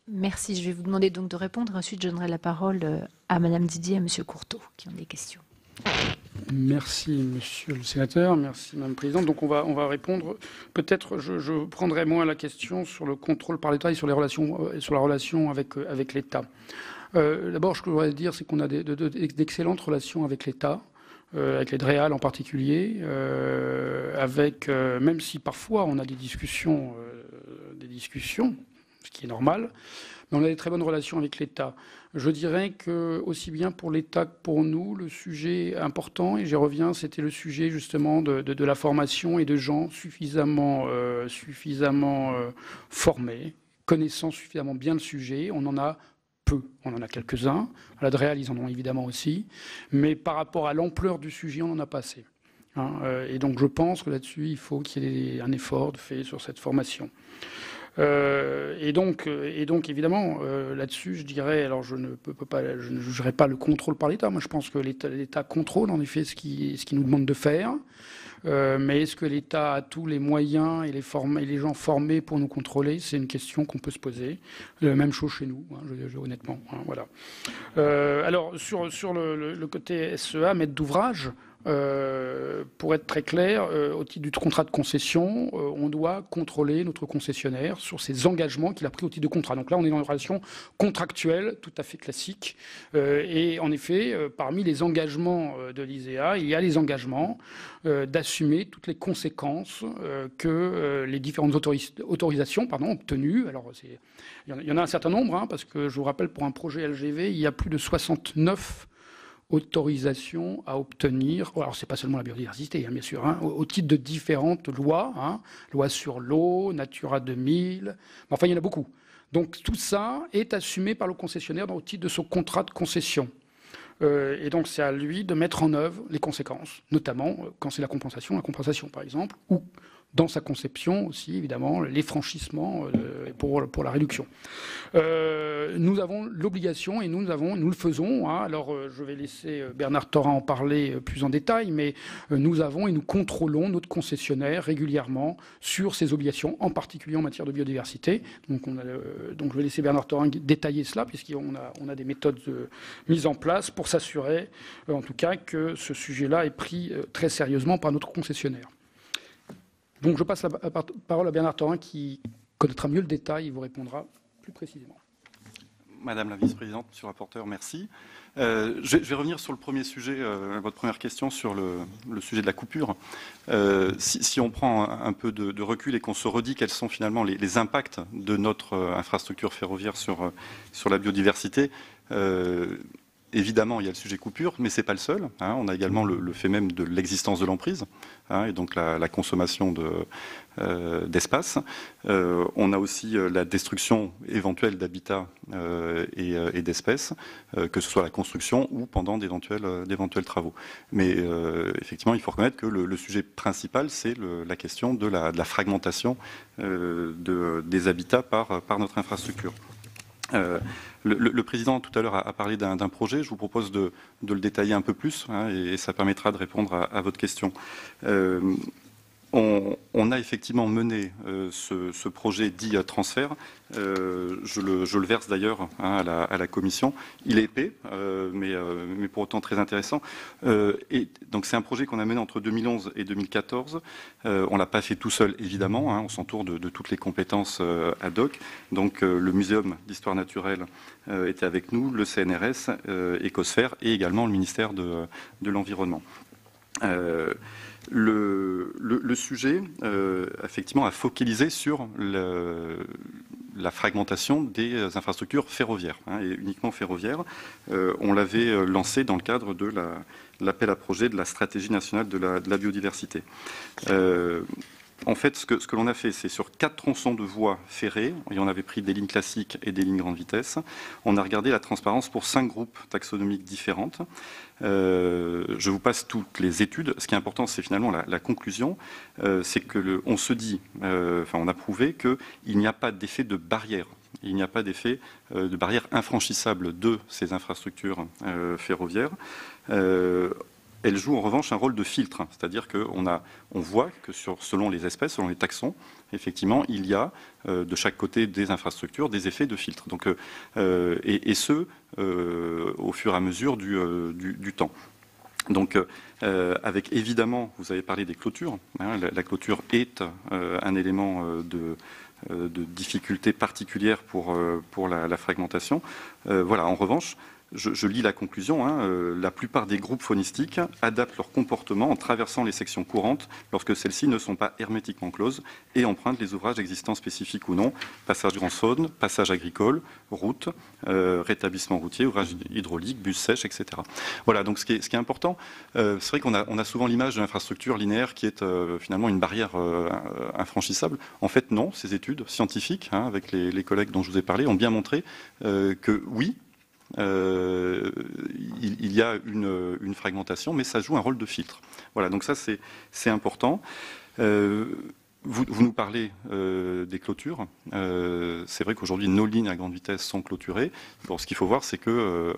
Speaker 7: Merci. Je vais vous demander donc de répondre. Ensuite, je donnerai la parole euh, à Madame Didier et à Monsieur Courteau qui ont des questions.
Speaker 6: Merci, monsieur le sénateur. Merci, madame la présidente. Donc, on va, on va répondre. Peut-être, je, je, prendrai moins la question sur le contrôle par l'État et sur, les relations, euh, sur la relation avec, euh, avec l'État. Euh, D'abord, ce que je voudrais dire, c'est qu'on a d'excellentes relations avec l'État. Avec les DREAL en particulier, avec, même si parfois on a des discussions, des discussions, ce qui est normal, mais on a des très bonnes relations avec l'État. Je dirais que aussi bien pour l'État que pour nous, le sujet important, et j'y reviens, c'était le sujet justement de, la formation et de gens suffisamment, euh, euh, formés, connaissant suffisamment bien le sujet. On en a peu, on en a quelques-uns. À la DREAL, ils en ont évidemment aussi. Mais par rapport à l'ampleur du sujet, on n'en a pas assez. Hein. Euh, et donc je pense que là-dessus, il faut qu'il y ait un effort fait sur cette formation. Euh, et, donc, euh, et donc, évidemment, euh, là-dessus, je dirais, alors je ne jugerai pas le contrôle par l'État. Moi, je pense que l'État contrôle en effet ce qu'il qui nous demande de faire. mais est-ce que l'État a tous les moyens et les, gens formés pour nous contrôler? C'est une question qu'on peut se poser. La même chose chez nous, hein, honnêtement. Hein, voilà. alors, sur, sur le, le, côté SEA, maître d'ouvrage, euh, pour être très clair, euh, au titre du contrat de concession, euh, on doit contrôler notre concessionnaire sur ses engagements qu'il a pris au titre de contrat. Donc là, on est dans une relation contractuelle tout à fait classique. et en effet, parmi les engagements de l'ISEA, il y a les engagements d'assumer toutes les conséquences que les différentes autorisations pardon, obtenues. Alors, il y en a un certain nombre, hein, parce que je vous rappelle, pour un projet LGV, il y a plus de 69 autorisation à obtenir, alors c'est pas seulement la biodiversité, hein, bien sûr, hein, au, titre de différentes lois, hein, loi sur l'eau, Natura 2000, enfin il y en a beaucoup. Donc tout ça est assumé par le concessionnaire au titre de son contrat de concession. Euh, et donc c'est à lui de mettre en œuvre les conséquences, notamment euh, quand c'est la compensation, la compensation par exemple, ou dans sa conception aussi, évidemment, les franchissements euh, pour, pour la réduction. Euh, nous avons l'obligation, et nous, avons, nous le faisons, hein. alors euh, je vais laisser Bernard Thorin en parler plus en détail, mais nous avons et nous contrôlons notre concessionnaire régulièrement sur ses obligations, en particulier en matière de biodiversité. Donc, je vais laisser Bernard Thorin détailler cela, puisqu'on a, on a des méthodes mises en place pour s'assurer, en tout cas, que ce sujet-là est pris très sérieusement par notre concessionnaire. Donc je passe la parole à Bernard Thorin qui connaîtra mieux le détail, il vous répondra plus précisément.
Speaker 9: Madame la vice-présidente, monsieur le rapporteur, merci. Euh, je, vais revenir sur le premier sujet, euh, votre première question sur le, sujet de la coupure. Euh, si, on prend un, peu de, recul et qu'on se redit quels sont finalement les, impacts de notre infrastructure ferroviaire sur, sur la biodiversité, Évidemment, il y a le sujet coupure, mais ce n'est pas le seul. Hein. On a également le, fait même de l'existence de l'emprise, hein, et donc la, consommation d'espace. Euh, on a aussi euh, la destruction éventuelle d'habitats euh, et, d'espèces, que ce soit la construction ou pendant d'éventuels travaux. Mais effectivement, il faut reconnaître que le, sujet principal, c'est la question de la, fragmentation des habitats par notre infrastructure. Le, président tout à l'heure a, parlé d'un projet. Je vous propose de, le détailler un peu plus hein, et, ça permettra de répondre à, votre question. Euh, on, a effectivement mené euh, ce, projet dit transfert. Euh, je, le, verse d'ailleurs hein, à, la, commission. Il est épais, euh, mais, pour autant très intéressant. donc c'est un projet qu'on a mené entre 2011 et 2014. on l'a pas fait tout seul, évidemment. Hein. on s'entoure de, toutes les compétences ad hoc. Donc le Muséum d'histoire naturelle était avec nous, le CNRS, Ecosphère et également le ministère de l'Environnement le, sujet, euh, effectivement, a focalisé sur la fragmentation des infrastructures ferroviaires, hein, et uniquement ferroviaires. Euh, on l'avait euh, lancé dans le cadre de l'appel à projet de la stratégie nationale de la, biodiversité. En fait, ce que, l'on a fait, c'est sur quatre tronçons de voies ferrées, et on avait pris des lignes classiques et des lignes grande vitesse, on a regardé la transparence pour cinq groupes taxonomiques différentes. Euh, je vous passe toutes les études. Ce qui est important, c'est finalement la, conclusion. Euh, c'est que on se dit, euh, enfin, on a prouvé qu'il n'y a pas d'effet de barrière. Il n'y a pas d'effet de barrière infranchissable de ces infrastructures ferroviaires elle joue en revanche un rôle de filtre, c'est-à-dire qu'on on voit que selon les espèces, selon les taxons, effectivement, il y a euh, de chaque côté des infrastructures des effets de filtre. Donc, euh, et, ce, euh, au fur et à mesure du, temps. Donc, avec évidemment, vous avez parlé des clôtures. Hein, la, clôture est un élément de, difficulté particulière pour, la, fragmentation. voilà. En revanche, je, lis la conclusion, hein, euh, la plupart des groupes faunistiques adaptent leur comportement en traversant les sections courantes lorsque celles-ci ne sont pas hermétiquement closes et empruntent les ouvrages existants spécifiques ou non, passage grand saône, passage agricole, route, euh, rétablissement routier, ouvrage hydraulique, bus sèche, etc. Voilà, donc ce qui est, important, euh, c'est vrai qu'on a, souvent l'image de l'infrastructure linéaire qui est finalement une barrière infranchissable. En fait, non, ces études scientifiques, hein, avec les, collègues dont je vous ai parlé, ont bien montré que oui, euh, il, y a une, fragmentation, mais ça joue un rôle de filtre. Voilà, donc ça c'est important. Euh, vous, nous parlez euh, des clôtures. c'est vrai qu'aujourd'hui, nos lignes à grande vitesse sont clôturées. Ce qu'il faut voir, c'est que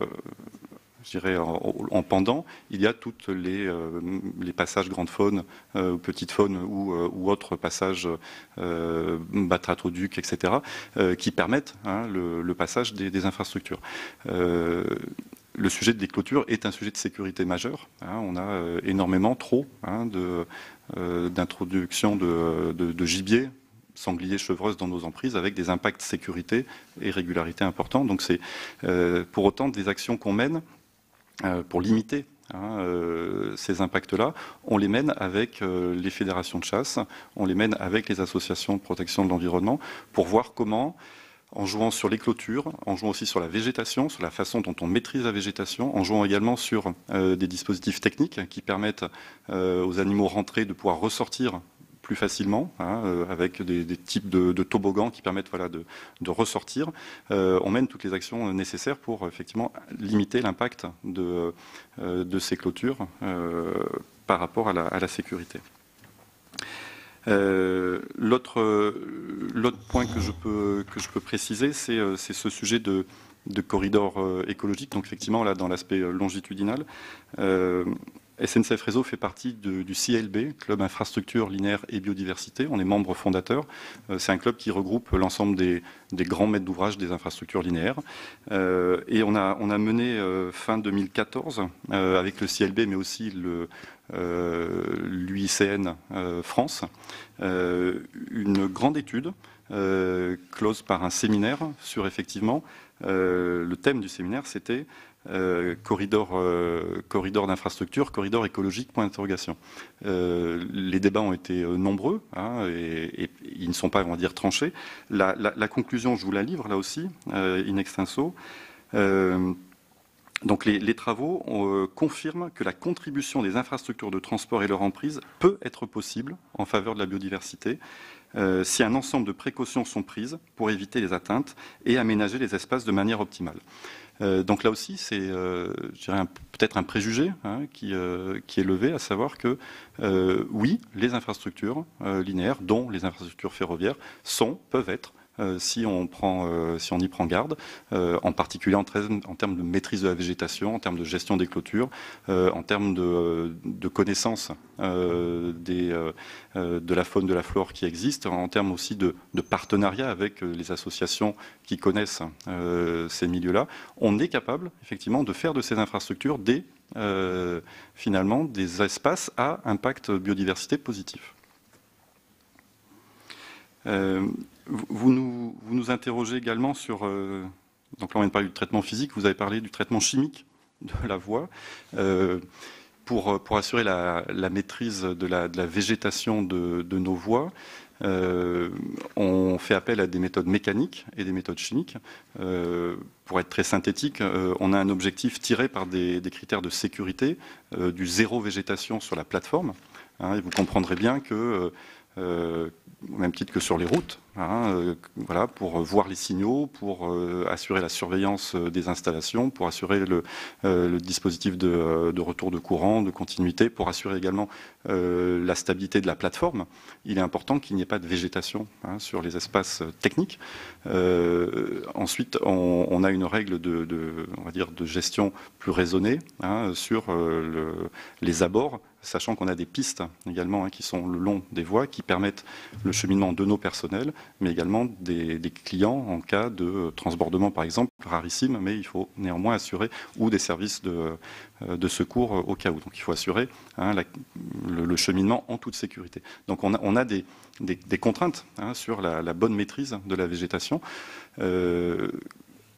Speaker 9: je dirais, en, pendant, il y a tous les, euh, passages grande faune, euh, petite faune ou, euh, ou autres passages euh, etc., qui permettent hein, le, passage des, infrastructures. le sujet des clôtures est un sujet de sécurité majeur. Hein. on a énormément, trop, hein, d'introduction de, de, de, gibier sangliers, chevreuse dans nos emprises avec des impacts sécurité et régularité importants. Donc c'est pour autant des actions qu'on mène euh, pour limiter hein, euh, ces impacts-là, on les mène avec euh, les fédérations de chasse, on les mène avec les associations de protection de l'environnement pour voir comment, en jouant sur les clôtures, en jouant aussi sur la végétation, sur la façon dont on maîtrise la végétation, en jouant également sur des dispositifs techniques qui permettent aux animaux rentrés de pouvoir ressortir plus facilement, hein, euh, avec des, types de, toboggans qui permettent voilà, de, ressortir. Euh, on mène toutes les actions nécessaires pour effectivement limiter l'impact de, euh, ces clôtures par rapport à la, sécurité. L'autre point que je peux, préciser, c'est ce sujet de, de corridor écologique. Donc effectivement, là, dans l'aspect longitudinal, SNCF Réseau fait partie du CLB, Club Infrastructure Linéaire et Biodiversité. On est membre fondateur. Euh, c'est un club qui regroupe l'ensemble des, grands maîtres d'ouvrage des infrastructures linéaires. Euh, et on a, mené euh, fin 2014, avec le CLB, mais aussi l'UICN France, une grande étude close par un séminaire sur effectivement le thème du séminaire, c'était euh, corridor, euh, corridor d'infrastructure, corridor écologique, point d'interrogation. Euh, les débats ont été nombreux hein, et, ils ne sont pas, on va dire, tranchés. La, conclusion, je vous la livre là aussi, in extenso. donc les, travaux confirment que la contribution des infrastructures de transport et leur emprise peut être possible en faveur de la biodiversité si un ensemble de précautions sont prises pour éviter les atteintes et aménager les espaces de manière optimale. Euh, donc là aussi, c'est euh, peut-être un préjugé hein, euh, qui, est levé, à savoir que oui, les infrastructures linéaires, dont les infrastructures ferroviaires, sont, peuvent être si, on prend, euh, si on y prend garde, euh, en particulier en, termes de maîtrise de la végétation, en termes de gestion des clôtures, en termes de, connaissance de la faune, de la flore qui existe, en termes aussi de, partenariat avec les associations qui connaissent ces milieux-là, on est capable effectivement de faire de ces infrastructures des, finalement des espaces à impact biodiversité positif. Vous nous, vous nous, interrogez également sur. Euh, donc là, on vient de parler du traitement physique, vous avez parlé du traitement chimique de la voie. Euh, pour, assurer la, maîtrise de la, végétation de, nos voies, euh, on fait appel à des méthodes mécaniques et des méthodes chimiques. pour être très synthétique, on a un objectif tiré par des, des critères de sécurité, du zéro végétation sur la plateforme. Hein, et vous comprendrez bien que au même titre que sur les routes, hein, euh, voilà, pour voir les signaux, pour euh, assurer la surveillance euh, des installations, pour assurer le, dispositif de, retour de courant, de continuité, pour assurer également la stabilité de la plateforme. Il est important qu'il n'y ait pas de végétation hein, sur les espaces techniques. ensuite, on, a une règle de, on va dire, de gestion plus raisonnée hein, sur les abords sachant qu'on a des pistes également hein, qui sont le long des voies qui permettent le cheminement de nos personnels, mais également des, clients en cas de transbordement par exemple, rarissime, mais il faut néanmoins assurer, ou des services de, euh, secours au cas où. Donc il faut assurer hein, le, cheminement en toute sécurité. Donc on a, des, contraintes hein, sur la, bonne maîtrise de la végétation. Euh,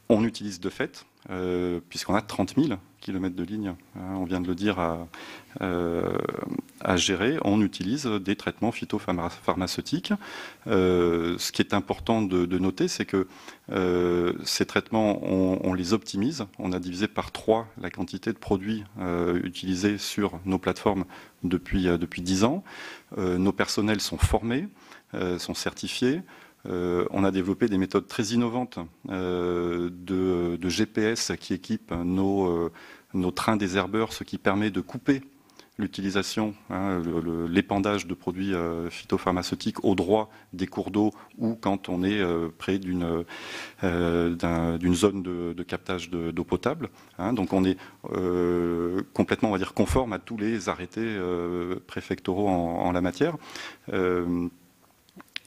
Speaker 9: on utilise de fait, euh, puisqu'on a 30 000 kilomètres de ligne, hein, on vient de le dire, euh, à, gérer, on utilise des traitements phytopharmaceutiques. Euh, ce qui est important de, noter, c'est que ces traitements, on, les optimise. On a divisé par trois la quantité de produits utilisés sur nos plateformes depuis, depuis 10 ans. nos personnels sont formés, sont certifiés. On a développé des méthodes très innovantes de, GPS qui équipent nos, nos trains désherbeurs, ce qui permet de couper l'utilisation, hein, l'épandage de produits euh, phytopharmaceutiques au droit des cours d'eau ou quand on est euh, près d'une euh, zone de, captage d'eau potable. Hein. donc on est complètement, on va dire, conforme à tous les arrêtés préfectoraux en, la matière.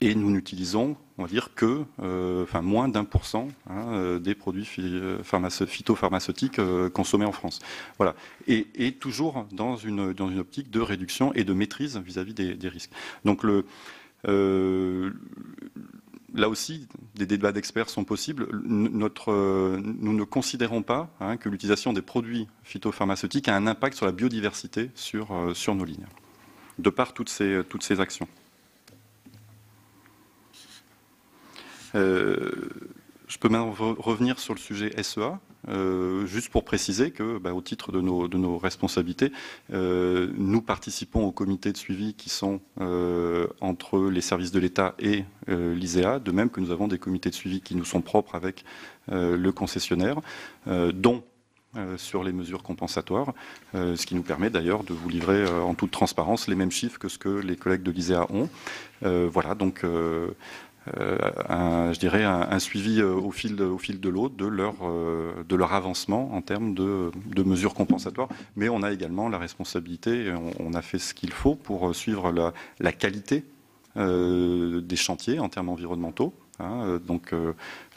Speaker 9: Et nous n'utilisons, on va dire, que euh, enfin, moins d'un pour cent hein, euh, des produits euh, phytopharmaceutiques consommés en France. Voilà. Et, toujours dans une, dans une optique de réduction et de maîtrise vis-à-vis des, risques. Donc le, là aussi, des débats d'experts sont possibles. Notre, nous ne considérons pas hein, que l'utilisation des produits phytopharmaceutiques a un impact sur la biodiversité sur, sur nos lignes, de par toutes ces, toutes ces actions. Je peux maintenant revenir sur le sujet SEA, euh, juste pour préciser que, bah, au titre de nos, responsabilités, euh, nous participons aux comités de suivi qui sont entre les services de l'État et l'ISEA, de même que nous avons des comités de suivi qui nous sont propres avec le concessionnaire, dont sur les mesures compensatoires, ce qui nous permet d'ailleurs de vous livrer en toute transparence les mêmes chiffres que ce que les collègues de l'ISEA ont. voilà, donc un, je dirais un, suivi au fil, au fil de l'eau de leur, de leur avancement en termes de, de, mesures compensatoires. Mais on a également la responsabilité, on, a fait ce qu'il faut pour suivre la, la qualité des chantiers en termes environnementaux. Hein, donc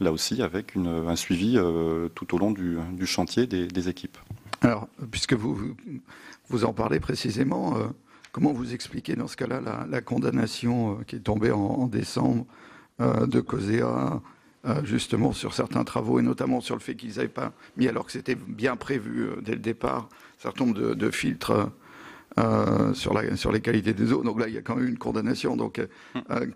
Speaker 9: là aussi avec une, un suivi tout au long du, du chantier des, des, équipes.
Speaker 8: Alors, puisque vous, vous en parlez précisément, Comment vous expliquez dans ce cas-là la, condamnation euh, qui est tombée en, décembre euh, de COSEA euh, justement sur certains travaux et notamment sur le fait qu'ils n'avaient pas mis, alors que c'était bien prévu dès le départ, un certain nombre de, filtres sur, la, sur, les qualités des eaux. Donc là, il y a quand même une condamnation. Donc,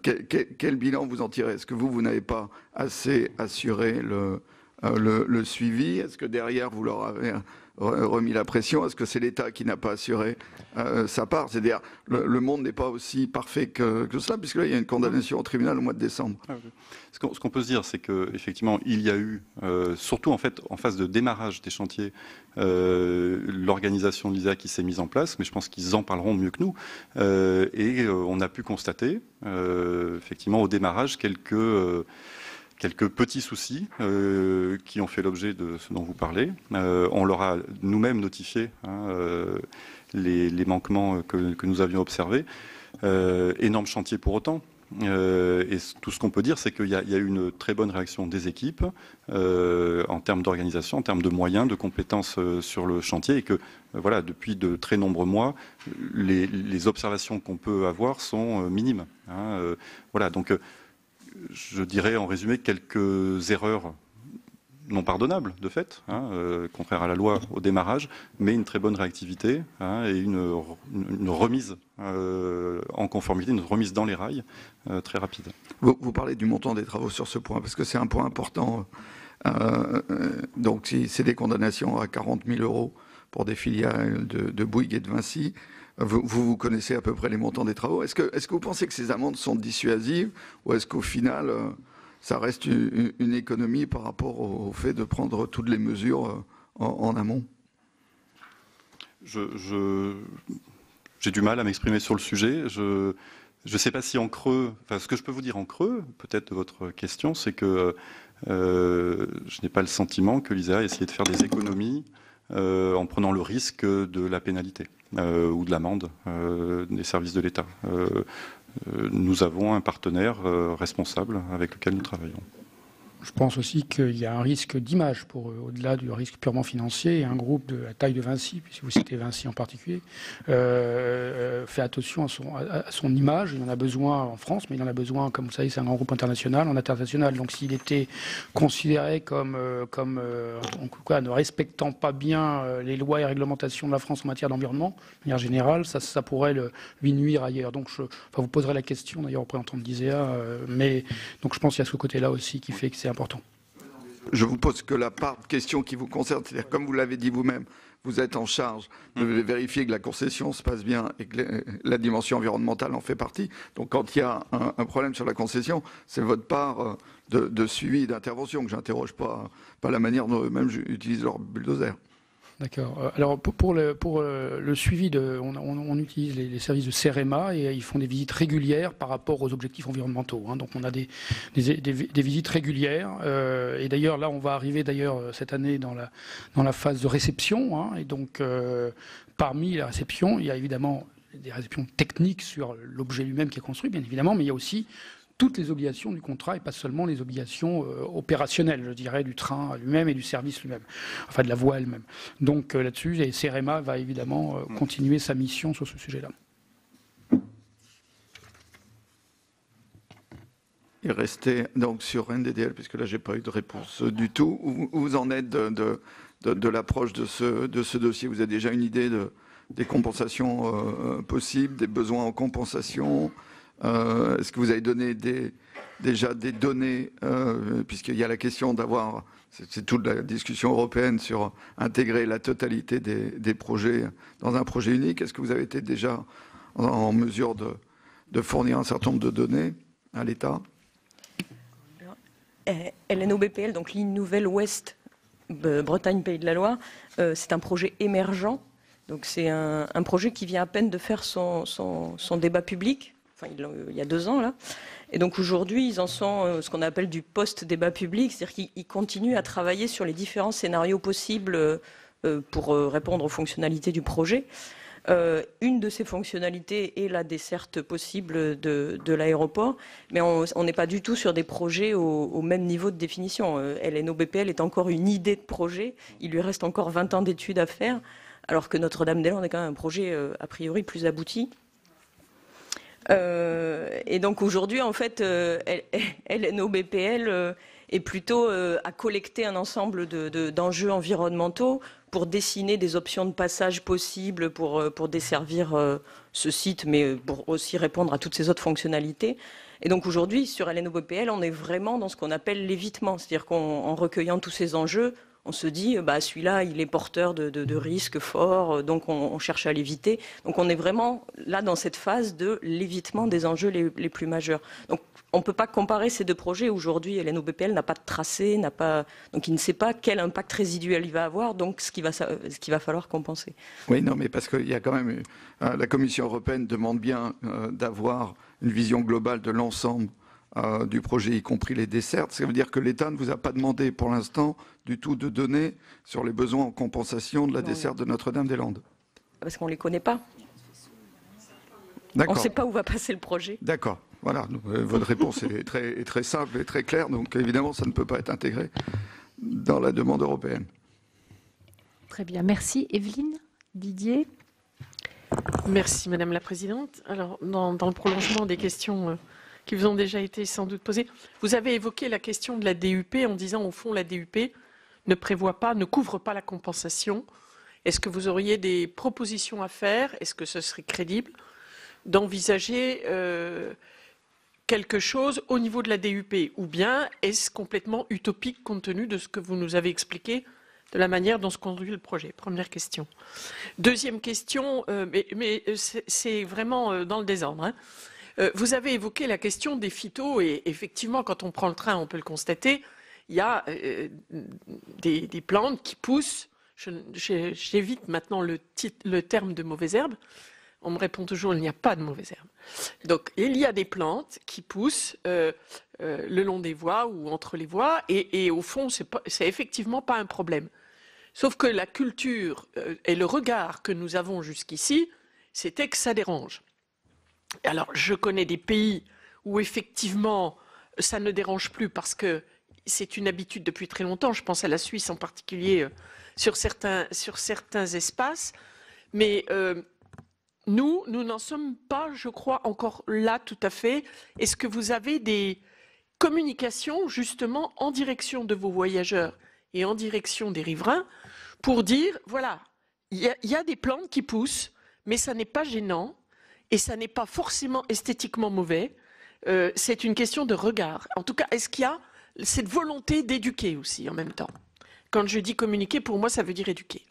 Speaker 8: quel, bilan vous en tirez? Est-ce que vous, vous n'avez pas assez assuré le, le, le suivi? Est-ce que derrière, vous leur avez remis la pression Est-ce que c'est l'État qui n'a pas assuré euh, sa part? C'est-à-dire, le, monde n'est pas aussi parfait que, cela, puisque là, il y a une condamnation au tribunal au mois de décembre. Ah
Speaker 9: ce qu'on peut se dire, c'est qu'effectivement, il y a eu, euh, surtout en fait, en phase de démarrage des chantiers, euh, l'organisation de l'ISA qui s'est mise en place, mais je pense qu'ils en parleront mieux que nous. et on a pu constater, effectivement, au démarrage, quelques quelques petits soucis euh, qui ont fait l'objet de ce dont vous parlez. Euh, on leur a nous-mêmes notifié hein, euh, les, manquements que, nous avions observés. énorme chantier pour autant. et tout ce qu'on peut dire, c'est qu'il y, a eu une très bonne réaction des équipes en termes d'organisation, en termes de moyens, de compétences sur le chantier, et que voilà, depuis de très nombreux mois, les, observations qu'on peut avoir sont minimes. Hein, voilà, donc je dirais en résumé quelques erreurs non pardonnables de fait, hein, euh, contraire à la loi au démarrage, mais une très bonne réactivité hein, et une, remise euh, en conformité, une remise dans les rails euh, très rapide.
Speaker 8: Vous, parlez du montant des travaux sur ce point, parce que c'est un point important. donc si c'est des condamnations à 40 000 euros pour des filiales de, de Bouygues et de Vinci, vous, vous, connaissez à peu près les montants des travaux. Est-ce que, est que, vous pensez que ces amendes sont dissuasives ou est-ce qu'au final, euh, ça reste une, économie par rapport au, fait de prendre toutes les mesures euh, en, amont?
Speaker 9: J'ai du mal à m'exprimer sur le sujet. Je ne sais pas si en creux, enfin, ce que je peux vous dire en creux, peut-être de votre question, c'est que euh, je n'ai pas le sentiment que l'ISA a essayé de faire des économies en prenant le risque de la pénalité. Euh, ou de l'amende euh, des services de l'État. Euh, nous avons un partenaire responsable avec lequel nous travaillons.
Speaker 6: Je pense aussi qu'il y a un risque d'image pour au-delà du risque purement financier. Un groupe de la taille de Vinci, puisque vous citez Vinci en particulier, euh, fait attention à son, image. Il en a besoin en France, mais il en a besoin, comme vous savez, c'est un grand groupe international, en international. Donc s'il était considéré comme, euh, euh, en tout ne respectant pas bien les lois et réglementations de la France en matière d'environnement, de manière générale, ça, ça pourrait le, lui nuire ailleurs. Donc je enfin, vous poserez la question, d'ailleurs, au représentant de l'ISEA, mais donc je pense qu'il y a ce côté-là aussi qui fait que c'est important.
Speaker 8: Je vous pose que la part de question qui vous concerne, c'est-à-dire comme vous l'avez dit vous-même, vous êtes en charge de mmh. vérifier que la concession se passe bien et que la dimension environnementale en fait partie. Donc quand il y a un, problème sur la concession, c'est votre part euh, de, de suivi d'intervention que j'interroge pas, pas la manière dont eux-mêmes utilisent leur bulldozer.
Speaker 6: D'accord. Euh, alors pour, le, euh, suivi, on, utilise les, services de CEREMA et ils font des visites régulières par rapport aux objectifs environnementaux. Hein. Donc on a des, visites régulières. Euh, et d'ailleurs là, on va arriver d'ailleurs cette année dans la, dans la phase de réception. Hein. et donc parmi la réception, il y a évidemment des réceptions techniques sur l'objet lui-même qui est construit, bien évidemment, mais il y a aussi toutes les obligations du contrat et pas seulement les obligations euh, opérationnelles, je dirais, du train lui-même et du service lui-même, enfin de la voie elle-même. Donc euh, là-dessus, CEREMA va évidemment euh, continuer sa mission sur ce sujet-là.
Speaker 8: Et rester donc sur NDDL, puisque là j'ai pas eu de réponse du tout. Où, vous en êtes de, de, l'approche de ce, de ce dossier Vous avez déjà une idée de, des compensations possibles, des besoins en compensation euh, est-ce que vous avez donné déjà des données, euh, puisqu'il y a la question d'avoir, c'est toute la discussion européenne sur intégrer la totalité des, projets dans un projet unique. Est-ce que vous avez été déjà en, mesure de, fournir un certain nombre de données à l'État?
Speaker 10: LNOBPL, donc ligne nouvelle ouest Bretagne Pays de la Loire, euh, c'est un projet émergent. Donc c'est un, projet qui vient à peine de faire son débat public enfin il, y a deux ans là. Et donc aujourd'hui, ils en sont ce qu'on appelle du post-débat public, c'est-à-dire qu'ils continuent à travailler sur les différents scénarios possibles pour répondre aux fonctionnalités du projet. Euh, une de ces fonctionnalités est la desserte possible de, l'aéroport, mais on n'est pas du tout sur des projets au, même niveau de définition. Euh, LNOBPL est encore une idée de projet, il lui reste encore 20 ans d'études à faire, alors que Notre-Dame-des-Landes est quand même un projet euh, a priori plus abouti. Et donc aujourd'hui, en fait, LNOBPL est plutôt à collecter un ensemble d'enjeux environnementaux pour dessiner des options de passage possibles pour, euh, pour desservir euh, ce site, mais pour aussi répondre à toutes ces autres fonctionnalités. Et donc aujourd'hui, sur LNOBPL, on est vraiment dans ce qu'on appelle l'évitement, c'est-à-dire qu'en recueillant tous ces enjeux, on se dit, bah, celui-là, il est porteur de, risques forts, donc on, cherche à l'éviter. Donc on est vraiment là dans cette phase de l'évitement des enjeux les, plus majeurs. Donc on ne peut pas comparer ces deux projets. Aujourd'hui, l'NOBPL n'a pas de tracé, pas, donc il ne sait pas quel impact résiduel il va avoir, donc ce qu'il va, va falloir compenser.
Speaker 8: Oui, non, mais parce qu'il y a quand même, euh, la Commission européenne demande bien euh, d'avoir une vision globale de l'ensemble euh, du projet, y compris les dessertes. Ça veut dire que l'État ne vous a pas demandé pour l'instant du tout de données sur les besoins en compensation de la desserte de Notre-Dame-des-Landes.
Speaker 10: Parce qu'on ne les connaît pas. On ne sait pas où va passer le projet.
Speaker 8: D'accord. Voilà, euh, votre réponse est très, très simple et très claire, donc évidemment, ça ne peut pas être intégré dans la demande européenne.
Speaker 7: Très bien, merci. Evelyne, Didier
Speaker 11: Merci, Madame la Présidente. Alors, dans, le prolongement des questions euh, qui vous ont déjà été sans doute posées, vous avez évoqué la question de la DUP en disant, au fond, la DUP ne prévoit pas, ne couvre pas la compensation. Est-ce que vous auriez des propositions à faire? Est-ce que ce serait crédible d'envisager euh, quelque chose au niveau de la DUP ou bien est-ce complètement utopique compte tenu de ce que vous nous avez expliqué de la manière dont se conduit le projet? Première question. Deuxième question, euh, mais, euh, c'est vraiment dans le désordre. Hein. Vous avez évoqué la question des phytos et effectivement, quand on prend le train, on peut le constater, il y a des, plantes qui poussent. J'évite maintenant le, terme de mauvaise herbe, on me répond toujours il n'y a pas de mauvaises herbes. Donc il y a des plantes qui poussent euh, euh, le long des voies ou entre les voies, et, au fond, c'est effectivement pas un problème. Sauf que la culture euh, et le regard que nous avons jusqu'ici, c'était que ça dérange. Alors, je connais des pays où effectivement ça ne dérange plus parce que c'est une habitude depuis très longtemps. Je pense à la Suisse en particulier sur certains, sur certains espaces. Mais nous, nous n'en sommes pas, je crois, encore là tout à fait. Est-ce que vous avez des communications justement en direction de vos voyageurs et en direction des riverains pour dire, voilà, il y, a des plantes qui poussent, mais ça n'est pas gênant et ça n'est pas forcément esthétiquement mauvais. Euh, c'est une question de regard. En tout cas, est-ce qu'il y a cette volonté d'éduquer aussi en même temps? Quand je dis communiquer, pour moi, ça veut dire éduquer.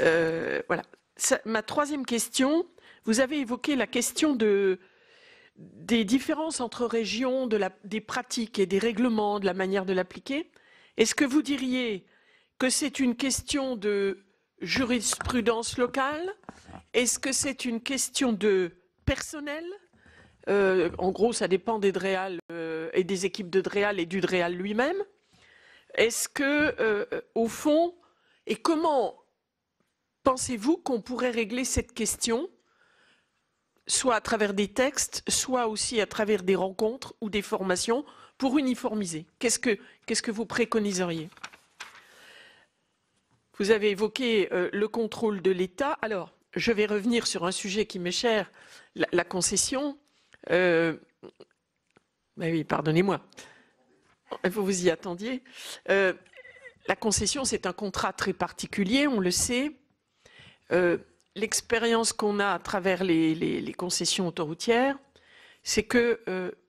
Speaker 11: Euh, voilà ma troisième question, vous avez évoqué la question de, des différences entre régions, des pratiques et des règlements, de la manière de l'appliquer. Est-ce que vous diriez que c'est une question de jurisprudence locale? Est-ce que c'est une question de personnel? Euh, En gros, ça dépend des DREAL euh, et des équipes de DREAL et du DREAL lui-même. Est-ce que, euh, au fond, et comment Pensez-vous qu'on pourrait régler cette question, soit à travers des textes, soit aussi à travers des rencontres ou des formations, pour uniformiser? Qu'est-ce que, vous préconiseriez? Vous avez évoqué le contrôle de l'État. Alors, je vais revenir sur un sujet qui m'est cher, la, concession. Euh, oui, pardonnez-moi. Vous vous y attendiez. Euh, la concession, c'est un contrat très particulier, on le sait. Euh, l'expérience qu'on a à travers les, concessions autoroutières, c'est que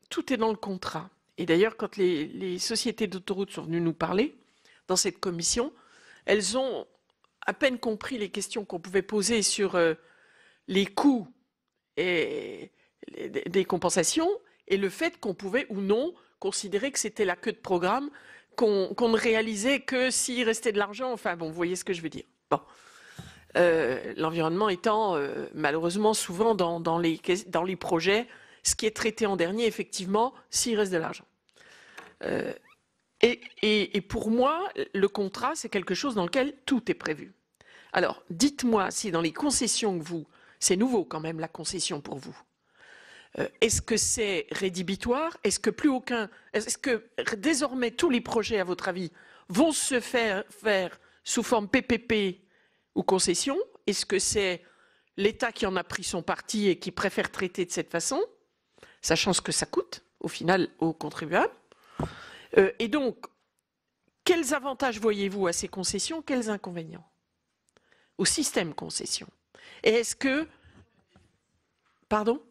Speaker 11: tout est dans le contrat. Et d'ailleurs, quand les, sociétés d'autoroutes sont venues nous parler dans cette commission, elles ont à peine compris les questions qu'on pouvait poser sur euh, les coûts des compensations et le fait qu'on pouvait ou non considérer que c'était la queue de programme, qu'on ne réalisait que s'il restait de l'argent. Enfin bon, vous voyez ce que je veux dire. Bon. Euh, l'environnement étant euh, malheureusement souvent dans, les, projets ce qui est traité en dernier, effectivement, s'il reste de l'argent. Et, pour moi, le contrat, c'est quelque chose dans lequel tout est prévu. Alors, dites-moi si dans les concessions que vous, c'est nouveau quand même la concession pour vous. Euh, est-ce que c'est rédhibitoire? Est-ce que plus aucun, est-ce que désormais tous les projets, à votre avis, vont se faire, faire sous forme PPP ou concession? Est-ce que c'est l'État qui en a pris son parti et qui préfère traiter de cette façon, sachant ce que ça coûte au final aux contribuables euh, Et donc, quels avantages voyez-vous à ces concessions Quels inconvénients Au système concession? Et est-ce que... Pardon?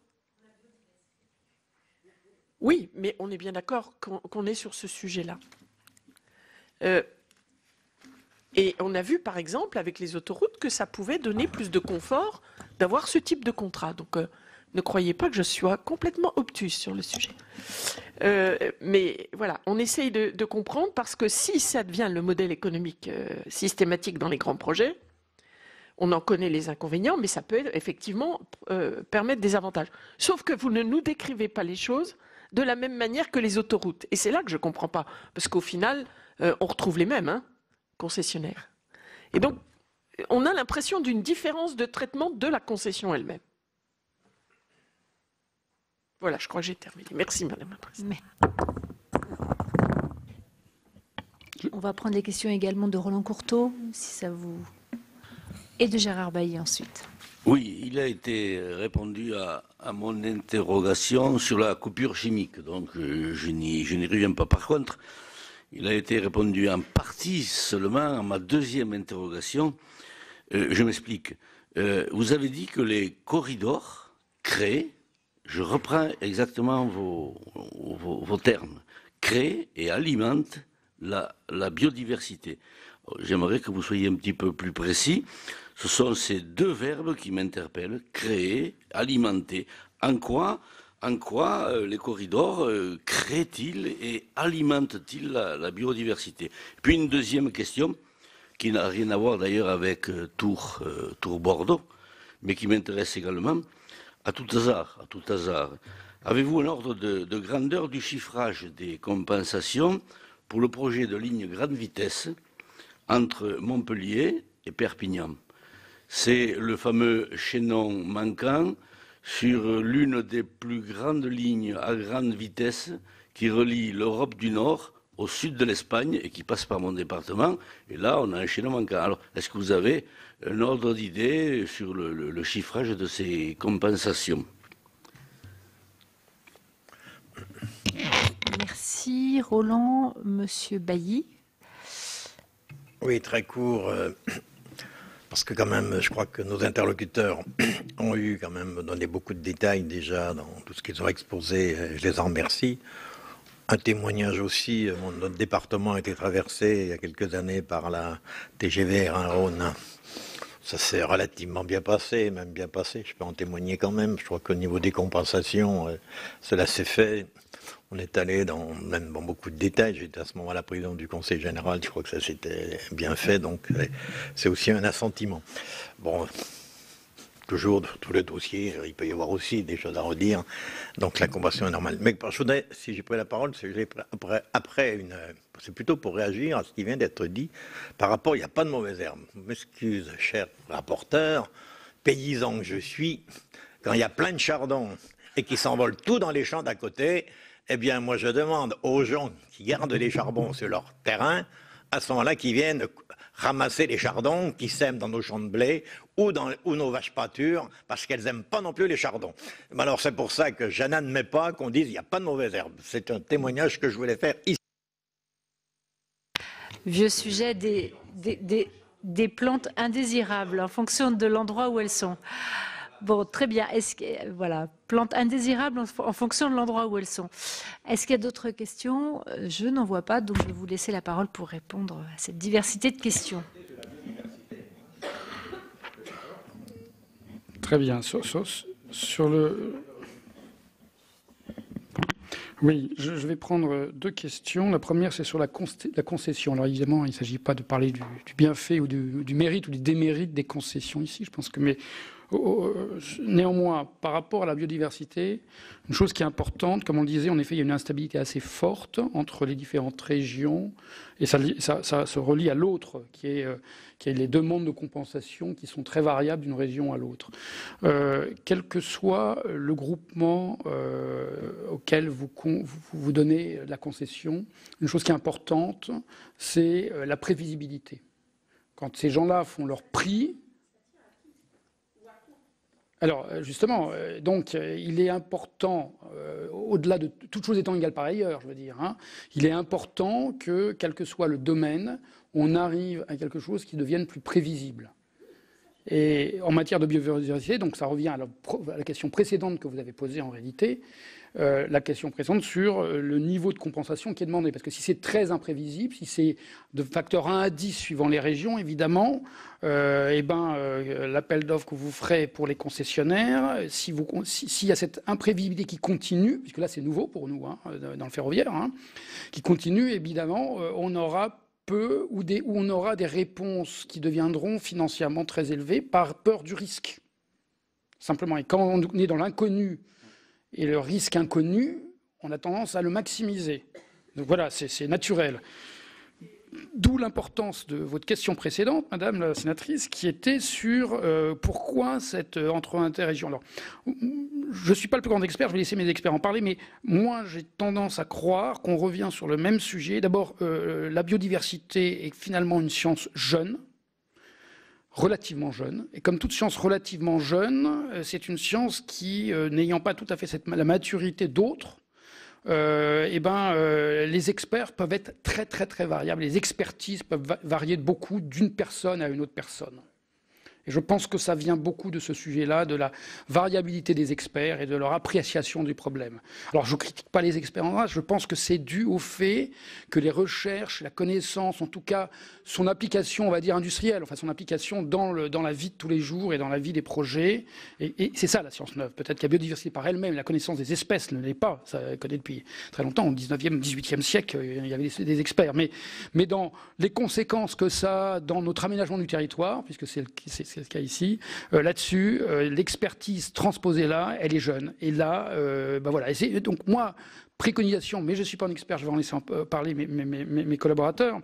Speaker 11: Oui, mais on est bien d'accord qu'on est sur ce sujet-là. Euh, et on a vu, par exemple, avec les autoroutes, que ça pouvait donner plus de confort d'avoir ce type de contrat. Donc, euh, ne croyez pas que je sois complètement obtuse sur le sujet. Euh, mais voilà, on essaye de, comprendre parce que si ça devient le modèle économique euh, systématique dans les grands projets, on en connaît les inconvénients, mais ça peut effectivement permettre des avantages. Sauf que vous ne nous décrivez pas les choses de la même manière que les autoroutes. Et c'est là que je ne comprends pas. Parce qu'au final, on retrouve les mêmes. Hein concessionnaire. Et donc, on a l'impression d'une différence de traitement de la concession elle-même. Voilà, je crois que j'ai terminé. Merci, Madame la Présidente.
Speaker 7: On va prendre les questions également de Roland Courteau, si ça vous... Et de Gérard Bailly ensuite.
Speaker 12: Oui, il a été répondu à, mon interrogation sur la coupure chimique, donc euh, je n'y reviens pas. Par contre, il a été répondu en partie seulement à ma deuxième interrogation. Euh, je m'explique. Euh, vous avez dit que les corridors créent, je reprends exactement vos, termes, créent et alimentent la, la biodiversité. J'aimerais que vous soyez un petit peu plus précis. Ce sont ces deux verbes qui m'interpellent, créer, alimenter. En quoi en quoi euh, les corridors euh, créent-ils et alimentent-ils la, biodiversité? Puis une deuxième question, qui n'a rien à voir d'ailleurs avec euh, Tours, Tour Bordeaux, mais qui m'intéresse également, à tout hasard. Avez-vous un ordre de, de, grandeur du chiffrage des compensations pour le projet de ligne grande vitesse entre Montpellier et Perpignan? C'est le fameux chaînon manquant sur l'une des plus grandes lignes à grande vitesse qui relie l'Europe du Nord au sud de l'Espagne et qui passe par mon département. Et là, on a un chaînon manquant. Alors, est-ce que vous avez un ordre d'idée sur le, chiffrage de ces compensations?
Speaker 7: Merci, Roland. Monsieur Bailly.
Speaker 13: Oui, très court. Euh, parce que quand même, je crois que nos interlocuteurs ont eu quand même donné beaucoup de détails déjà dans tout ce qu'ils ont exposé. Je les en remercie. Un témoignage aussi, euh, notre département a été traversé il y a quelques années par la TGV Rhône. Ça s'est relativement bien passé, même bien passé, je peux en témoigner quand même. Je crois qu'au niveau des compensations, euh, cela s'est fait. On est allé dans, dans beaucoup de détails. J'étais à ce moment-là président du Conseil général. Je crois que ça s'était bien fait. Donc, c'est aussi un assentiment. Bon, toujours tous les dossiers, il peut y avoir aussi des choses à redire. Donc, la convention est normale. Mais je voudrais, si j'ai pris la parole, c'est après, une. C'est plutôt pour réagir à ce qui vient d'être dit. Par rapport, il n'y a pas de mauvaise herbe. M'excuse, cher rapporteur, paysan que je suis, quand il y a plein de chardons et qui s'envolent tout dans les champs d'à côté, eh bien, moi, je demande aux gens qui gardent les charbons sur leur terrain, à ce moment-là, qui viennent ramasser les chardons qui sèment dans nos champs de blé ou dans nos vaches pâtures, parce qu'elles n'aiment pas non plus les chardons. Mais alors, c'est pour ça que je n'admets pas qu'on dise qu'il n'y a pas de mauvaise herbe. C'est un témoignage que je voulais faire ici.
Speaker 7: Vieux sujet des, des plantes indésirables en fonction de l'endroit où elles sont. Bon, très bien. Est-ce que, voilà, plantes indésirables en, fonction de l'endroit où elles sont. Est-ce qu'il y a d'autres questions? Euh, Je n'en vois pas, donc je vais vous laisser la parole pour répondre à cette diversité de questions.
Speaker 6: Très bien. Sur, le. Oui, je, vais prendre deux questions. La première, c'est sur la, concession. Alors évidemment, il ne s'agit pas de parler du, bienfait ou du, du, mérite ou du démérite des concessions ici. Je pense que, mais néanmoins, par rapport à la biodiversité, une chose qui est importante, comme on le disait, en effet, il y a une instabilité assez forte entre les différentes régions, et ça, se relie à l'autre, qui est, euh, les demandes de compensation qui sont très variables d'une région à l'autre. Euh, quel que soit le groupement euh, auquel vous, vous donnez la concession, une chose qui est importante, c'est la prévisibilité. Quand ces gens-là font leur prix, alors euh, justement, euh, donc euh, il est important, au-delà de toute chose étant égale par ailleurs, je veux dire, hein, il est important que, quel que soit le domaine, on arrive à quelque chose qui devienne plus prévisible. Et en matière de biodiversité, donc ça revient à la question précédente que vous avez posée en réalité, euh, la question présente sur euh, le niveau de compensation qui est demandé. Parce que si c'est très imprévisible, si c'est de facteur 1 à 10 suivant les régions, évidemment, euh, eh ben, l'appel d'offres que vous ferez pour les concessionnaires, s'il si y a cette imprévisibilité qui continue, puisque là c'est nouveau pour nous hein, dans le ferroviaire, hein, qui continue, évidemment, on aura peu ou, des, ou on aura des réponses qui deviendront financièrement très élevées par peur du risque. Simplement. Et quand on est dans l'inconnu et le risque inconnu, on a tendance à le maximiser. Donc voilà, c'est naturel. D'où l'importance de votre question précédente, Madame la sénatrice, qui était sur euh, pourquoi cette euh, entre interrégion. Alors, je ne suis pas le plus grand expert, je vais laisser mes experts en parler, mais moi j'ai tendance à croire qu'on revient sur le même sujet. D'abord, euh, la biodiversité est finalement une science jeune, relativement jeune. Et comme toute science relativement jeune, euh, c'est une science qui, euh, n'ayant pas tout à fait la maturité d'autres, euh, eh ben, les experts peuvent être très très très variables. Les expertises peuvent varier beaucoup d'une personne à une autre personne. Et je pense que ça vient beaucoup de ce sujet-là, de la variabilité des experts et de leur appréciation du problème. Alors je ne critique pas les experts en race, je pense que c'est dû au fait que les recherches, la connaissance, en tout cas son application, on va dire industrielle, enfin son application dans, le, dans la vie de tous les jours et dans la vie des projets, et, c'est ça la science neuve. Peut-être que la biodiversité par elle-même, la connaissance des espèces ne l'est pas, ça connaît depuis très longtemps, au 19e, 18e siècle, il y avait des, experts, mais, mais dans les conséquences que ça a dans notre aménagement du territoire, puisque c'est c'est le cas ici. Euh, là-dessus, euh, l'expertise transposée là, elle est jeune. Et là, euh, bah voilà. donc moi, préconisation, mais je ne suis pas un expert, je vais en laisser parler mes, mes, collaborateurs.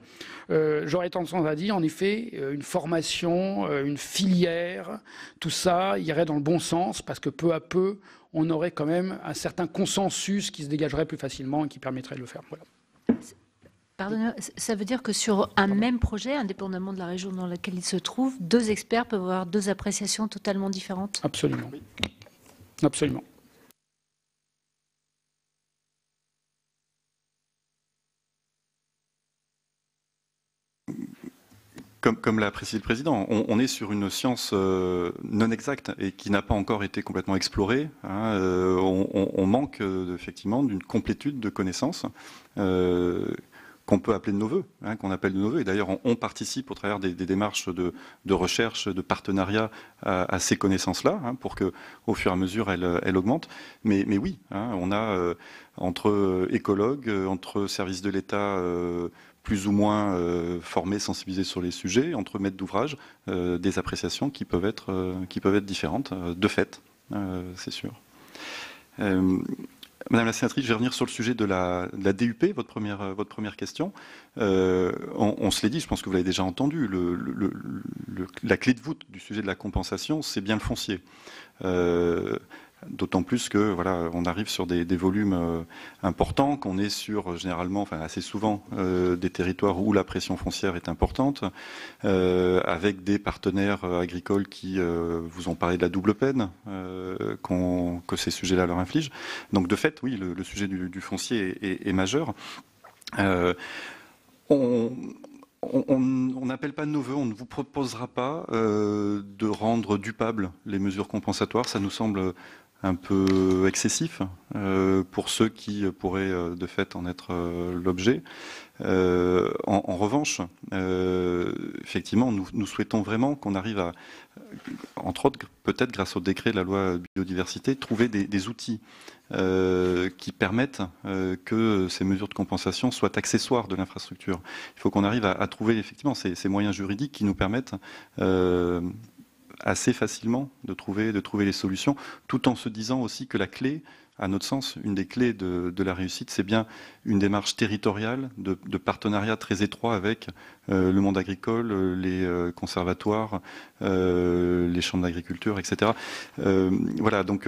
Speaker 6: J'aurais tendance à dire, en effet, une formation, une filière, tout ça irait dans le bon sens parce que peu à peu, on aurait quand même un certain consensus qui se dégagerait plus facilement et qui permettrait de le faire. Voilà.
Speaker 7: Ça veut dire que sur un même projet, indépendamment de la région dans laquelle il se trouve, deux experts peuvent avoir deux appréciations totalement différentes?
Speaker 6: Absolument. Absolument.
Speaker 9: Comme, l'a précisé le président, on, est sur une science euh, non exacte et qui n'a pas encore été complètement explorée. Hein, euh, on, manque euh, effectivement d'une complétude de connaissances qu'on peut appeler de nos voeux, hein, qu'on appelle de nos voeux. Et d'ailleurs, on, participe au travers des, démarches de, recherche, de partenariat à, ces connaissances-là, hein, pour que, au fur et à mesure, elles, augmentent. Mais, oui, hein, on a euh, entre écologues, euh, entre services de l'État euh, plus ou moins formés, sensibilisés sur les sujets, entre maîtres d'ouvrage, des appréciations qui peuvent être, qui peuvent être différentes, de fait, c'est sûr. Madame la sénatrice, je vais revenir sur le sujet de la, DUP, votre première, euh, votre première question. Euh, on, se l'est dit, je pense que vous l'avez déjà entendu, la clé de voûte du sujet de la compensation, c'est bien le foncier. Euh, D'autant plus que voilà, on arrive sur des, volumes euh, importants, qu'on est sur euh, généralement, enfin assez souvent, euh, des territoires où la pression foncière est importante, avec des partenaires agricoles qui vous ont parlé de la double peine que ces sujets-là leur infligent. Donc de fait, oui, le, sujet du, foncier est, majeur. on, n'appelle pas de nos voeux, on ne vous proposera pas de rendre dupables les mesures compensatoires. Ça nous semble un peu excessif euh, pour ceux qui pourraient euh, de fait en être euh, l'objet. En, revanche, effectivement, nous, souhaitons vraiment qu'on arrive à, entre autres, peut-être grâce au décret de la loi biodiversité, trouver des, outils qui permettent que ces mesures de compensation soient accessoires de l'infrastructure. Il faut qu'on arrive à, trouver effectivement ces, ces, moyens juridiques qui nous permettent assez facilement de trouver, de trouver les solutions, tout en se disant aussi que la clé, à notre sens, une des clés de, la réussite, c'est bien une démarche territoriale de, partenariat très étroit avec le monde agricole, les conservatoires, les chambres d'agriculture, etc. voilà, donc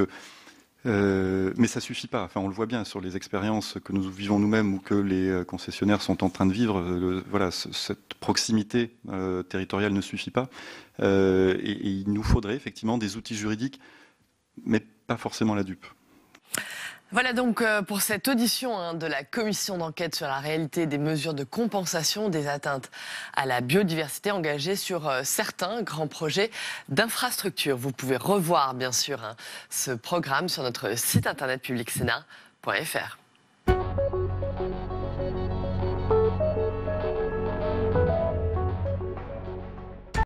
Speaker 9: euh, mais ça suffit pas. Enfin, on le voit bien sur les expériences que nous vivons nous-mêmes ou que les euh, concessionnaires sont en train de vivre. Euh, voilà, cette proximité territoriale ne suffit pas. et, il nous faudrait effectivement des outils juridiques, mais pas forcément la dupe.
Speaker 1: Voilà donc euh, pour cette audition hein, de la commission d'enquête sur la réalité des mesures de compensation des atteintes à la biodiversité engagées sur euh, certains grands projets d'infrastructure. Vous pouvez revoir bien sûr hein, ce programme sur notre site internet publicsénat.fr.